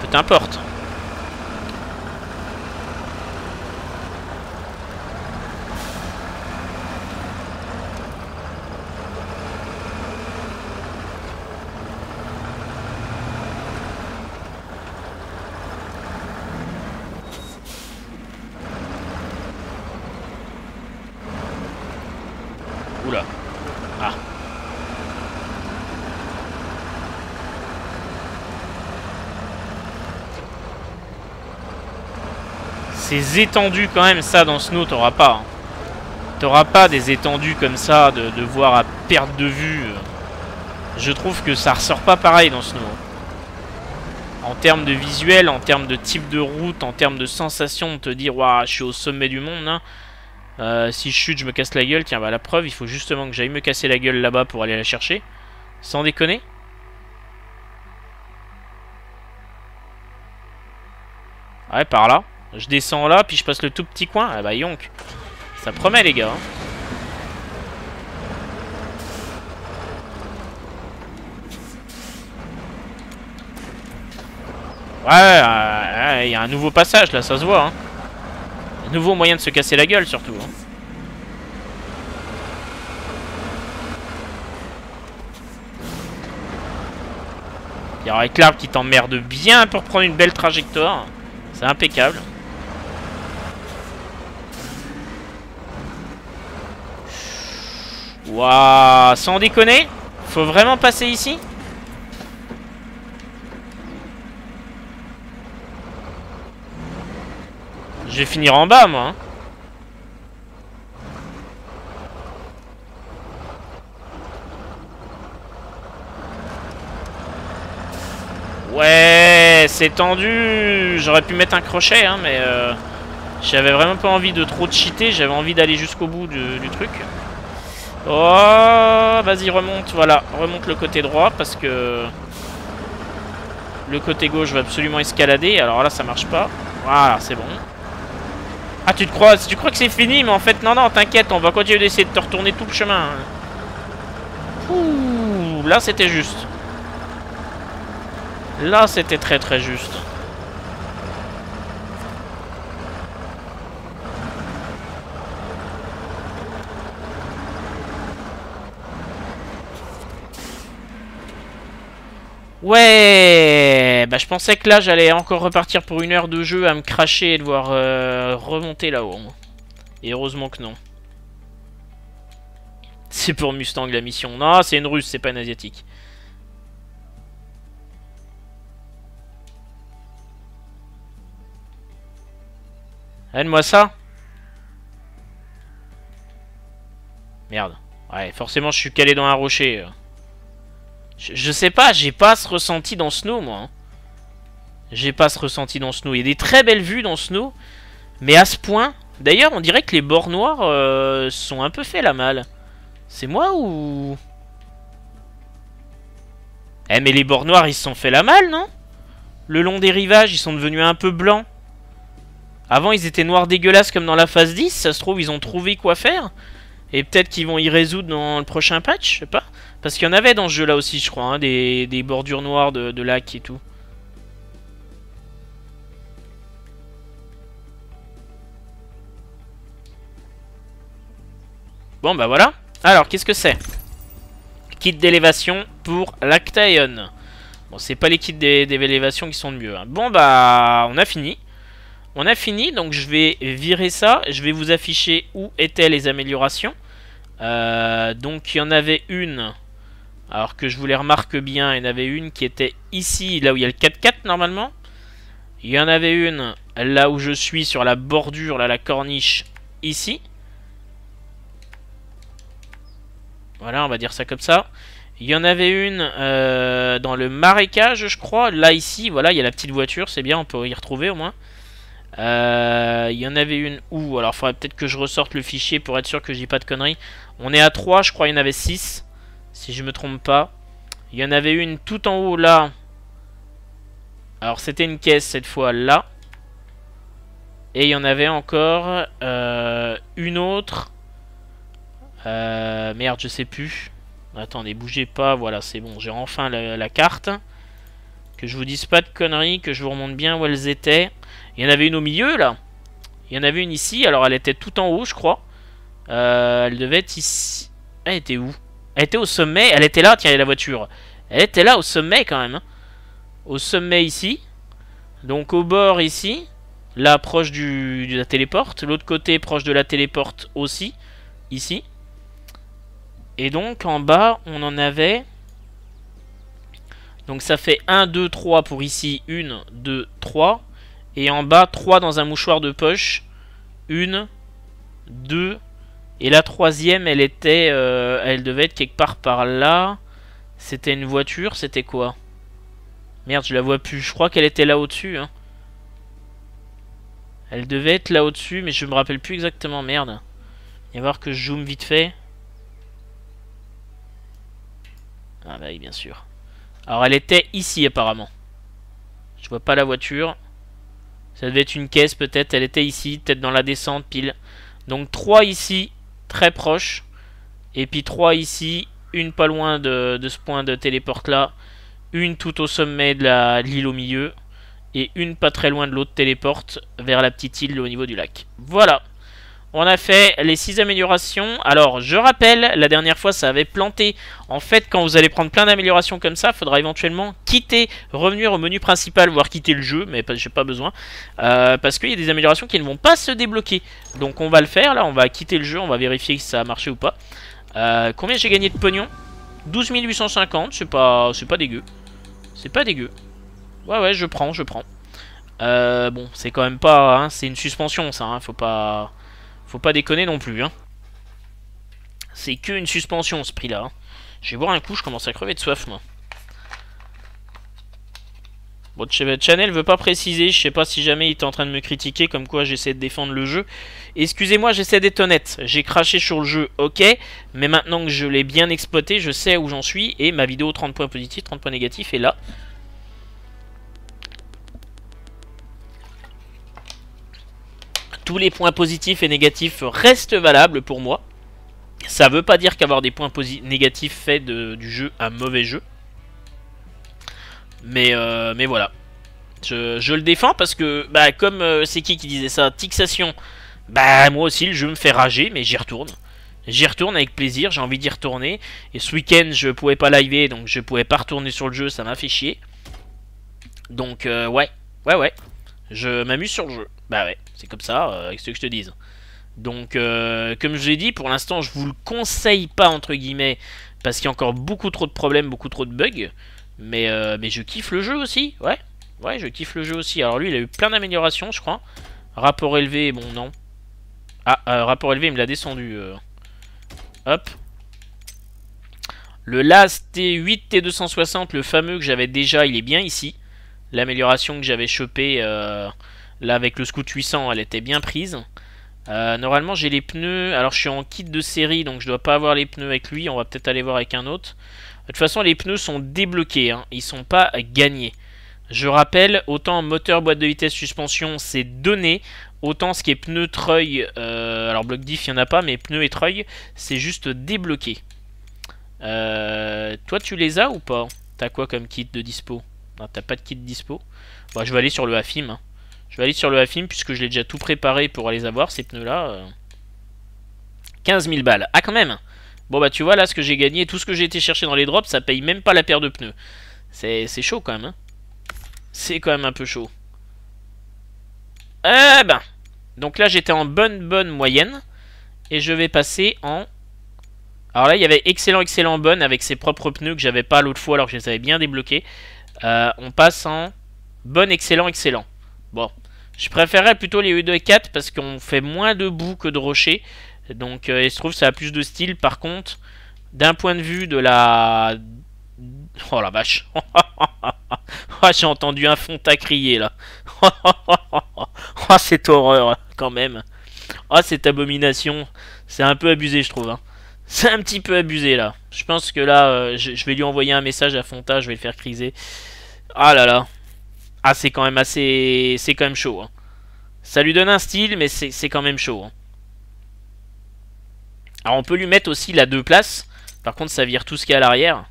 Peu importe. Ces étendues quand même, ça dans Snow t'auras pas. Hein. T'auras pas des étendues comme ça, de, voir à perte de vue. Je trouve que ça ressort pas pareil dans Snow. En termes de visuel, en termes de type de route, en termes de sensation de te dire Waouh, je suis au sommet du monde. Hein. Euh, si je chute, je me casse la gueule. Tiens, bah la preuve, il faut justement que j'aille me casser la gueule là-bas pour aller la chercher. Sans déconner. Ouais, par là. Je descends là, puis je passe le tout petit coin. Ah bah yonk. Ça promet les gars. Hein. Ouais, il y a un nouveau passage là, ça se voit. Hein. Un nouveau moyen de se casser la gueule surtout. Hein. Il y aura l'arbre qui t'emmerde bien pour prendre une belle trajectoire. C'est impeccable. Waouh, sans déconner Faut vraiment passer ici Je vais finir en bas, moi. Hein. Ouais, c'est tendu. J'aurais pu mettre un crochet, hein, mais euh, j'avais vraiment pas envie de trop cheater. J'avais envie d'aller jusqu'au bout du truc. Oh, vas-y, remonte, voilà. Remonte le côté droit parce que le côté gauche va absolument escalader. Alors là, ça marche pas. Voilà, c'est bon. Ah, tu te crois, tu crois que c'est fini, mais en fait, non, non, t'inquiète, on va continuer d'essayer de te retourner tout le chemin. Ouh, là, c'était juste. Là, c'était très très juste. Ouais Bah je pensais que là j'allais encore repartir pour une heure de jeu à me cracher et devoir euh, remonter là-haut. Et heureusement que non. C'est pour Mustang la mission. Non, c'est une russe, c'est pas une asiatique. Aide-moi ça Merde. Ouais, forcément je suis calé dans un rocher. Euh. Je, sais pas, j'ai pas ce ressenti dans Snow, moi. Hein. J'ai pas ce ressenti dans Snow. Il y a des très belles vues dans Snow. Mais à ce point... D'ailleurs, on dirait que les bords noirs euh, sont un peu faits la malle. C'est moi ou... Eh, mais les bords noirs, ils se sont fait la malle, non? Le long des rivages, ils sont devenus un peu blancs. Avant, ils étaient noirs dégueulasses comme dans la phase 10. Ça se trouve, ils ont trouvé quoi faire. Et peut-être qu'ils vont y résoudre dans le prochain patch, je sais pas. Parce qu'il y en avait dans ce jeu-là aussi, je crois, hein, des, bordures noires de, de lac et tout. Bon, bah voilà. Alors, qu'est-ce que c'est? Kit d'élévation pour Lactaeon. Bon, c'est pas les kits d'élévation qui sont de mieux. Hein. Bon, bah, on a fini. On a fini, donc je vais virer ça. Je vais vous afficher où étaient les améliorations. Euh, donc, il y en avait une... Alors que je vous les remarque bien, il y en avait une qui était ici, là où il y a le 4x4 normalement. Il y en avait une là où je suis, sur la bordure, là, la corniche, ici. Voilà, on va dire ça comme ça. Il y en avait une euh, dans le marécage, je crois. Là, ici, voilà, il y a la petite voiture. C'est bien, on peut y retrouver au moins. Euh, il y en avait une où Alors, faudrait peut-être que je ressorte le fichier pour être sûr que je dis pas de conneries. On est à 3, je crois il y en avait 6. Si je me trompe pas. Il y en avait une tout en haut, là. Alors, c'était une caisse, cette fois, là. Et il y en avait encore euh, une autre euh, merde, je sais plus. Attendez, bougez pas. Voilà, c'est bon. J'ai enfin la, carte. Que je vous dise pas de conneries. Que je vous remonte bien où elles étaient. Il y en avait une au milieu, là. Il y en avait une ici. Alors, elle était tout en haut, je crois. Euh, elle devait être ici. Elle était où? Elle était au sommet. Elle était là. Tiens, il y a la voiture. Elle était là, au sommet, quand même. Hein. Au sommet, ici. Donc, au bord, ici. Là, proche du, de la téléporte. L'autre côté, proche de la téléporte aussi. Ici. Et donc en bas, on en avait... Donc ça fait 1, 2, 3 pour ici. 1, 2, 3. Et en bas, 3 dans un mouchoir de poche. 1, 2. Et la troisième, elle était... Euh, elle devait être quelque part par là. C'était une voiture, c'était quoi? Merde, je la vois plus. Je crois qu'elle était là au-dessus. Hein. Elle devait être là au-dessus, mais je me rappelle plus exactement. Merde. Il va voir que je zoome vite fait. Ah bah oui, bien sûr. Alors elle était ici apparemment. Je vois pas la voiture. Ça devait être une caisse peut-être. Elle était ici, peut-être dans la descente pile. Donc 3 ici, très proche. Et puis 3 ici, une pas loin de, ce point de téléporte là. Une tout au sommet de l'île au milieu. Et une pas très loin de l'autre téléporte vers la petite île au niveau du lac. Voilà. On a fait les 6 améliorations. Alors, je rappelle, la dernière fois, ça avait planté. En fait, quand vous allez prendre plein d'améliorations comme ça, il faudra éventuellement quitter, revenir au menu principal, voire quitter le jeu, mais j'ai pas besoin. Euh, parce qu'il y a des améliorations qui ne vont pas se débloquer. Donc, on va le faire. Là, on va quitter le jeu, on va vérifier si ça a marché ou pas. Euh, combien j'ai gagné de pognon? 12 850, c'est pas, pas dégueu. C'est pas dégueu. Ouais, ouais, je prends, je prends. Euh, bon, c'est quand même pas... Hein, c'est une suspension, ça, hein, faut pas... Faut pas déconner non plus, hein. C'est que une suspension, ce prix-là. Hein. Je vais boire un coup, je commence à crever de soif, moi. Bon, Channel veut pas préciser, je sais pas si jamais il est en train de me critiquer comme quoi j'essaie de défendre le jeu. Excusez-moi, j'essaie d'être honnête. J'ai craché sur le jeu, ok, mais maintenant que je l'ai bien exploité, je sais où j'en suis, et ma vidéo 30 points positifs, 30 points négatifs est là. Tous les points positifs et négatifs restent valables pour moi. Ça veut pas dire qu'avoir des points négatifs fait du jeu un mauvais jeu. Mais, euh, mais voilà. Je, le défends parce que, bah, comme euh, c'est qui qui disait ça? Tixation. Bah, moi aussi, le jeu me fait rager, mais j'y retourne. J'y retourne avec plaisir, j'ai envie d'y retourner. Et ce week-end, je pouvais pas liver, donc je pouvais pas retourner sur le jeu, ça m'a fait chier. Donc, euh, ouais, ouais, ouais. Je m'amuse sur le jeu. Bah ouais, c'est comme ça, euh, avec ce que je te dise. Donc, euh, comme je l'ai dit, pour l'instant, je vous le conseille pas, entre guillemets, parce qu'il y a encore beaucoup trop de problèmes, beaucoup trop de bugs. Mais, euh, mais je kiffe le jeu aussi, ouais. Ouais, je kiffe le jeu aussi. Alors lui, il a eu plein d'améliorations, je crois. Rapport élevé, bon non. Ah, rapport élevé, il me l'a descendu. Hop. Le LAS T8 T260, le fameux que j'avais déjà, il est bien ici. L'amélioration que j'avais chopé là avec le Scout 800, elle était bien prise. Euh, normalement, j'ai les pneus. Alors, je suis en kit de série, donc je dois pas avoir les pneus avec lui. On va peut-être aller voir avec un autre. De toute façon, les pneus sont débloqués. Hein. Ils sont pas gagnés. Je rappelle, autant moteur, boîte de vitesse, suspension, c'est donné. Autant ce qui est pneu, treuil, euh, alors bloc diff, il n'y en a pas, mais pneu et treuil, c'est juste débloqué. Euh, toi, tu les as ou pas? T'as quoi comme kit de dispo? T'as pas de kit dispo? Bon, je vais aller sur le AFIM. hein. Je vais aller sur le AFIM puisque je l'ai déjà tout préparé pour les avoir, ces pneus-là. euh. 15 000 balles. Ah, quand même Bon, bah, tu vois, là, ce que j'ai gagné, tout ce que j'ai été chercher dans les drops, ça paye même pas la paire de pneus. C'est chaud, quand même. hein. C'est quand même un peu chaud. Eh ben Donc là, j'étais en bonne, bonne moyenne. Et je vais passer en... Alors là, il y avait excellent, excellent, bonne avec ses propres pneus que j'avais pas l'autre fois alors que je les avais bien débloqués. Euh, on passe en bon, excellent, excellent. Bon. Je préférerais plutôt les E2 parce qu'on fait moins de boue que de rocher. Donc, euh, il se trouve ça a plus de style. Par contre, d'un point de vue de la... Oh la vache Oh, <laughs> j'ai entendu un fond à crier là. oh, <laughs> cette horreur quand même. Oh, cette abomination. C'est un peu abusé, je trouve. hein. C'est un petit peu abusé là. Je pense que là, euh, je, je vais lui envoyer un message à Fonta, je vais le faire criser. Ah là là. Ah, c'est quand même assez. C'est quand même chaud. hein. Ça lui donne un style, mais c'est quand même chaud. hein. Alors, on peut lui mettre aussi la deux places. Par contre, ça vire tout ce qu'il y a à l'arrière.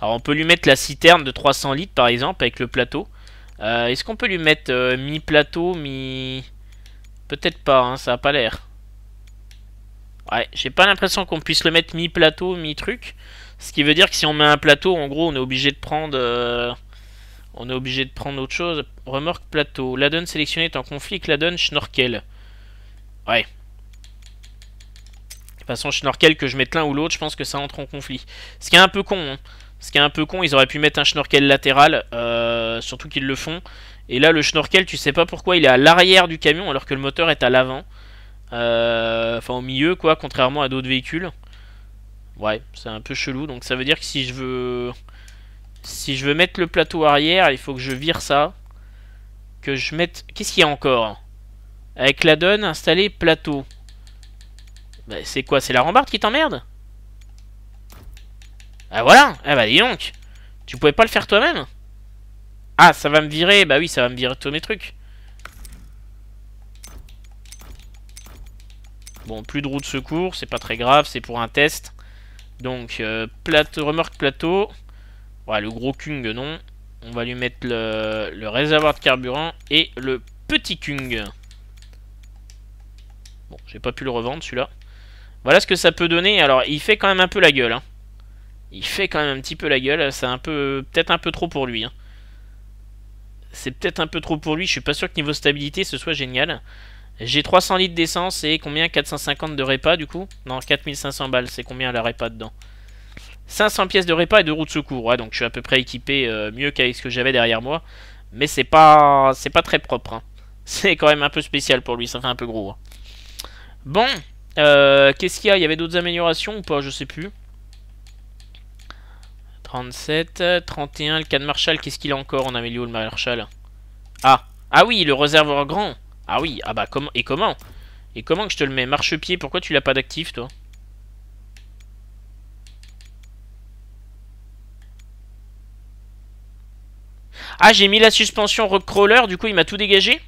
Alors on peut lui mettre la citerne de 300 litres par exemple avec le plateau. Euh, Est-ce qu'on peut lui mettre euh, mi-plateau, mi... Peut-être pas, hein, ça a pas l'air. Ouais, j'ai pas l'impression qu'on puisse le mettre mi-plateau, mi-truc. Ce qui veut dire que si on met un plateau, en gros, on est obligé de prendre... euh, On est obligé de prendre autre chose. Remorque plateau. L'adon sélectionné est en conflit avec l'adon schnorkel. Ouais. De toute façon, schnorkel, que je mette l'un ou l'autre, je pense que ça entre en conflit. Ce qui est un peu con, hein. Ce qui est un peu con, ils auraient pu mettre un schnorkel latéral, euh, surtout qu'ils le font. Et là, le schnorkel, tu sais pas pourquoi il est à l'arrière du camion alors que le moteur est à l'avant. Euh, Enfin, au milieu, quoi, contrairement à d'autres véhicules. Ouais, c'est un peu chelou. Donc ça veut dire que si je veux... Si je veux mettre le plateau arrière, il faut que je vire ça. Que je mette... Qu'est-ce qu'il y a encore? Avec la donne, installer plateau. Bah, c'est quoi? C'est la rambarde qui t'emmerde? Ah voilà Ah bah dis donc Tu pouvais pas le faire toi-même Ah, ça va me virer Bah oui, ça va me virer tous mes trucs. Bon, plus de roue de secours, c'est pas très grave, c'est pour un test. Donc, euh, remorque plateau. Ouais, le gros Kung, non. On va lui mettre le, le réservoir de carburant et le petit Kung. Bon, j'ai pas pu le revendre celui-là. Voilà ce que ça peut donner. Alors, il fait quand même un peu la gueule, hein. Il fait quand même un petit peu la gueule, c'est un peu peut-être un peu trop pour lui. hein. C'est peut-être un peu trop pour lui, je suis pas sûr que niveau stabilité ce soit génial. J'ai 300 litres d'essence et combien? 450 de répa du coup? Non, 4500 balles, c'est combien la répa dedans? 500 pièces de répa et de roues de secours, ouais, donc je suis à peu près équipé euh, mieux qu'avec ce que j'avais derrière moi. Mais c'est pas c'est pas très propre. hein. <laughs> C'est quand même un peu spécial pour lui, ça fait un peu gros. hein. Bon, euh, qu'est-ce qu'il y a? Il y avait d'autres améliorations ou pas? Je sais plus. 37, euh, 31, le canne Marshall, qu'est-ce qu'il a encore en amélioré le Marshall? Ah, ah oui, le réservoir grand. Ah oui, ah bah comment et comment? Et comment que je te le mets? Marchepied, pourquoi tu l'as pas d'actif toi? Ah, j'ai mis la suspension rockcrawler, du coup il m'a tout dégagé?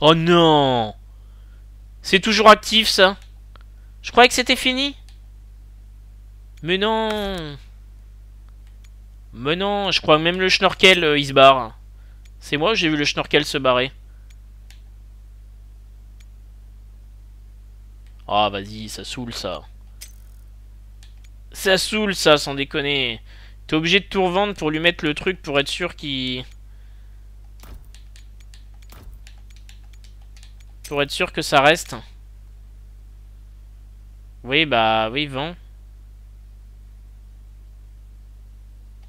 Oh non! C'est toujours actif ça. Je croyais que c'était fini. Mais non. Mais non, je crois que même le schnorkel, euh, il se barre. C'est moi ou j'ai vu le schnorkel se barrer Ah, vas-y, ça saoule, ça. Ça saoule, ça, sans déconner. T'es obligé de tout revendre pour lui mettre le truc pour être sûr qu'il... Pour être sûr que ça reste. Oui, bah, oui, vend.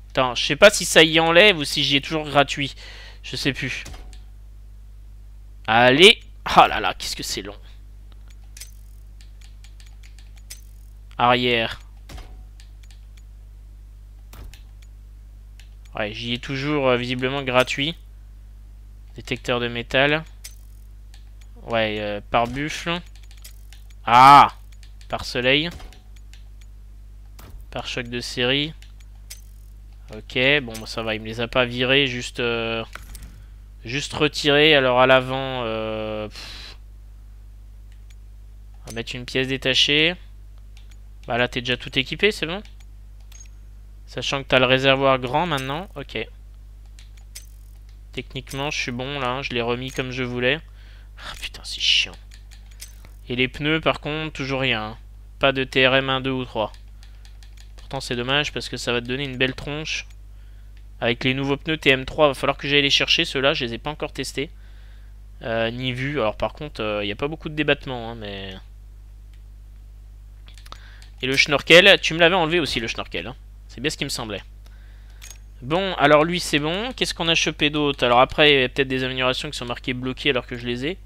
Attends, je sais pas si ça y enlève ou si j'y ai toujours gratuit. Je sais plus. Allez Oh là là, qu'est-ce que c'est long. Arrière. Ouais, j'y ai toujours euh, visiblement gratuit. Détecteur de métal. Ouais, euh, par buffle. Ah Par soleil. Par choc de série. Ok, bon, ça va, il me les a pas virés, juste... Euh, juste retirés. Alors à l'avant... Euh, on va mettre une pièce détachée. Bah là, t'es déjà tout équipé, c'est bon Sachant que t'as le réservoir grand maintenant. Ok. Techniquement, je suis bon là. Je l'ai remis comme je voulais. Ah putain, c'est chiant. Et les pneus, par contre, toujours rien. Hein. Pas de TRM 1, 2 ou 3. Pourtant, c'est dommage parce que ça va te donner une belle tronche. Avec les nouveaux pneus TM3, va falloir que j'aille les chercher. Ceux-là, je les ai pas encore testés. Euh, ni vus. Alors par contre, il euh, n'y a pas beaucoup de débattement. Hein, mais... Et le schnorkel, tu me l'avais enlevé aussi le schnorkel. Hein. C'est bien ce qui me semblait. Bon, alors lui c'est bon. Qu'est-ce qu'on a chopé d'autre? Alors après, il y a peut-être des améliorations qui sont marquées bloquées alors que je les ai.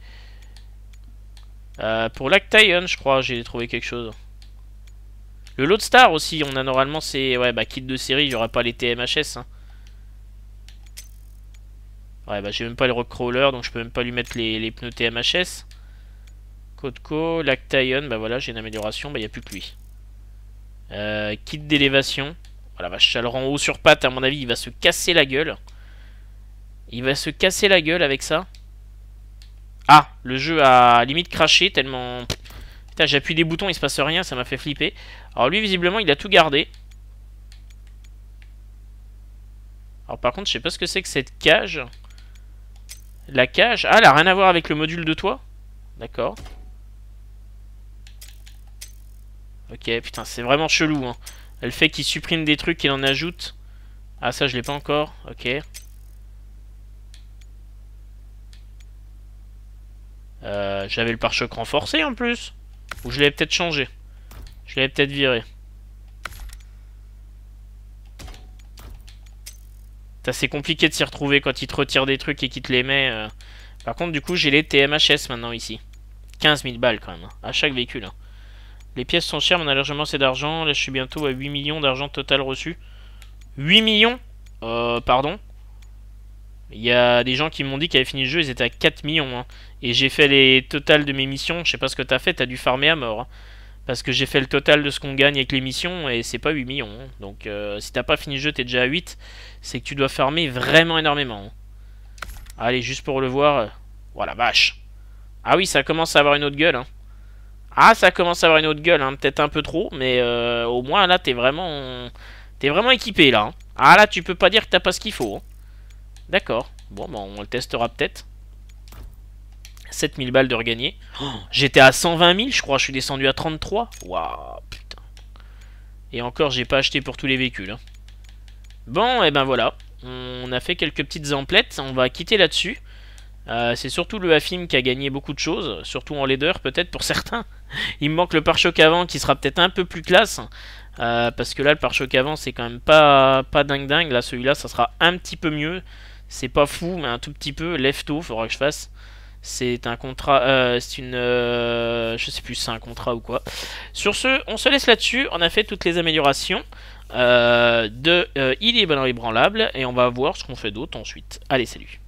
Euh, pour Lactation, je crois, j'ai trouvé quelque chose. Le Loadstar aussi, on a normalement c'est... Ouais, bah kit de série, il n'y aura pas les TMHS. Hein. Ouais, bah j'ai même pas le Rockcrawler, donc je peux même pas lui mettre les, pneus TMHS. Codeco, Lactation, bah voilà, j'ai une amélioration, bah il a plus que lui. Euh, kit d'élévation. Voilà, le rend haut sur patte, à mon avis, il va se casser la gueule. Il va se casser la gueule avec ça. Ah, le jeu a limite craché tellement... Putain, j'appuie des boutons, il se passe rien, ça m'a fait flipper. Alors lui, visiblement, il a tout gardé. Alors par contre, je sais pas ce que c'est que cette cage. La cage... Ah, elle a rien à voir avec le module de toit D'accord. Ok, putain, c'est vraiment chelou. Hein. Elle fait qu'il supprime des trucs qu'il en ajoute. Ah, ça, je l'ai pas encore. Ok. Euh, J'avais le pare-choc renforcé en plus. Ou je l'avais peut-être changé. Je l'avais peut-être viré. C'est compliqué de s'y retrouver quand il te retire des trucs et qu'il te les met. Euh. Par contre, du coup, j'ai les TMHS maintenant ici. 15 000 balles quand même, hein, à chaque véhicule. Hein. Les pièces sont chères, mais on a largement assez d'argent. Là, je suis bientôt à 8 millions d'argent total reçu. 8 millions? Euh, pardon Il y a des gens qui m'ont dit qu'ils avaient fini le jeu, ils étaient à 4 millions. Hein. Et j'ai fait les totales de mes missions. Je sais pas ce que t'as fait, t'as dû farmer à mort. Hein. Parce que j'ai fait le total de ce qu'on gagne avec les missions et c'est pas 8 millions. Hein. Donc euh, si t'as pas fini le jeu, t'es déjà à 8. C'est que tu dois farmer vraiment énormément. Allez, juste pour le voir. Voilà, vache. Ah oui, ça commence à avoir une autre gueule. Hein. Ah, ça commence à avoir une autre gueule, hein. peut-être un peu trop, mais euh, au moins là, t'es vraiment, t'es vraiment équipé là. Hein. Ah là, tu peux pas dire que t'as pas ce qu'il faut. Hein. D'accord. Bon, bah, on le testera peut-être. 7000 balles de regagner. Oh, j'étais à 120 000, je crois. Je suis descendu à 33. Waouh, putain. Et encore, j'ai pas acheté pour tous les véhicules. Bon, et ben voilà. On a fait quelques petites emplettes. On va quitter là-dessus. Euh, c'est surtout le Afim qui a gagné beaucoup de choses, surtout en leader peut-être pour <laughs> certains. Il me manque le pare-choc avant qui sera peut-être un peu plus classe, euh, parce que là le pare-choc avant c'est quand même pas, pas dingue dingue, là celui-là ça sera un petit peu mieux, c'est pas fou mais un tout petit peu, lefto faudra que je fasse. C'est un contrat, euh, c'est une, je sais plus c'est un contrat ou quoi. Sur ce, on se laisse là-dessus, on a fait toutes les améliorations de Il est ébranlable et on va voir ce qu'on fait d'autre ensuite. Allez salut